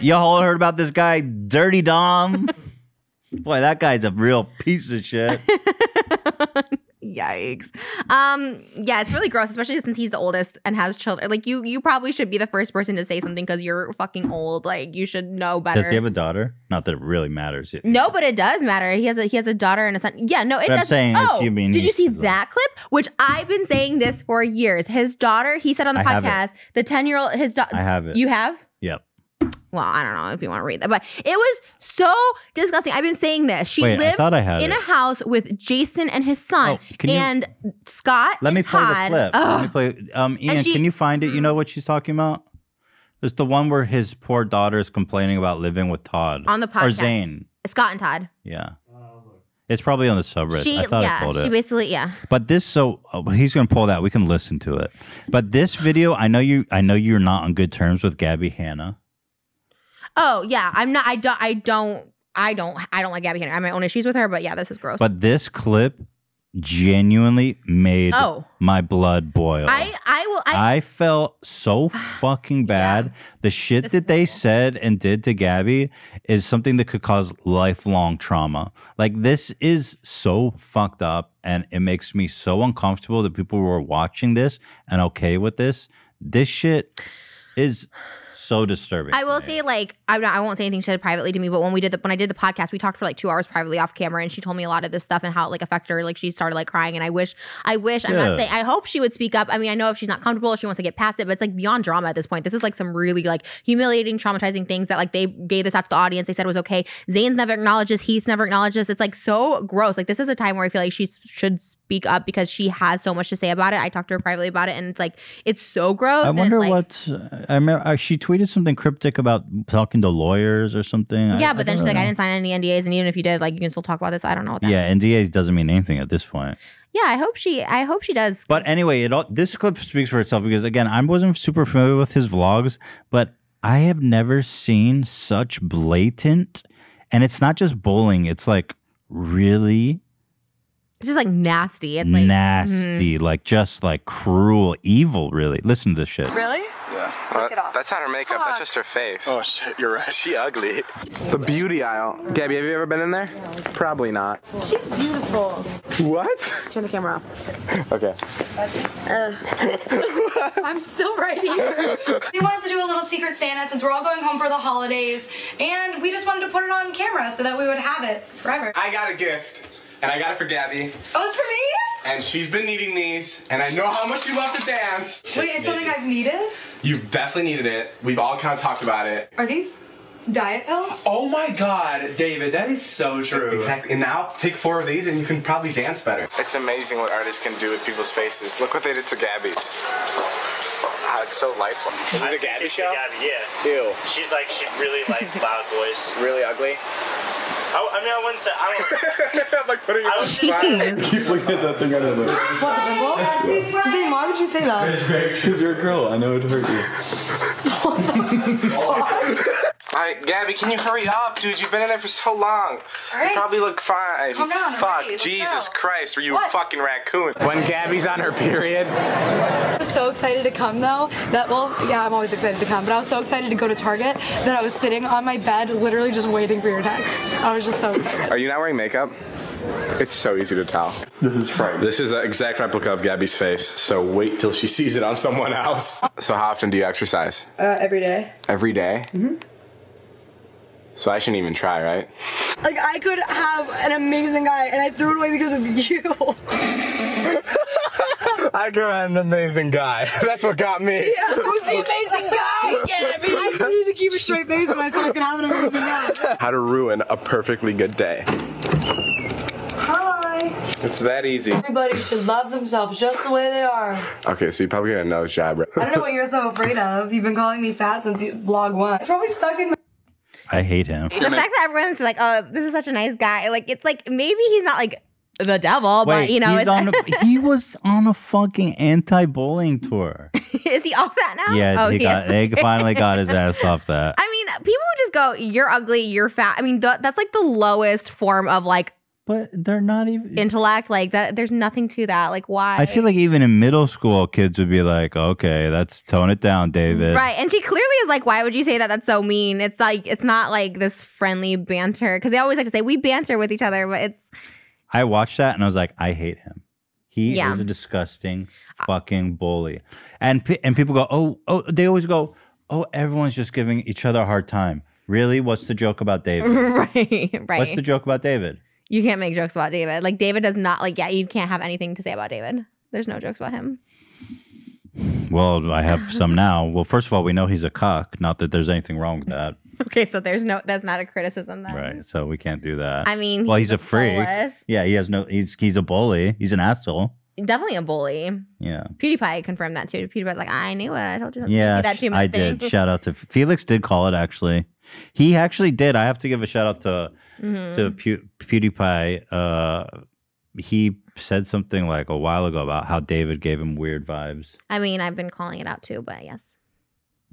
y'all heard about this guy, Dirty Dom? Boy, that guy's a real piece of shit. Yikes. Um. Yeah, it's really gross, especially since he's the oldest and has children. Like you, you probably should be the first person to say something because you're fucking old. Like you should know better. Does he have a daughter? Not that it really matters. no, but it does matter. He has a he has a daughter and a son. Yeah, no, it But I'm does. saying oh, you mean did you see that clip? Which I've been saying this for years. His daughter, he said on the I podcast, the ten year old, his daughter. I have it. You have? Yep. Well, I don't know if you want to read that, but it was so disgusting. I've been saying this. She Wait, I lived thought I had in it. a house with Jason and his son, Oh, can you- and Scott. Let me and play the Todd. clip. Let me play. Um, Ian, she- can you find it? You know what she's talking about? It's the one where his poor daughter is complaining about living with Todd On the podcast. or podcast. Zane. Scott and Todd. Yeah, it's probably on the subreddit. She, I thought yeah, I pulled she it. basically, yeah. But this, so oh, he's gonna pull that. We can listen to it. But this video, I know you. I know you're not on good terms with Gabby Hanna. Oh yeah, I'm not. I don't. I don't. I don't. I don't like Gabby Hanna. I have my own issues with her, but yeah, this is gross. But this clip genuinely made Oh. my blood boil. I, I will. I, I felt so fucking bad. The shit that they said and did to Gabby is something that could cause lifelong trauma. Like this is so fucked up and it makes me so uncomfortable that people were watching this and okay with this. This shit is so disturbing. I will say, like, I'm not, I won't say anything she said privately to me, but when we did the when I did the podcast, we talked for like two hours privately off camera, and she told me a lot of this stuff and how it like affected her. Like, she started like crying, and I wish, I wish, I'm not saying, I hope she would speak up. I mean, I know if she's not comfortable, if she wants to get past it, but it's like beyond drama at this point. This is like some really like humiliating, traumatizing things that like they gave this out to the audience. They said it was okay. Zane's never acknowledges. Heath's never acknowledges. It's like so gross. Like this is a time where I feel like she should speak up because she has so much to say about it. I talked to her privately about it, and it's like it's so gross. I wonder like, what I remember. uh, She tweeted something cryptic about talking to lawyers or something. Yeah, I but then don't she's like, I didn't sign any NDAs, and even if you did, like, you can still talk about this. I don't know. Yeah, NDAs doesn't mean anything at this point. Yeah, I hope she. I hope she does. But anyway, it all, this clip speaks for itself because again, I wasn't super familiar with his vlogs, but I have never seen such blatant, and it's not just bullying; it's like really It's just like nasty. It's like nasty, mm. like just like cruel, evil. Really, listen to this shit. Really? Yeah. that's not her makeup. That's just her face. Oh shit, you're right. She ugly. The beauty aisle. Gabby, have you ever been in there? Probably not. She's beautiful. What? Turn the camera off. Okay. Uh, I'm still right here. we wanted to do a little secret Santa since we're all going home for the holidays, and we just wanted to put it on camera so that we would have it forever. I got a gift, and I got it for Gabby, Oh, it's for me? and she's been needing these, and I know how much you love to dance. Wait, it's something I've needed? You've definitely needed it. We've all kind of talked about it. Are these diet pills? Oh my god, David, that is so true. Exactly. And now take four of these and you can probably dance better. It's amazing what artists can do with people's faces. Look what they did to Gabby's. Ah, it's so lifelike. Is it a Gabby show? Gabby, yeah. Ew. She's like, she really like loud voice. Really ugly? I, I mean, I wouldn't say, I don't like putting it I would say, Keep looking at that thing on your lip. What, the pimple? Zane, why would you say that? Because you're a girl. I know it'd hurt you. Alright, Gabby, can you hurry up, dude? You've been in there for so long. Alright. You probably look fine. Calm down, Fuck, ready, let's Jesus go. Christ, are you What? a fucking raccoon? When Gabby's on her period, I was so excited to come though that well yeah I'm always excited to come but I was so excited to go to Target that I was sitting on my bed literally just waiting for your text. I was just so excited. Are you not wearing makeup? It's so easy to tell. This is frightening. This is an exact replica of Gabby's face, so wait till she sees it on someone else. So how often do you exercise? Uh, every day. Every day? Mm-hmm. So I shouldn't even try, right? Like I could have an amazing guy and I threw it away because of you. I could have an amazing guy. That's what got me. Who's the amazing guy, Gabby? I couldn't even keep a straight face when I said I could have an amazing guy. How to ruin a perfectly good day. Hi. It's that easy. Everybody should love themselves just the way they are. Okay, so you probably got a nose job, right? I don't know what you're so afraid of. You've been calling me fat since you, vlog one. It's probably stuck in my I hate him. the fact that everyone's like, "Oh, this is such a nice guy," like it's like maybe he's not like the devil, Wait, but you know, he's on a, he was on a fucking anti-bullying tour. is he off that now? Yeah, oh, he got they finally got his ass off that. I mean, people would just go, "You're ugly, you're fat." I mean, th- that's like the lowest form of like But they're not even. intellect. Like that, there's nothing to that. Like why? I feel like even in middle school, kids would be like, "Okay, let's tone it down, David." Right. And she clearly is like, why would you say that? That's so mean. It's like, it's not like this friendly banter. Cause they always like to say, we banter with each other, but it's, I watched that and I was like, I hate him. He Yeah. is a disgusting fucking bully. And pe- and people go, oh, oh, they always go, oh, everyone's just giving each other a hard time. Really? What's the joke about David? right. Right. What's the joke about David? You can't make jokes about David. Like, David does not, like, yeah, you can't have anything to say about David. There's no jokes about him. Well, I have some now. Well, first of all, we know he's a cock. Not that there's anything wrong with that, Okay. So there's no, that's not a criticism then. right? So we can't do that. I mean, well, he's, he's a freak. soulless. Yeah, he has no. He's he's a bully. He's an asshole. Definitely a bully. Yeah. PewDiePie confirmed that too. PewDiePie's like, I knew it. I told you. something." Yeah, See that too. I did. Shout out to Felix. Did call it actually. He actually did. I have to give a shout out to Mhm. to Pew, PewDiePie. Uh, he said something like a while ago about how David gave him weird vibes. I mean, I've been calling it out too, but yes.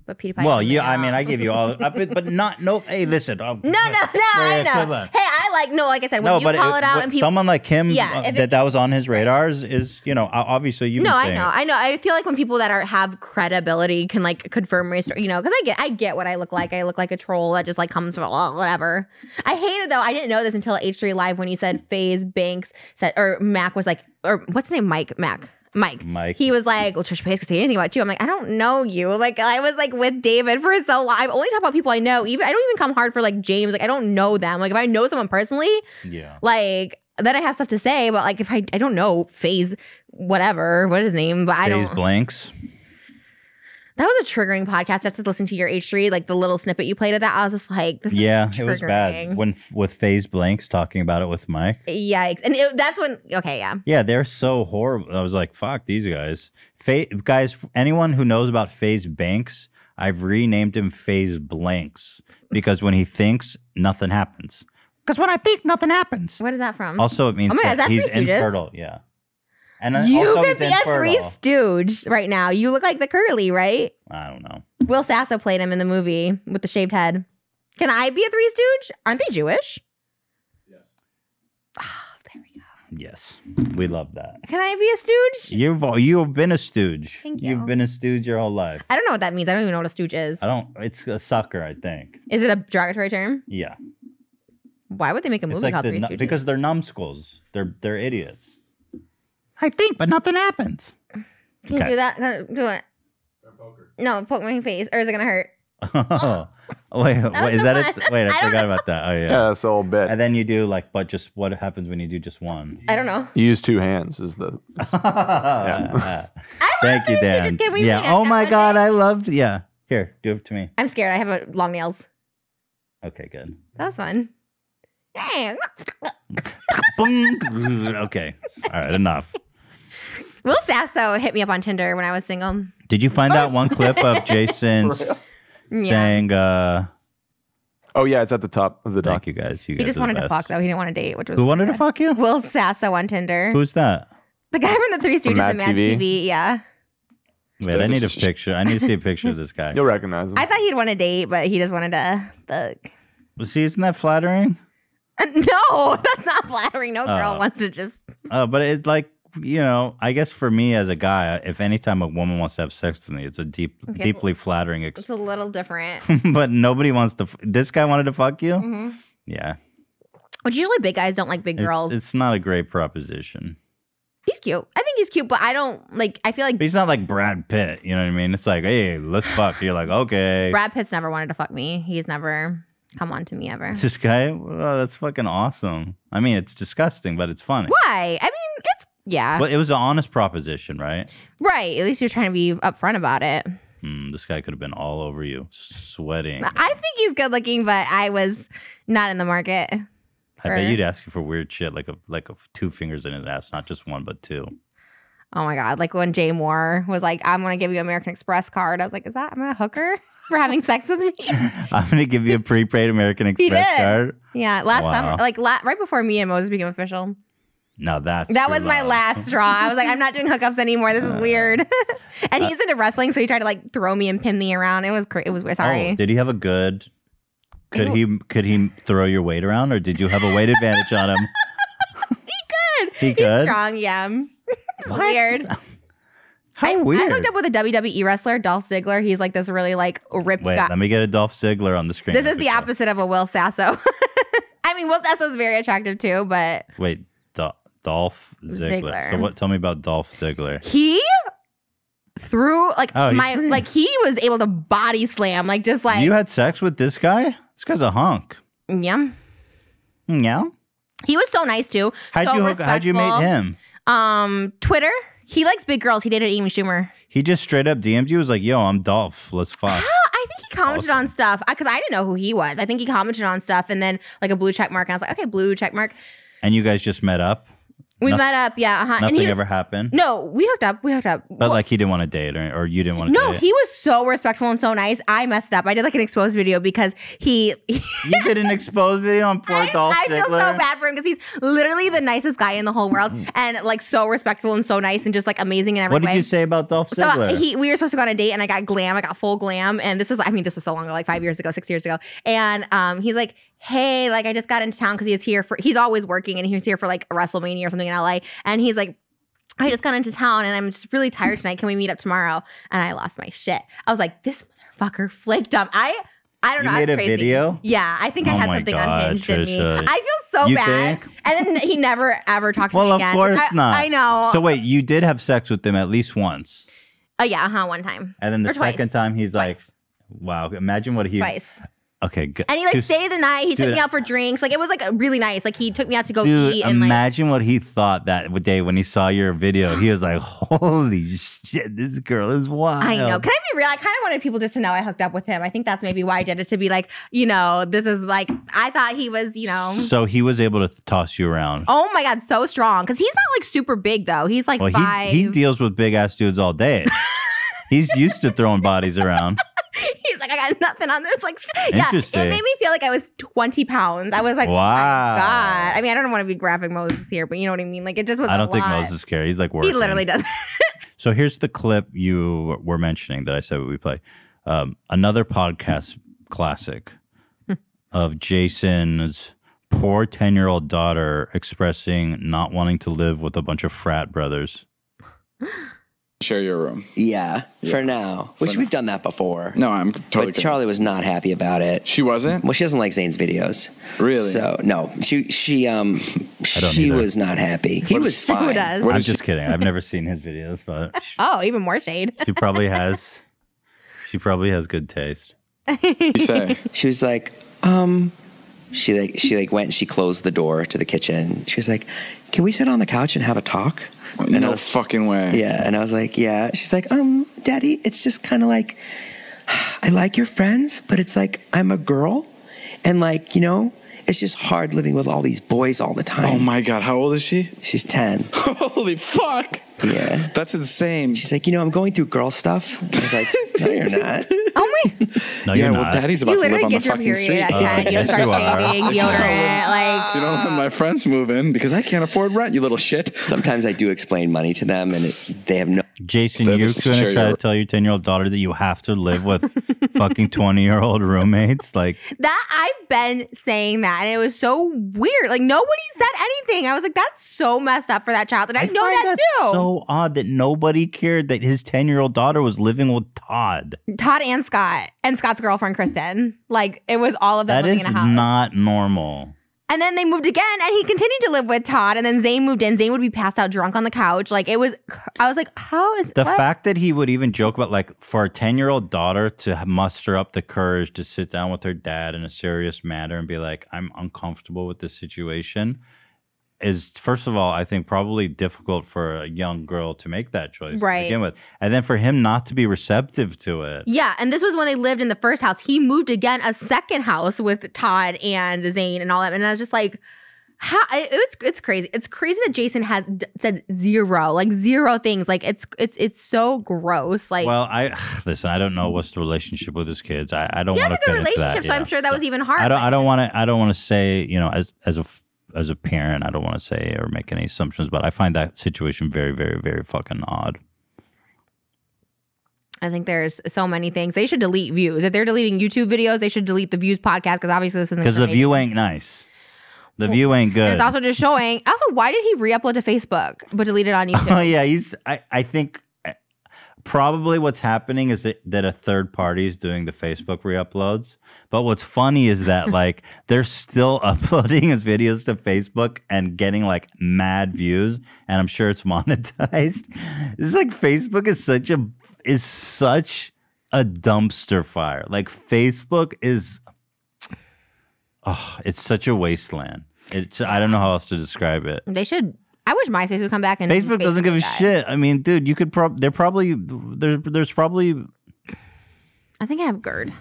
But PewDiePie. well, yeah, I mean, I give you all, but, but not no. Hey, listen. um, No, no, no, I know. Hey, I like no, like I said, when no, you but call it- it, out what- and people, someone like him, Yeah, uh, if it- that that was on his radars is, you know, obviously you. no, I know, I know. I feel like when people that are have credibility can like confirm my story, you know, because I get, I get what I look like. I look like a troll that just like comes from oh, whatever. I hate it though. I didn't know this until H3 Live when you said FaZe Banks said or Mac was like or what's his name, Mike Mac. Mike. Mike. He was like, well, Trisha Paytas could say anything about you. I'm like, I don't know you. Like, I was like with David for so long. I've only talk about people I know. Even I don't even come hard for like James. Like, I don't know them. Like, if I know someone personally, Yeah. like then I have stuff to say. But like, if I I don't know Phase, whatever, what is his name? But I Phase don't. blanks. That was a triggering podcast. Just to listen to your H3, like the little snippet you played of that. I was just like, this Yeah, it was bad when with Phase Blanks talking about it with Mike. Yikes. And it, that's when, okay, yeah. Yeah, they're so horrible. I was like, fuck these guys. Fa- guys, anyone who knows about FaZe Banks, I've renamed him Phase Blanks because when he thinks, nothing happens. Because when I think, nothing happens. What is that from? Also, it means oh God, that he's infertile. Yeah. And You could be a three stooge right now. You look like the curly, right? I don't know. Will Sasso played him in the movie with the shaved head. Can I be a three stooge? Aren't they Jewish? Yeah. Oh, there we go. Yes, we love that. Can I be a stooge? You've you've been a stooge. Thank you. You've been a stooge your whole life. I don't know what that means. I don't even know what a stooge is. I don't. It's a sucker, I think. Is it a derogatory term? Yeah, Why would they make a movie like called the Three Stooges? because they're numbskulls. They're they're idiots. I think, but nothing happens. Can you Okay. do that? Can I Do it. No, poke my face, or is it gonna hurt? Oh, wait, That wait, was is so that fun. it? Wait, I, I don't forgot about that. Oh yeah, Yeah, that's the whole bit. And then you do like, but just what happens when you do just one? I don't know. You use two hands is the. Yeah. Thank you, Dan. Can we yeah. make Oh my one God, I love. Yeah. Here, give it to me. I'm scared. I have a long nails. Okay, good. That was fun. Dang. Boom. okay. All right. Enough. Will Sasso hit me up on Tinder when I was single. Did you find that one clip of Jason For? Yeah. saying, uh, Oh yeah, it's at the top of the doc. Thank you guys. You He guys just are the wanted to best. fuck though. He didn't want to date, which was Who wanted to fuck you? Will Sasso on Tinder. Who's that? the guy from the Three From Stooges Mad and Mad TV? TV? Yeah. Wait, I need a picture. I need to see a picture of this guy. You'll recognize him. I thought he'd want to date, but he just wanted to fuck. Well, See, isn't that flattering? No, that's not flattering. No girl Oh. wants to just. Uh, but it's like, you know, I guess for me as a guy, if anytime a woman wants to have sex with me, it's a deep, Okay. deeply flattering. Ex- It's a little different. but nobody wants to. F- this guy wanted to fuck you. Mhm. Yeah, Which usually big guys don't like big it's, girls. it's not a great proposition. he's cute. I think he's cute, but I don't like. I feel like But he's not like Brad Pitt. You know what I mean? It's like, hey, let's fuck. You're like, okay. Brad Pitt's never wanted to fuck me. He's never come on to me ever. This guy, well, that's fucking awesome. I mean, it's disgusting, but it's funny. Why? I mean, yeah. But it was an honest proposition, right? Right. At least you're trying to be upfront about it. Hmm, this guy could have been all over you, sweating. I think he's good looking, but I was not in the market. I bet you'd ask you for weird shit, like a like a, two fingers in his ass, not just one, but two. Oh my god! Like when Jay Mohr was like, "I'm gonna give you American Express card," I was like, "Is that I'm I a hooker for having sex with me?" I'm gonna give you a prepaid American Express card. Yeah, last Wow. summer, like la- right before me and Moses became official. Now that's That true was my last straw. I was like, I'm not doing hookups anymore. This is weird. and Uh, he's into wrestling, so he tried to like throw me and pin me around. It was cra- it was weird. Sorry. Oh, did he have a good? Could he could he throw your weight around, or did you have a weight advantage on him? He He's could? strong. Yeah. Weird. How I, weird. I hooked up with a WWE wrestler, Dolph Ziggler. He's like this really like ripped Wait, guy. let me get a Dolph Ziggler on the screen. This is the opposite of a Will Sasso. I mean, Will Sasso is very attractive too, but Wait, Dolph Ziggler. Ziggler. So what? Tell me about Dolph Ziggler. he threw like Oh, my pretty- like he was able to body slam like just like you had sex with this guy? This guy's a hunk. yeah. Yeah. He was so nice too. How'd so you hook, how'd you meet him? Um, Twitter. He likes big girls. He dated Amy Schumer. He just straight up DM'd you. Was like, "Yo, I'm Dolph. Let's fuck." I think he commented on stuff because I didn't know who he was. I think he commented on stuff and then like a blue check mark. And I was like, okay, blue check mark. And you guys just met up. We Noth- met up, yeah. Uh-huh. Nothing and he was, ever happened. No, we hooked up. We hooked up. But like he didn't want to date, or, or you didn't want to No, date. he was so respectful and so nice. I messed up. I did like an exposed video because he. you did an exposed video on poor Dolph I feel so bad for him because he's literally the nicest guy in the whole world and like so respectful and so nice and just like amazing in every What did way. you say about Dolph So he, we were supposed to go on a date, and I got glam. I got full glam, and this was, I mean, this was so long ago, like five years ago, six years ago. And um, he's like, "Hey, like I just got into town because he was here for. He's always working, and he was here for like a WrestleMania or something in LA. And he's like." I just got into town and I'm just really tired tonight. Can we meet up tomorrow? And I lost my shit. I was like, this motherfucker flaked up. I I don't You know. I was made a crazy. video? Yeah, I think I Oh had something God, unhinged in me. I feel so You bad. think? And then he never ever talked to well, me of again. course I, not. I know. So wait, you did have sex with him at least once, Oh yeah, uh huh. One time. and then the Or twice. second time he's like, "Wow, imagine what he." Twice. Okay, good. And he like stayed the night. He took me out for drinks. Like it was like really nice. Like he took me out to go Dude, eat and like imagine what he thought that day when he saw your video. He was like, "Holy shit, this girl is wild." I know. Can I be real? I kind of wanted people just to know I hooked up with him. I think that's maybe why I did it to be like, you know, this is like I thought he was, you know. So he was able to toss you around. Oh my god, so strong. Because he's not like super big though. He's like well, five. he he deals with big ass dudes all day. He's used to throwing bodies around. He's like, I got nothing on this. Like, yeah, Interesting. it made me feel like I was 20 pounds. I was like, Wow. wow. God. I mean, I don't want to be graphic Moses here, but you know what I mean? Like, it just was I a don't think lot. Moses cares. He's like working. He literally does. So here's the clip you were mentioning that I said we play. Um, another podcast classic of Jason's poor 10 year old daughter expressing not wanting to live with a bunch of frat brothers. Share your room. Yeah, for now. Which we've done that before. No, I'm totally But Charlie was not happy about it. She wasn't. Well, she doesn't like Zane's videos. Really? So no, she she um she either. was not happy. He was fine. does? I'm just kidding. I've never seen his videos, but sh- oh, even more shade. she probably has. She probably has good taste. she was like, um, she like she like went and she closed the door to the kitchen. She was like, "Can we sit on the couch and have a talk?" And No was- fucking way. Yeah, and I was like, "Yeah." She's like, "Um, Daddy, it's just kind of like I like your friends, but it's like I'm a girl, and like you know." It's just hard living with all these boys all the time. Oh my god, how old is she? She's 10. Holy fuck. Yeah. That's insane. She's like, you know, I'm going through girl stuff. I was like, no, you're not. Oh my. No, yeah, you're well, not. daddy's about You to live on the fucking street. at 10. Uh, you yes, start you are. shaving, deodorant. Like, You don't let my friends move in because I can't afford rent, you little shit. Sometimes I do explain money to them, and it, they have no. Jason, you're going to try to tell your 10 year old daughter that you have to live with fucking 20 year old roommates? Like, that I've been saying that, and it was so weird. Like nobody said anything. I was like, that's so messed up for that child, and I, know find that, too. so odd that nobody cared that his 10 year old daughter was living with Todd. Todd and Scott and Scott's girlfriend Kristen. Like it was all of them That living is in a house. not normal. And then they moved again, and he continued to live with Todd. And then Zane moved in. Zane would be passed out drunk on the couch. Like it was. I was like, how is The what? fact that he would even joke about, like, for a 10 year old daughter to muster up the courage to sit down with her dad in a serious manner and be like, I'm uncomfortable with this situation is, first of all, I think probably difficult for a young girl to make that choice Right. to begin with. And then for him not to be receptive to it. Yeah, and this was when they lived in the first house. He moved again, a second house with Todd and Zane and all that. And I was just like, how it's it's crazy. It's crazy that Jason has d- said zero, like zero things. Like it's it's it's so gross. Like well, I listen. I don't know what's the relationship with his kids. I, I don't want to into that. relationship, so I'm sure that was even hard. I don't. I don't want to. I don't want to say. You know, as as a f- as a parent, I don't want to say or make any assumptions. But I find that situation very, very, very fucking odd. I think there's so many things. They should delete views. If they're deleting YouTube videos, they should delete the views podcast because obviously this isn't Because the view ain't nice. The view ain't good. it's also just showing. Also, why did he re-upload to Facebook but delete it on oh, YouTube? oh yeah, he's. I. I think. Probably what's happening is that, that a third party is doing the Facebook re-uploads. But what's funny is that like they're still uploading his videos to Facebook and getting like mad views, and I'm sure it's monetized. It's like Facebook is such a is such a dumpster fire. Like Facebook is oh, it's such a wasteland. It's I don't know how else to describe it. They should. I wish MySpace would come back and Facebook doesn't give a shit. I mean, dude, you could prob they're probably there's there's probably I think I have GERD.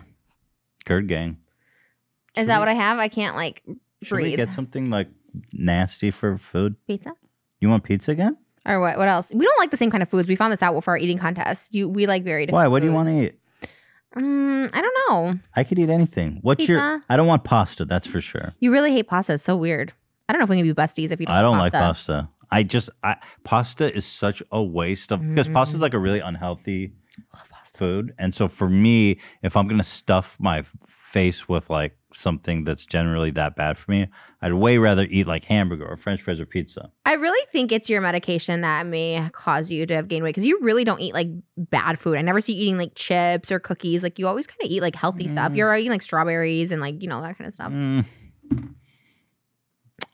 Gerd gang. Is that what I have? I can't like Should we breathe. get something like nasty for food? Pizza You want pizza again? or what? What else? We don't like the same kind of foods. We found this out for our eating contest. You we like very different. Why? What do you want to eat? Mm, I don't know. I could eat anything. What's your? Pizza? I don't want pasta. That's for sure. You really hate pasta. It's so weird. I don't know if we can be besties if you don't. I don't like like pasta. pasta. I just I, pasta is such a waste of because pasta is like a really unhealthy food, and so for me, if I'm gonna stuff my face with like something that's generally that bad for me, I'd way rather eat like hamburger or French fries or pizza. I really think it's your medication that may cause you to have gained weight because you really don't eat like bad food. I never see you eating like chips or cookies. Like you always kind of eat like healthy stuff. You're eating like strawberries and like you know that kind of stuff. Mm.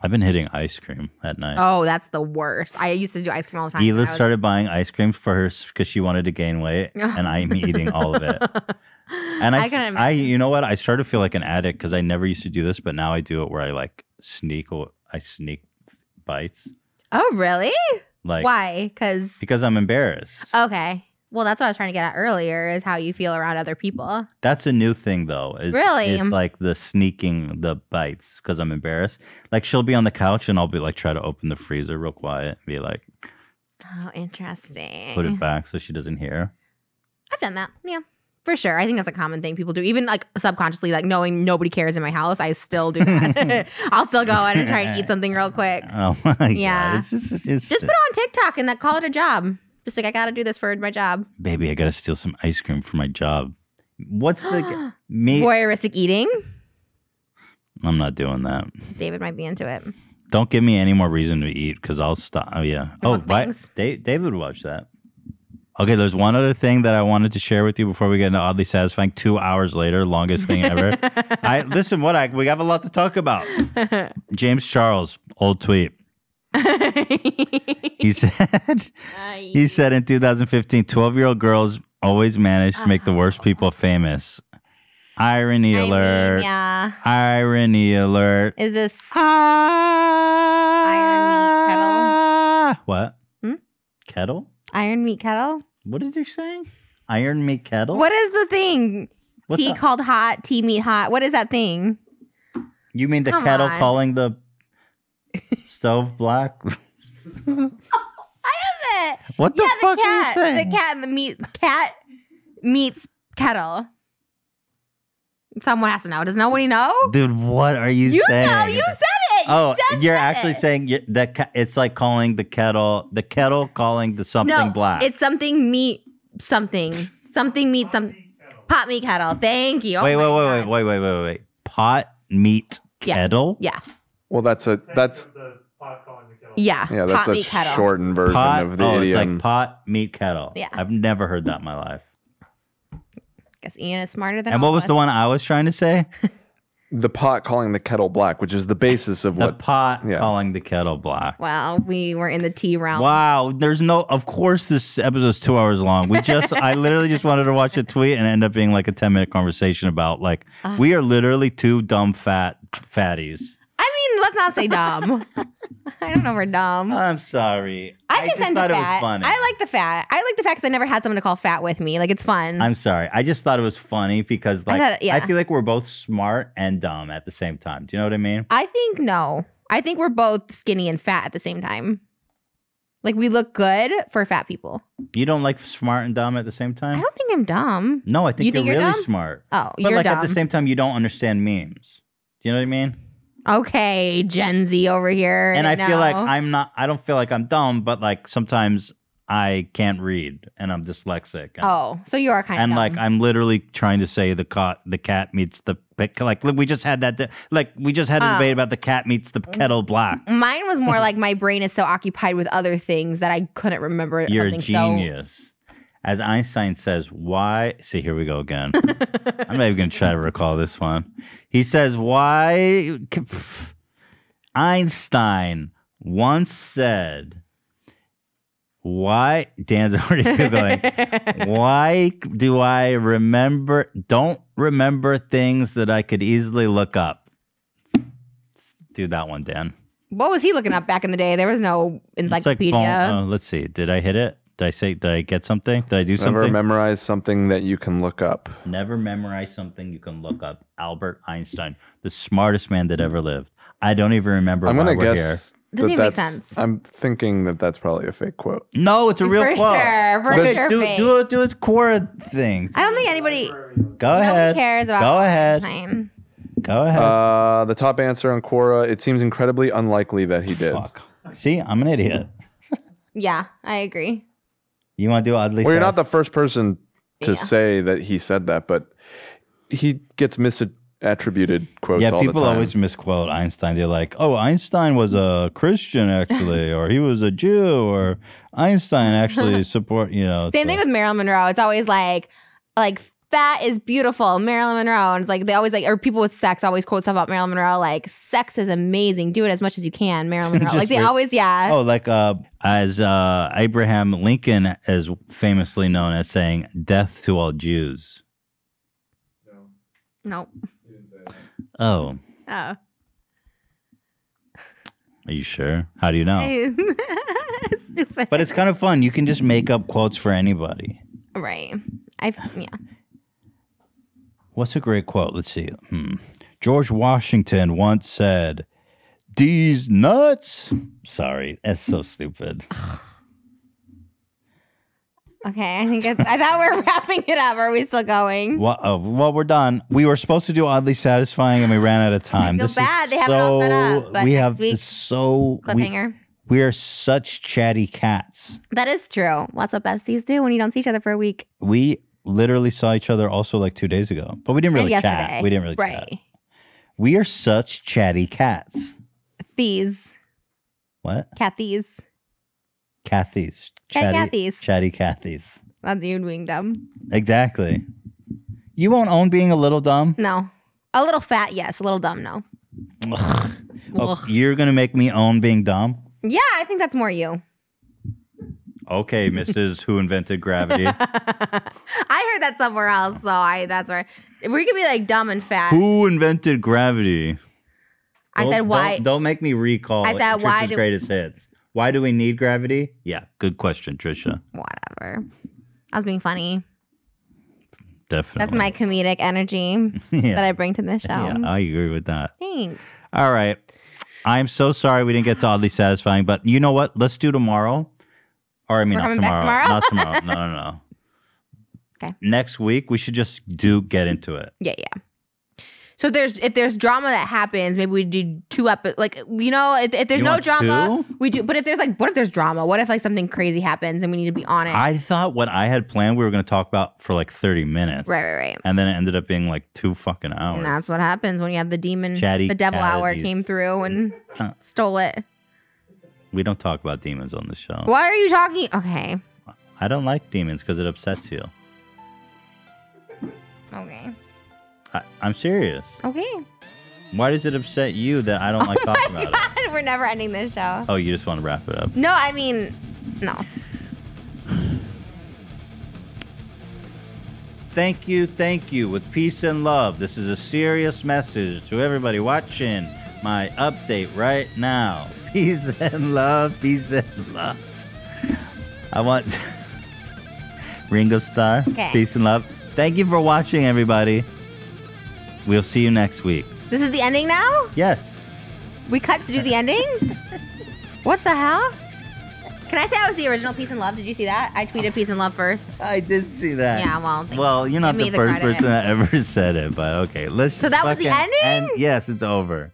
I've been hitting ice cream at night. Oh, that's the worst. I used to do ice cream all the time. Hila was- started buying ice cream for her because she wanted to gain weight, and I'm eating all of it. And I, I can I, you know what? I started to feel like an addict because I never used to do this, but now I do it where I like sneak, I sneak bites, Oh, really? like Why? Because because I'm embarrassed. okay. Well, that's what I was trying to get at earlier. Is how you feel around other people. That's a new thing though. Is, Really? It's like the sneaking the bites because I'm embarrassed. Like she'll be on the couch and I'll be like try to open the freezer real quiet and be like Oh, interesting. put it back so she doesn't hear. I've done that. Yeah. For sure. I think that's a common thing people do. Even like subconsciously, like knowing nobody cares in my house, I still do that. I'll still go in and try and eat something real quick. Oh my Yeah. god! It's just, it's Just put it on TikTok and that call it a job. Just like I gotta do this for my job. baby. I gotta steal some ice cream for my job. What's the me? Voyeuristic eating. I'm not doing that. David might be into it. Don't give me any more reason to eat because I'll stop. Oh yeah. Oh, Mukbangs. Da- David would watch that. Okay, there's one other thing that I wanted to share with you before we get into oddly satisfying. Two hours later, longest thing ever. I listen. What I we have a lot to talk about. James Charles, old tweet. he said he said in 2015, 12 year old girls always manage to make the worst people famous. Irony alert. yeah. Irony alert. Is this iron meet kettle? What? Hmm? Kettle? Iron meet kettle? What is he saying? Iron meet kettle? What is the thing? What's tea that? called hot, tea meat hot. What is that thing? You mean the Come kettle on. calling the stove black? I have it. What the yeah, fuck the are you cat, saying? The cat and the meat cat meets kettle. Someone has to know. Does nobody know? Dude, what are you, You saying? know. You said it. You Oh, just you're said actually it. saying y- that it's like calling the kettle the kettle calling the something no, black. It's something meat something. Something meat some pot meet kettle. Thank you. Oh wait, my wait, wait, wait, wait, wait, wait, wait. Pot meet Yeah. kettle. Yeah. Well, that's a that's Yeah. yeah, that's pot a meet kettle. shortened version Pot. of the oh, it's like pot meet kettle. Yeah. I've never heard that in my life. I guess Ian is smarter than I. And all what was of the one I was trying to say? the pot calling the kettle black, which is the basis of what The what pot Yeah. calling the kettle black. Well, we were in the tea realm. Wow, there's no. Of course, this episode's two hours long. We just, I literally just wanted to watch a tweet and end up being like a ten minute conversation about like Uh. we are literally two dumb fat fatties. I let's not say dumb. I don't know if we're dumb. I'm sorry. I, I just thought the it was fat. funny. I like the fat. I like the fat because I never had someone to call fat with me. Like it's fun. I'm sorry. I just thought it was funny because I like thought- yeah. I feel like we're both smart and dumb at the same time. Do you know what I mean? I think no. I think we're both skinny and fat at the same time. Like we look good for fat people. You don't like smart and dumb at the same time? I don't think I'm dumb. No, I think You you're, think you're really smart. Oh, but you're like at the same time, you don't understand memes. Do you know what I mean? Okay, Gen Z over here. and I feel like I'm not. I don't feel like I'm dumb, but like sometimes I can't read and I'm dyslexic. And, Oh, so you are kind and of And like I'm literally trying to say the cat the cat meets the like we just had that de- like we just had a Oh. debate about the cat meets the kettle black. Mine was more like my brain is so occupied with other things that I couldn't remember You're a genius. As Einstein says, why? See, here we go again. I'm not even going to try to recall this one. He says, why? Einstein once said, why? Dan's already Googling. why do I remember, don't remember things that I could easily look up? Do that one, Dan. What was he looking up back in the day? There was no It's like encyclopedia. phone- oh, let's see. Did I hit it? Did I say? Did I get something? Did I do something? Never memorize something that you can look up. Never memorize something you can look up. Albert Einstein, the smartest man that ever lived. I don't even remember I'm gonna guess here. Doesn't even make sense. I'm thinking that that's probably a fake quote. No, it's a real For quote. sure, for Okay, sure do, fake. do it. Do its core thing. I don't think anybody Go ahead. cares about Go ahead. Einstein. Go ahead. Uh, the top answer on Quora. It seems incredibly unlikely that he did. Fuck. See, I'm an idiot. Yeah, I agree. You want to do oddly? Well, you're not the first person to Yeah. say that he said that, but he gets misattributed quotes Yeah, all people the time. always misquote Einstein. They're like, "Oh, Einstein was a Christian actually, or he was a Jew, or Einstein actually support." You know, Same so- thing with Marilyn Monroe. It's always like, like fat is beautiful, Marilyn Monroe. And it's like they always like, or people with sex always quote stuff about Marilyn Monroe. Like, sex is amazing. Do it as much as you can, Marilyn Monroe. Like they always, yeah. Oh, like uh, as uh, Abraham Lincoln is famously known as saying, "Death to all Jews." No. Nope. Oh, Oh. are you sure? How do you know? Stupid. But it's kind of fun. You can just make up quotes for anybody. Right. I yeah. What's a great quote? Let's see. Hmm. George Washington once said, "These nuts." Sorry, that's so stupid. Okay, I think it's, I thought we are wrapping it up. Are we still going? Well, uh, well, we're done. We were supposed to do oddly satisfying, and we ran out of time. feel this bad. is They have it all set so- up, but we next have week, so we- cliffhanger. We, are such chatty cats. That is true. That's what besties do when you don't see each other for a week. We literally saw each other also like two days ago, but we didn't oh, really And chat. We didn't really right. chat. We are such chatty cats. These What? Cathy's. Cathy's. Cat Cathy's. Chatty Cathy's. That's you being dumb. Exactly. You won't own being a little dumb? No. A little fat, yes. A little dumb, no. Oh, Ugh. you're going to make me own being dumb? Yeah, I think that's more you. Okay, Mrs. Who Invented Gravity. I heard that somewhere else, so I that's where we could be like dumb and fat. Who invented gravity? I Don't- said why Don't, don't make me recall I said why do- greatest hits. Why do we need gravity? Yeah, good question, Trisha. whatever. I was being funny. Definitely. That's my comedic energy Yeah. that I bring to the show. Yeah, I agree with that. Thanks. All right. I'm so sorry we didn't get to oddly satisfying, but you know what? Let's do tomorrow. Or I mean, not tomorrow. tomorrow? Not tomorrow. No, no, no. Okay. Next week, we should just do get into it. Yeah, yeah. So if there's if there's drama that happens, maybe we do two up like you know if, if there's You no drama two? we do. But if there's like what if there's drama? What if like something crazy happens and we need to be on it? I thought what I had planned we were going to talk about for like 30 minutes. right, right, right. And then it ended up being like two fucking hours. And that's what happens when you have the demon, Chatty the devil hour came through and Huh. stole it. We don't talk about demons on the show. Why are you talking? Okay, I don't like demons because it upsets you. okay, I, I'm serious. okay. Why does it upset you that I don't like oh talking about it? We're never ending this show. Oh, you just want to wrap it up. No, I mean, no. Thank you, thank you. With peace and love, this is a serious message to everybody watching my update right now. Peace and love, peace and love. I want Ringo Starr. Okay. Peace and love. Thank you for watching, everybody. We'll see you next week. This is the ending now. Yes. We cut to do the ending. what the hell? Can I say I was the original Peace and Love? Did you see that? I tweeted Peace and Love first. I did see that. Yeah, well, thank Well, you're not the the first credit. person that ever said it, but okay. Let's So that was the ending? end- Yes, it's over.